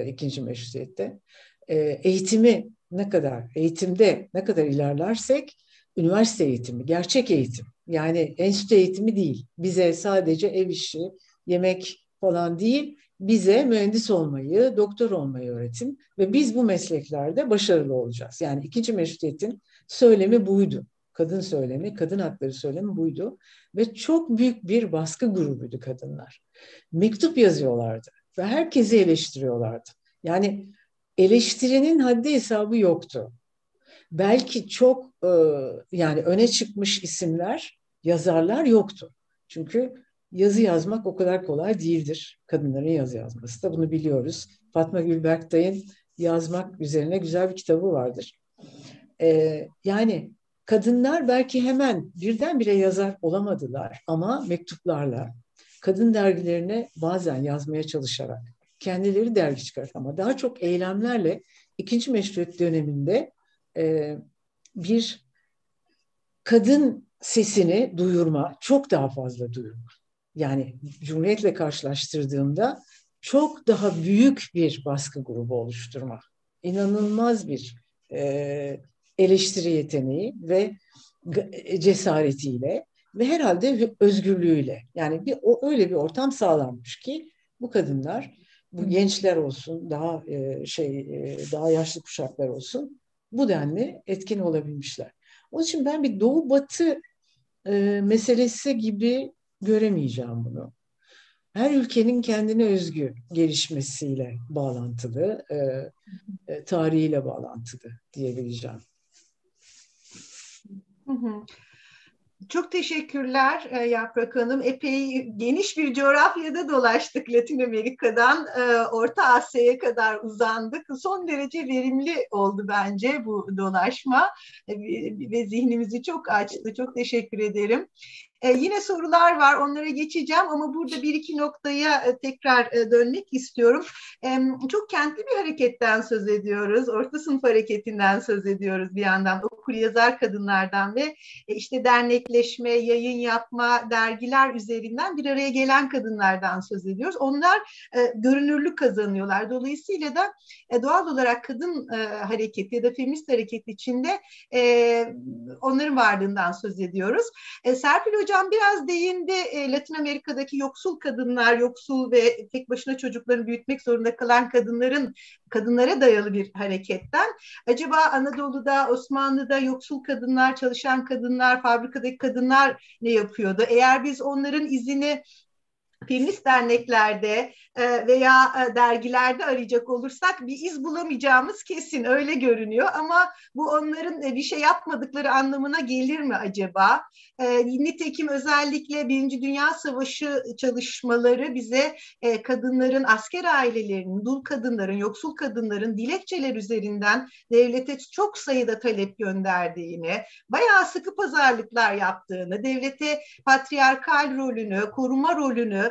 ikinci meşrutiyette. E, eğitimi ne kadar, eğitimde ne kadar ilerlersek, üniversite eğitimi, gerçek eğitim, yani enstitü eğitimi değil. Bize sadece ev işi, yemek falan değil, bize mühendis olmayı, doktor olmayı öğretin ve biz bu mesleklerde başarılı olacağız. Yani ikinci meşrutiyetin söylemi buydu. Kadın söylemi, kadın hakları söylemi buydu. Ve çok büyük bir baskı grubuydu kadınlar. Mektup yazıyorlardı ve herkesi eleştiriyorlardı. Yani eleştirinin haddi hesabı yoktu. Belki çok e, yani öne çıkmış isimler yazarlar yoktu. Çünkü yazı yazmak o kadar kolay değildir. Kadınların yazı yazması da bunu biliyoruz. Fatma Gül Berktay'ın yazmak üzerine güzel bir kitabı vardır. Ee, yani kadınlar belki hemen birdenbire yazar olamadılar ama mektuplarla, kadın dergilerine bazen yazmaya çalışarak, kendileri dergi çıkar ama daha çok eylemlerle ikinci meşruiyet döneminde e, bir kadın sesini duyurma, çok daha fazla duyurma. Yani Cumhuriyet'le karşılaştırdığımda çok daha büyük bir baskı grubu oluşturma. İnanılmaz bir e, eleştiri yeteneği ve cesaretiyle ve herhalde özgürlüğüyle. Yani bir o öyle bir ortam sağlanmış ki bu kadınlar, bu gençler olsun, daha e, şey e, daha yaşlı kuşaklar olsun bu denli etkin olabilmişler. Onun için ben bir doğu batı e, meselesi gibi göremeyeceğim bunu. Her ülkenin kendine özgü gelişmesiyle bağlantılı, e, e, tarihiyle bağlantılı diyebileceğim. Çok teşekkürler e, Yaprak Hanım. Epey geniş bir coğrafyada dolaştık Latin Amerika'dan e, Orta Asya'ya kadar uzandık. Son derece verimli oldu bence bu dolaşma e, ve zihnimizi çok açtı. Çok teşekkür ederim. Ee, yine sorular var, onlara geçeceğim ama burada bir iki noktaya e, tekrar e, dönmek istiyorum. E, çok kentli bir hareketten söz ediyoruz, orta sınıf hareketinden söz ediyoruz bir yandan, okur yazar kadınlardan ve e, işte dernekleşme, yayın yapma, dergiler üzerinden bir araya gelen kadınlardan söz ediyoruz. Onlar e, görünürlük kazanıyorlar. Dolayısıyla da e, doğal olarak kadın e, hareketi ya da feminist hareket içinde e, onların varlığından söz ediyoruz. E, Serpil Hocam Hocam biraz değindi e, Latin Amerika'daki yoksul kadınlar, yoksul ve tek başına çocuklarını büyütmek zorunda kalan kadınların kadınlara dayalı bir hareketten. Acaba Anadolu'da, Osmanlı'da yoksul kadınlar, çalışan kadınlar, fabrikadaki kadınlar ne yapıyordu? Eğer biz onların izini feminist derneklerde e, veya e, dergilerde arayacak olursak bir iz bulamayacağımız kesin öyle görünüyor ama bu onların e, bir şey yapmadıkları anlamına gelir mi acaba? Nitekim özellikle Birinci Dünya Savaşı çalışmaları bize kadınların, asker ailelerinin, dul kadınların, yoksul kadınların dilekçeler üzerinden devlete çok sayıda talep gönderdiğini, bayağı sıkı pazarlıklar yaptığını, devlete patriarkal rolünü, koruma rolünü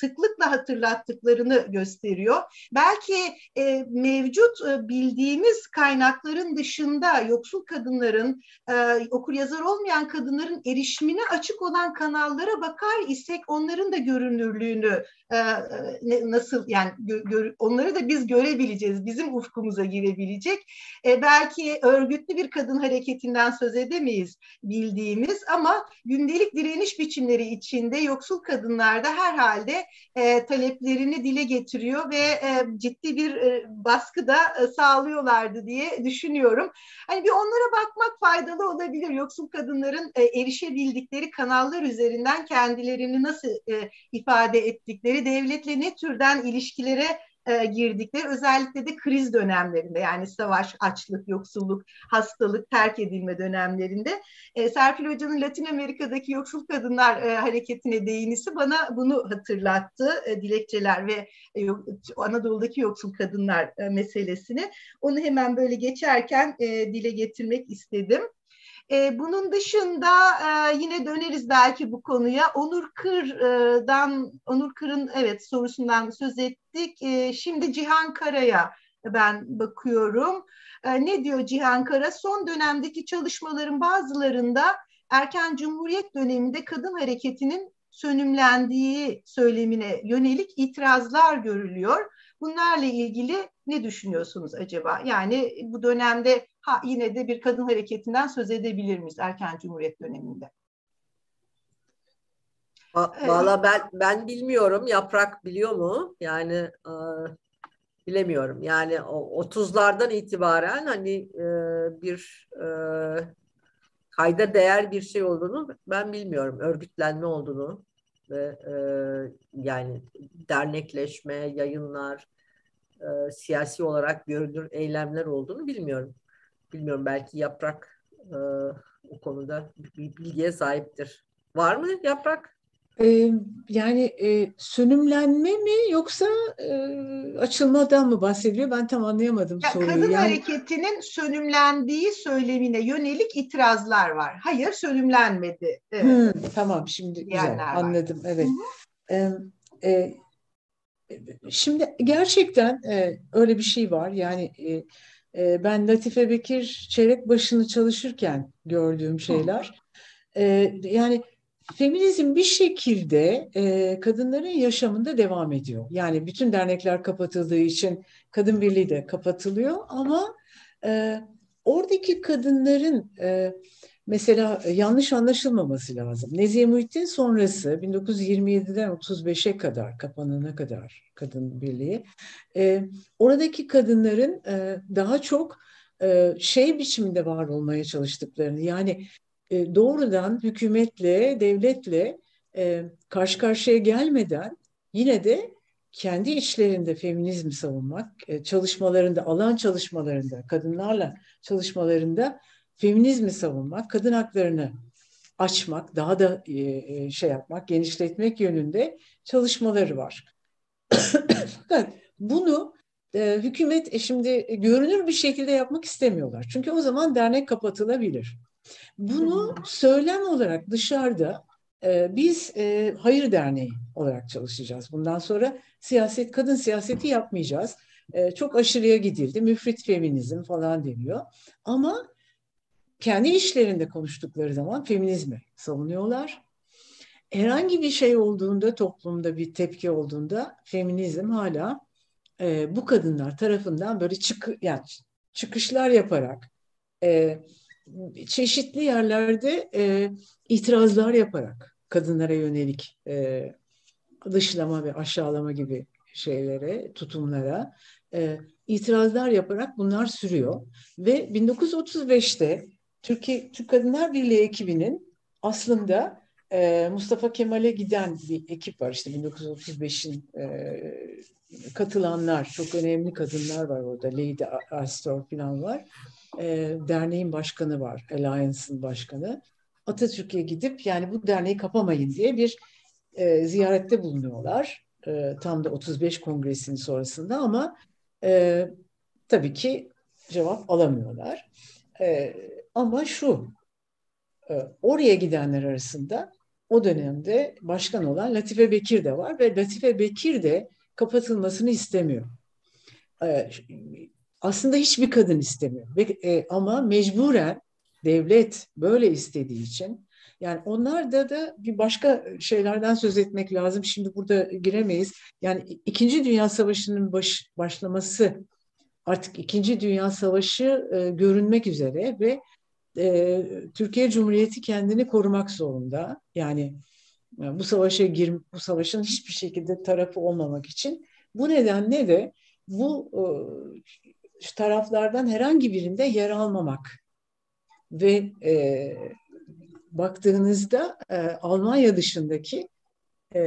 sıklıkla hatırlattıklarını gösteriyor. Belki e, mevcut e, bildiğimiz kaynakların dışında yoksul kadınların, e, okur yazar olmayan kadınların erişimine açık olan kanallara bakar isek onların da görünürlüğünü e, ne, nasıl yani gö, gör, onları da biz görebileceğiz, bizim ufkumuza girebilecek. E, belki örgütlü bir kadın hareketinden söz edemeyiz bildiğimiz ama gündelik direniş biçimleri içinde yoksul kadınlarda herhalde e, taleplerini dile getiriyor ve e, ciddi bir e, baskı da e, sağlıyorlardı diye düşünüyorum. Hani bir onlara bakmak faydalı olabilir. Yoksul kadınların e, erişebildikleri kanallar üzerinden kendilerini nasıl e, ifade ettikleri, devletle ne türden ilişkilere e, girdikleri özellikle de kriz dönemlerinde yani savaş, açlık, yoksulluk, hastalık, terk edilme dönemlerinde e, Serpil Hoca'nın Latin Amerika'daki yoksul kadınlar e, hareketine değinisi bana bunu hatırlattı. E, dilekçeler ve e, Anadolu'daki yoksul kadınlar e, meselesini. Onu hemen böyle geçerken e, dile getirmek istedim. E, bunun dışında e, yine döneriz belki bu konuya. Onur Kır'dan, Onur Kır'ın evet sorusundan söz ettik. E, şimdi Cihan Kara'ya ben bakıyorum. E, ne diyor Cihan Kara? Son dönemdeki çalışmaların bazılarında erken cumhuriyet döneminde kadın hareketinin sönümlendiği söylemine yönelik itirazlar görülüyor. Bunlarla ilgili ne düşünüyorsunuz acaba? Yani bu dönemde ha, yine de bir kadın hareketinden söz edebilir miyiz erken cumhuriyet döneminde? Valla ben ben bilmiyorum. Yaprak biliyor mu? Yani e, bilemiyorum. Yani o 30'lardan itibaren hani e, bir e, kayda değer bir şey olduğunu ben bilmiyorum. Örgütlenme olduğunu ve e, yani dernekleşme, yayınlar, e, siyasi olarak görünür eylemler olduğunu bilmiyorum. Bilmiyorum belki Yaprak e, o konuda bir bilgiye sahiptir. var mı Yaprak? Ee, yani e, sönümlenme mi yoksa e, açılmadan mı bahsediyor? Ben tam anlayamadım ya, soruyu. Kadın yani... hareketinin sönümlendiği söylemine yönelik itirazlar var. Hayır sönümlenmedi. Evet. Hmm, tamam şimdi güzel var. anladım. Evet. Ee, e, şimdi gerçekten e, öyle bir şey var. Yani e, e, ben Latife Bekir çeyrek başını çalışırken gördüğüm şeyler. E, yani feminizm bir şekilde e, kadınların yaşamında devam ediyor. Yani bütün dernekler kapatıldığı için kadın birliği de kapatılıyor ama e, oradaki kadınların e, mesela yanlış anlaşılmaması lazım. Nezihe Muhittin sonrası 1927'den 35'e kadar kapanana kadar kadın birliği e, oradaki kadınların e, daha çok e, şey biçiminde var olmaya çalıştıklarını yani e, doğrudan hükümetle, devletle e, karşı karşıya gelmeden yine de kendi içlerinde feminizmi savunmak, e, çalışmalarında, alan çalışmalarında, kadınlarla çalışmalarında feminizmi savunmak, kadın haklarını açmak, daha da şey yapmak, genişletmek yönünde çalışmaları var. Fakat bunu e, hükümet e, şimdi görünür bir şekilde yapmak istemiyorlar. Çünkü o zaman dernek kapatılabilir. Bunu söylem olarak dışarıda e, biz e, hayır derneği olarak çalışacağız. Bundan sonra siyaset, kadın siyaseti yapmayacağız. E, çok aşırıya gidildi, müfrit feminizm falan deniyor. Ama kendi işlerinde konuştukları zaman feminizmi savunuyorlar. Herhangi bir şey olduğunda, toplumda bir tepki olduğunda feminizm hala e, bu kadınlar tarafından böyle çık yani çıkışlar yaparak e, çeşitli yerlerde e, itirazlar yaparak kadınlara yönelik e, dışlama ve aşağılama gibi şeylere, tutumlara e, itirazlar yaparak bunlar sürüyor. Ve 1935'te Türkiye Türk Kadınlar Birliği ekibinin aslında e, Mustafa Kemal'e giden bir ekip var. İşte 1935'in e, katılanlar, çok önemli kadınlar var orada. Lady Astor falan var e, derneğin başkanı var, Alliance'ın başkanı. Atatürk'e gidip yani bu derneği kapamayın diye bir e, ziyarette bulunuyorlar. E, tam da 35 kongresinin sonrasında ama e, tabii ki cevap alamıyorlar. E, ama şu, e, oraya gidenler arasında o dönemde başkan olan Latife Bekir de var ve Latife Bekir de kapatılmasını istemiyor. E, aslında hiçbir kadın istemiyor. Ve, e, ama mecburen devlet böyle istediği için yani onlar da bir başka şeylerden söz etmek lazım. Şimdi burada giremeyiz. Yani İkinci Dünya Savaşı'nın baş, başlaması artık İkinci Dünya Savaşı e, görünmek üzere ve e, Türkiye Cumhuriyeti kendini korumak zorunda. Yani bu savaşa gir, bu savaşın hiçbir şekilde tarafı olmamak için. Bu nedenle de bu e, taraflardan herhangi birinde yer almamak ve e, baktığınızda e, Almanya dışındaki e,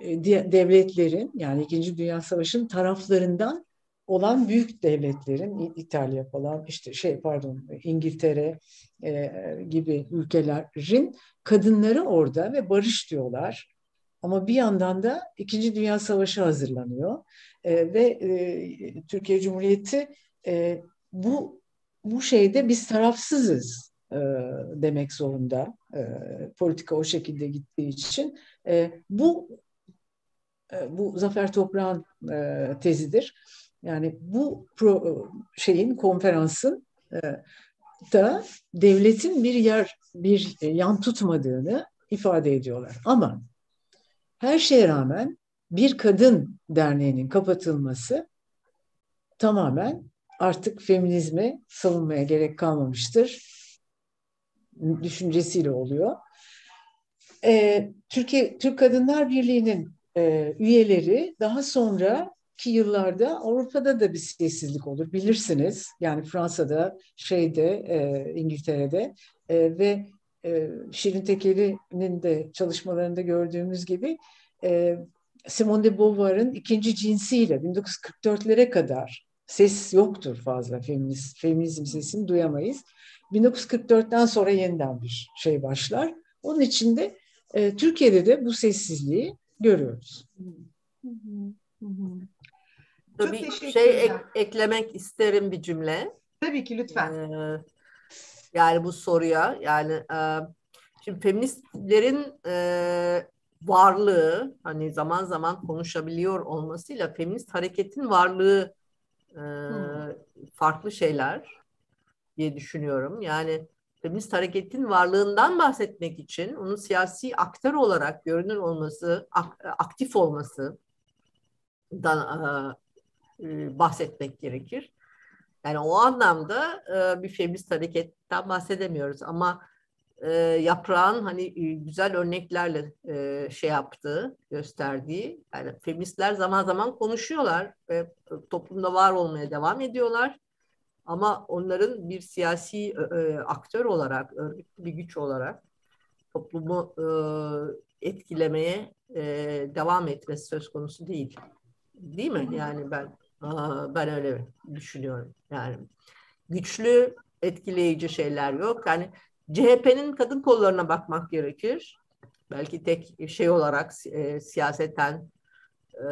e devletlerin yani İkinci Dünya Savaşı'nın taraflarından olan büyük devletlerin İtalya falan işte şey pardon İngiltere e, gibi ülkelerin kadınları orada ve barış diyorlar. Ama bir yandan da İkinci Dünya Savaşı hazırlanıyor e, ve e, Türkiye Cumhuriyeti e, bu bu şeyde biz tarafsızız e, demek zorunda. E, politika o şekilde gittiği için e, bu e, bu Zafer Toprağ'ın e, tezidir. Yani bu pro, şeyin konferansın e, da devletin bir yer bir yan tutmadığını ifade ediyorlar. Ama her şeye rağmen bir kadın derneğinin kapatılması tamamen artık feminizme savunmaya gerek kalmamıştır düşüncesiyle oluyor. Ee, Türkiye Türk Kadınlar Birliği'nin e, üyeleri daha sonraki yıllarda Avrupa'da da bir sessizlik olur bilirsiniz. Yani Fransa'da, şeyde, e, İngiltere'de e, ve e, Şirin Tekeli'nin de çalışmalarında gördüğümüz gibi e, Simone de Beauvoir'ın ikinci cinsiyle 1944'lere kadar ses yoktur fazla feminist, feminizm sesini duyamayız. 1944'ten sonra yeniden bir şey başlar. Onun için de e, Türkiye'de de bu sessizliği görüyoruz. Çok bir şey ek, eklemek isterim bir cümle. Tabii ki lütfen. Ee, yani bu soruya yani e, şimdi feministlerin e, varlığı hani zaman zaman konuşabiliyor olmasıyla feminist hareketin varlığı e, hmm. farklı şeyler diye düşünüyorum. Yani feminist hareketin varlığından bahsetmek için onun siyasi aktör olarak görünür olması, aktif olması dan e, bahsetmek gerekir. Yani o anlamda e, bir feminist hareketten bahsedemiyoruz ama e, yaprağın hani e, güzel örneklerle e, şey yaptığı, gösterdiği yani feministler zaman zaman konuşuyorlar ve toplumda var olmaya devam ediyorlar. Ama onların bir siyasi e, aktör olarak, örgütlü bir güç olarak toplumu e, etkilemeye e, devam etmesi söz konusu değil. Değil mi? Yani ben ben öyle düşünüyorum. Yani güçlü, etkileyici şeyler yok. Yani CHP'nin kadın kollarına bakmak gerekir. Belki tek şey olarak e, siyaseten e,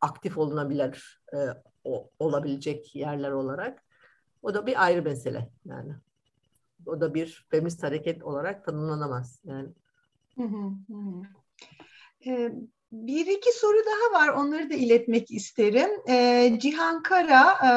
aktif olunabilir e, o, olabilecek yerler olarak. O da bir ayrı mesele yani. O da bir feminist hareket olarak tanımlanamaz yani. Hı hı hı. Ee, bir iki soru daha var, onları da iletmek isterim. Ee, Cihan Kara e,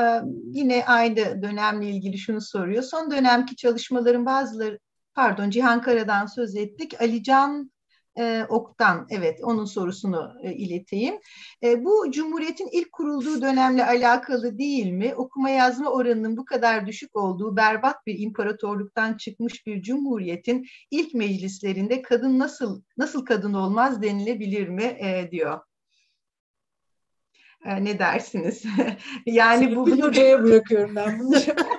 yine aynı dönemle ilgili şunu soruyor. Son dönemki çalışmaların bazıları, pardon Cihan Kara'dan söz ettik. Ali Can e, Ok'tan, evet onun sorusunu e, ileteyim. E, bu Cumhuriyet'in ilk kurulduğu dönemle alakalı değil mi? Okuma yazma oranının bu kadar düşük olduğu berbat bir imparatorluktan çıkmış bir Cumhuriyet'in ilk meclislerinde kadın nasıl nasıl kadın olmaz denilebilir mi e, diyor. E, ne dersiniz? yani bu bunu hocaya bırakıyorum ben bunu.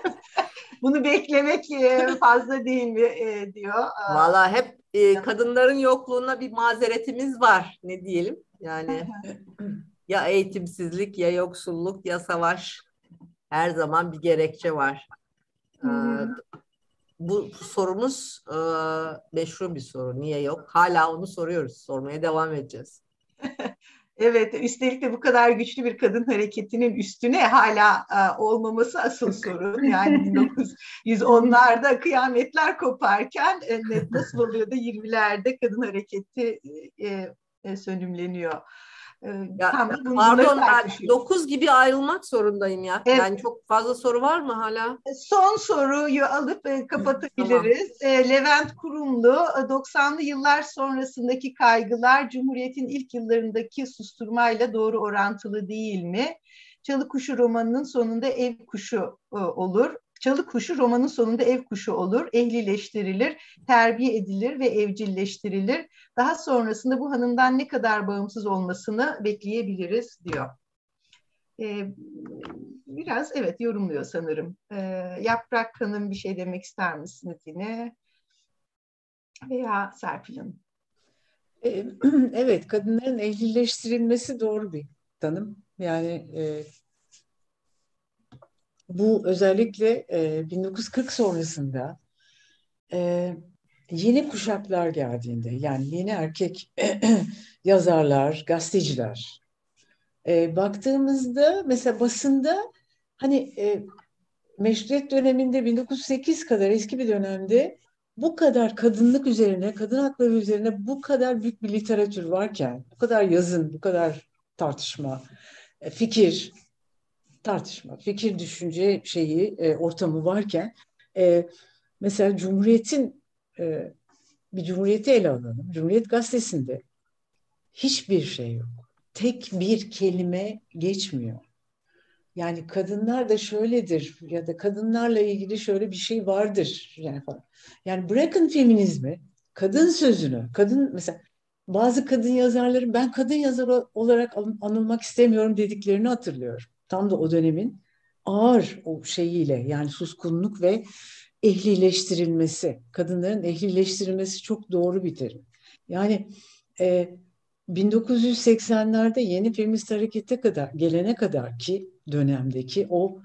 bunu beklemek e, fazla değil mi e, diyor. Valla hep e, kadınların yokluğuna bir mazeretimiz var ne diyelim. Yani ya eğitimsizlik ya yoksulluk ya savaş her zaman bir gerekçe var. Ee, bu sorumuz e, meşru bir soru. Niye yok? Hala onu soruyoruz. Sormaya devam edeceğiz. Evet, üstelik de bu kadar güçlü bir kadın hareketinin üstüne hala e, olmaması asıl sorun. Yani 1910'larda kıyametler koparken e, nasıl oluyor da 20'lerde kadın hareketi e, e, sönümleniyor. Ee, ya, tam pardon ben 9 gibi ayrılmak zorundayım ya. Evet. Yani çok fazla soru var mı hala? E, son soruyu alıp e, kapatabiliriz. tamam. E, Levent Kurumlu 90'lı yıllar sonrasındaki kaygılar Cumhuriyet'in ilk yıllarındaki susturmayla doğru orantılı değil mi? Çalı Kuşu romanının sonunda ev kuşu olur. Çalı kuşu romanın sonunda ev kuşu olur, ehlileştirilir, terbiye edilir ve evcilleştirilir. Daha sonrasında bu hanımdan ne kadar bağımsız olmasını bekleyebiliriz diyor. Ee, biraz evet yorumluyor sanırım. Ee, Yaprak Hanım bir şey demek ister misiniz yine? Veya Serpil Hanım. Ee, evet, kadınların ehlileştirilmesi doğru bir tanım. Yani e, bu özellikle e, 1940 sonrasında e, yeni kuşaklar geldiğinde yani yeni erkek yazarlar, gazeteciler e, baktığımızda mesela basında hani e, meşrutiyet döneminde 1908 kadar eski bir dönemde bu kadar kadınlık üzerine, kadın hakları üzerine bu kadar büyük bir literatür varken, bu kadar yazın, bu kadar tartışma, e, fikir, tartışma, fikir, düşünce şeyi, e, ortamı varken e, mesela Cumhuriyet'in e, bir Cumhuriyet'i ele alalım. Cumhuriyet Gazetesi'nde hiçbir şey yok. Tek bir kelime geçmiyor. Yani kadınlar da şöyledir ya da kadınlarla ilgili şöyle bir şey vardır yani falan. Yani bırakın feminizmi, kadın sözünü, kadın mesela bazı kadın yazarların ben kadın yazar olarak anılmak istemiyorum dediklerini hatırlıyorum tam da o dönemin ağır o şeyiyle yani suskunluk ve ehlileştirilmesi, kadınların ehlileştirilmesi çok doğru bir terim. Yani e, 1980'lerde yeni feminist harekete kadar gelene kadar ki dönemdeki o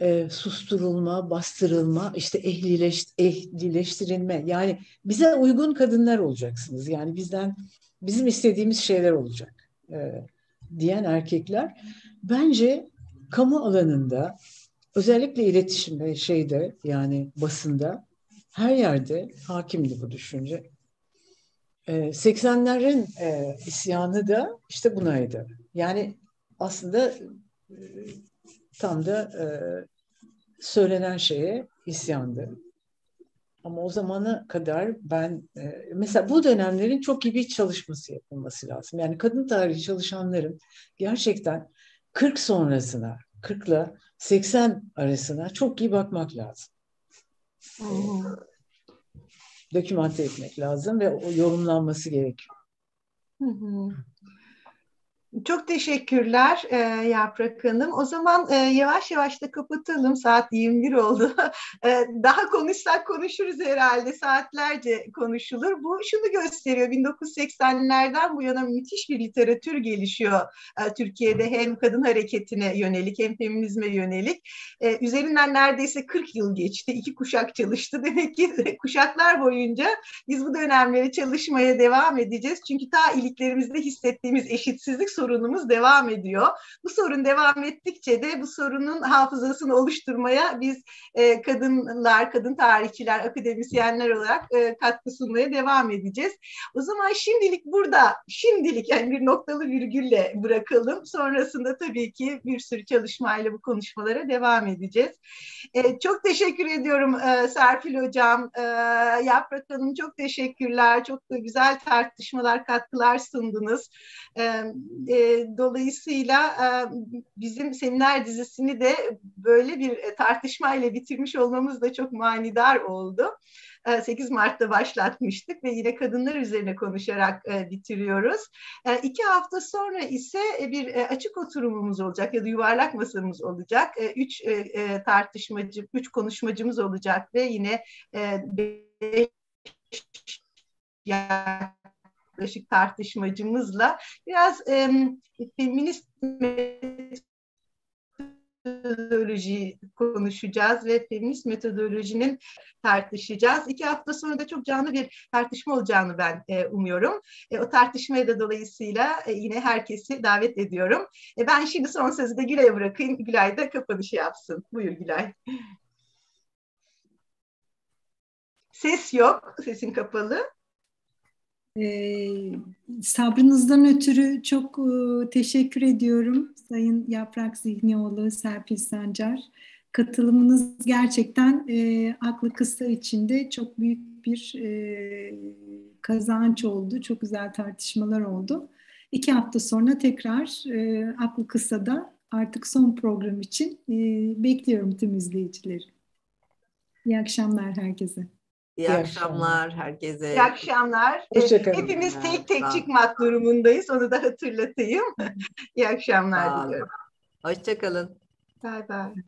e, susturulma, bastırılma, işte ehlileş, ehlileştirilme. Yani bize uygun kadınlar olacaksınız. Yani bizden bizim istediğimiz şeyler olacak e, diyen erkekler bence kamu alanında özellikle iletişimde şeyde yani basında her yerde hakimdi bu düşünce. E, 80'lerin e, isyanı da işte bunaydı. Yani aslında e, tam da e, söylenen şeye isyandı. Ama o zamana kadar ben e, mesela bu dönemlerin çok iyi bir çalışması yapılması lazım. Yani kadın tarihi çalışanların gerçekten 40 sonrasına, 40 ile 80 arasına çok iyi bakmak lazım. Hmm. Dokümante etmek lazım ve o yorumlanması gerekiyor. Hı hı. Çok teşekkürler e, Yaprak Hanım. O zaman e, yavaş yavaş da kapatalım. Saat 21 oldu. e, daha konuşsak konuşuruz herhalde. Saatlerce konuşulur. Bu şunu gösteriyor. 1980'lerden bu yana müthiş bir literatür gelişiyor e, Türkiye'de. Hem kadın hareketine yönelik hem feminizme yönelik. E, üzerinden neredeyse 40 yıl geçti. İki kuşak çalıştı. Demek ki kuşaklar boyunca biz bu dönemleri çalışmaya devam edeceğiz. Çünkü ta iliklerimizde hissettiğimiz eşitsizlik sorunumuz devam ediyor. Bu sorun devam ettikçe de bu sorunun hafızasını oluşturmaya biz e, kadınlar, kadın tarihçiler, akademisyenler olarak e, katkı sunmaya devam edeceğiz. O zaman şimdilik burada, şimdilik yani bir noktalı virgülle bırakalım. Sonrasında tabii ki bir sürü çalışmayla bu konuşmalara devam edeceğiz. E, çok teşekkür ediyorum e, Serpil Hocam, e, Yaprak Hanım çok teşekkürler. Çok da güzel tartışmalar, katkılar sundunuz. E, e, dolayısıyla e, bizim seminer dizisini de böyle bir e, tartışma ile bitirmiş olmamız da çok manidar oldu. 8 e, Mart'ta başlatmıştık ve yine kadınlar üzerine konuşarak e, bitiriyoruz. E, iki hafta sonra ise bir açık oturumumuz olacak ya da yuvarlak masamız olacak. Üç tartışmacı, üç konuşmacımız olacak ve yine beş yaklaşık tartışmacımızla biraz e, feminist metodoloji konuşacağız ve feminist metodolojinin tartışacağız. İki hafta sonra da çok canlı bir tartışma olacağını ben e, umuyorum. E, o tartışmaya da dolayısıyla e, yine herkesi davet ediyorum. E, ben şimdi son sözü de Gülay'a bırakayım. Gülay da kapanışı yapsın. Buyur Gülay. Ses yok, sesin kapalı. Ee, sabrınızdan ötürü çok e, teşekkür ediyorum Sayın Yaprak Zihnioğlu, Serpil Sancar. Katılımınız gerçekten e, aklı kısa içinde çok büyük bir e, kazanç oldu. Çok güzel tartışmalar oldu. İki hafta sonra tekrar e, aklı kısada artık son program için e, bekliyorum tüm izleyicileri. İyi akşamlar herkese. İyi, İyi akşamlar herkese. İyi akşamlar. Hoşçakalın. Hepimiz tek tek çıkmak durumundayız. Onu da hatırlatayım. İyi akşamlar diliyorum. Hoşçakalın. Bye bye.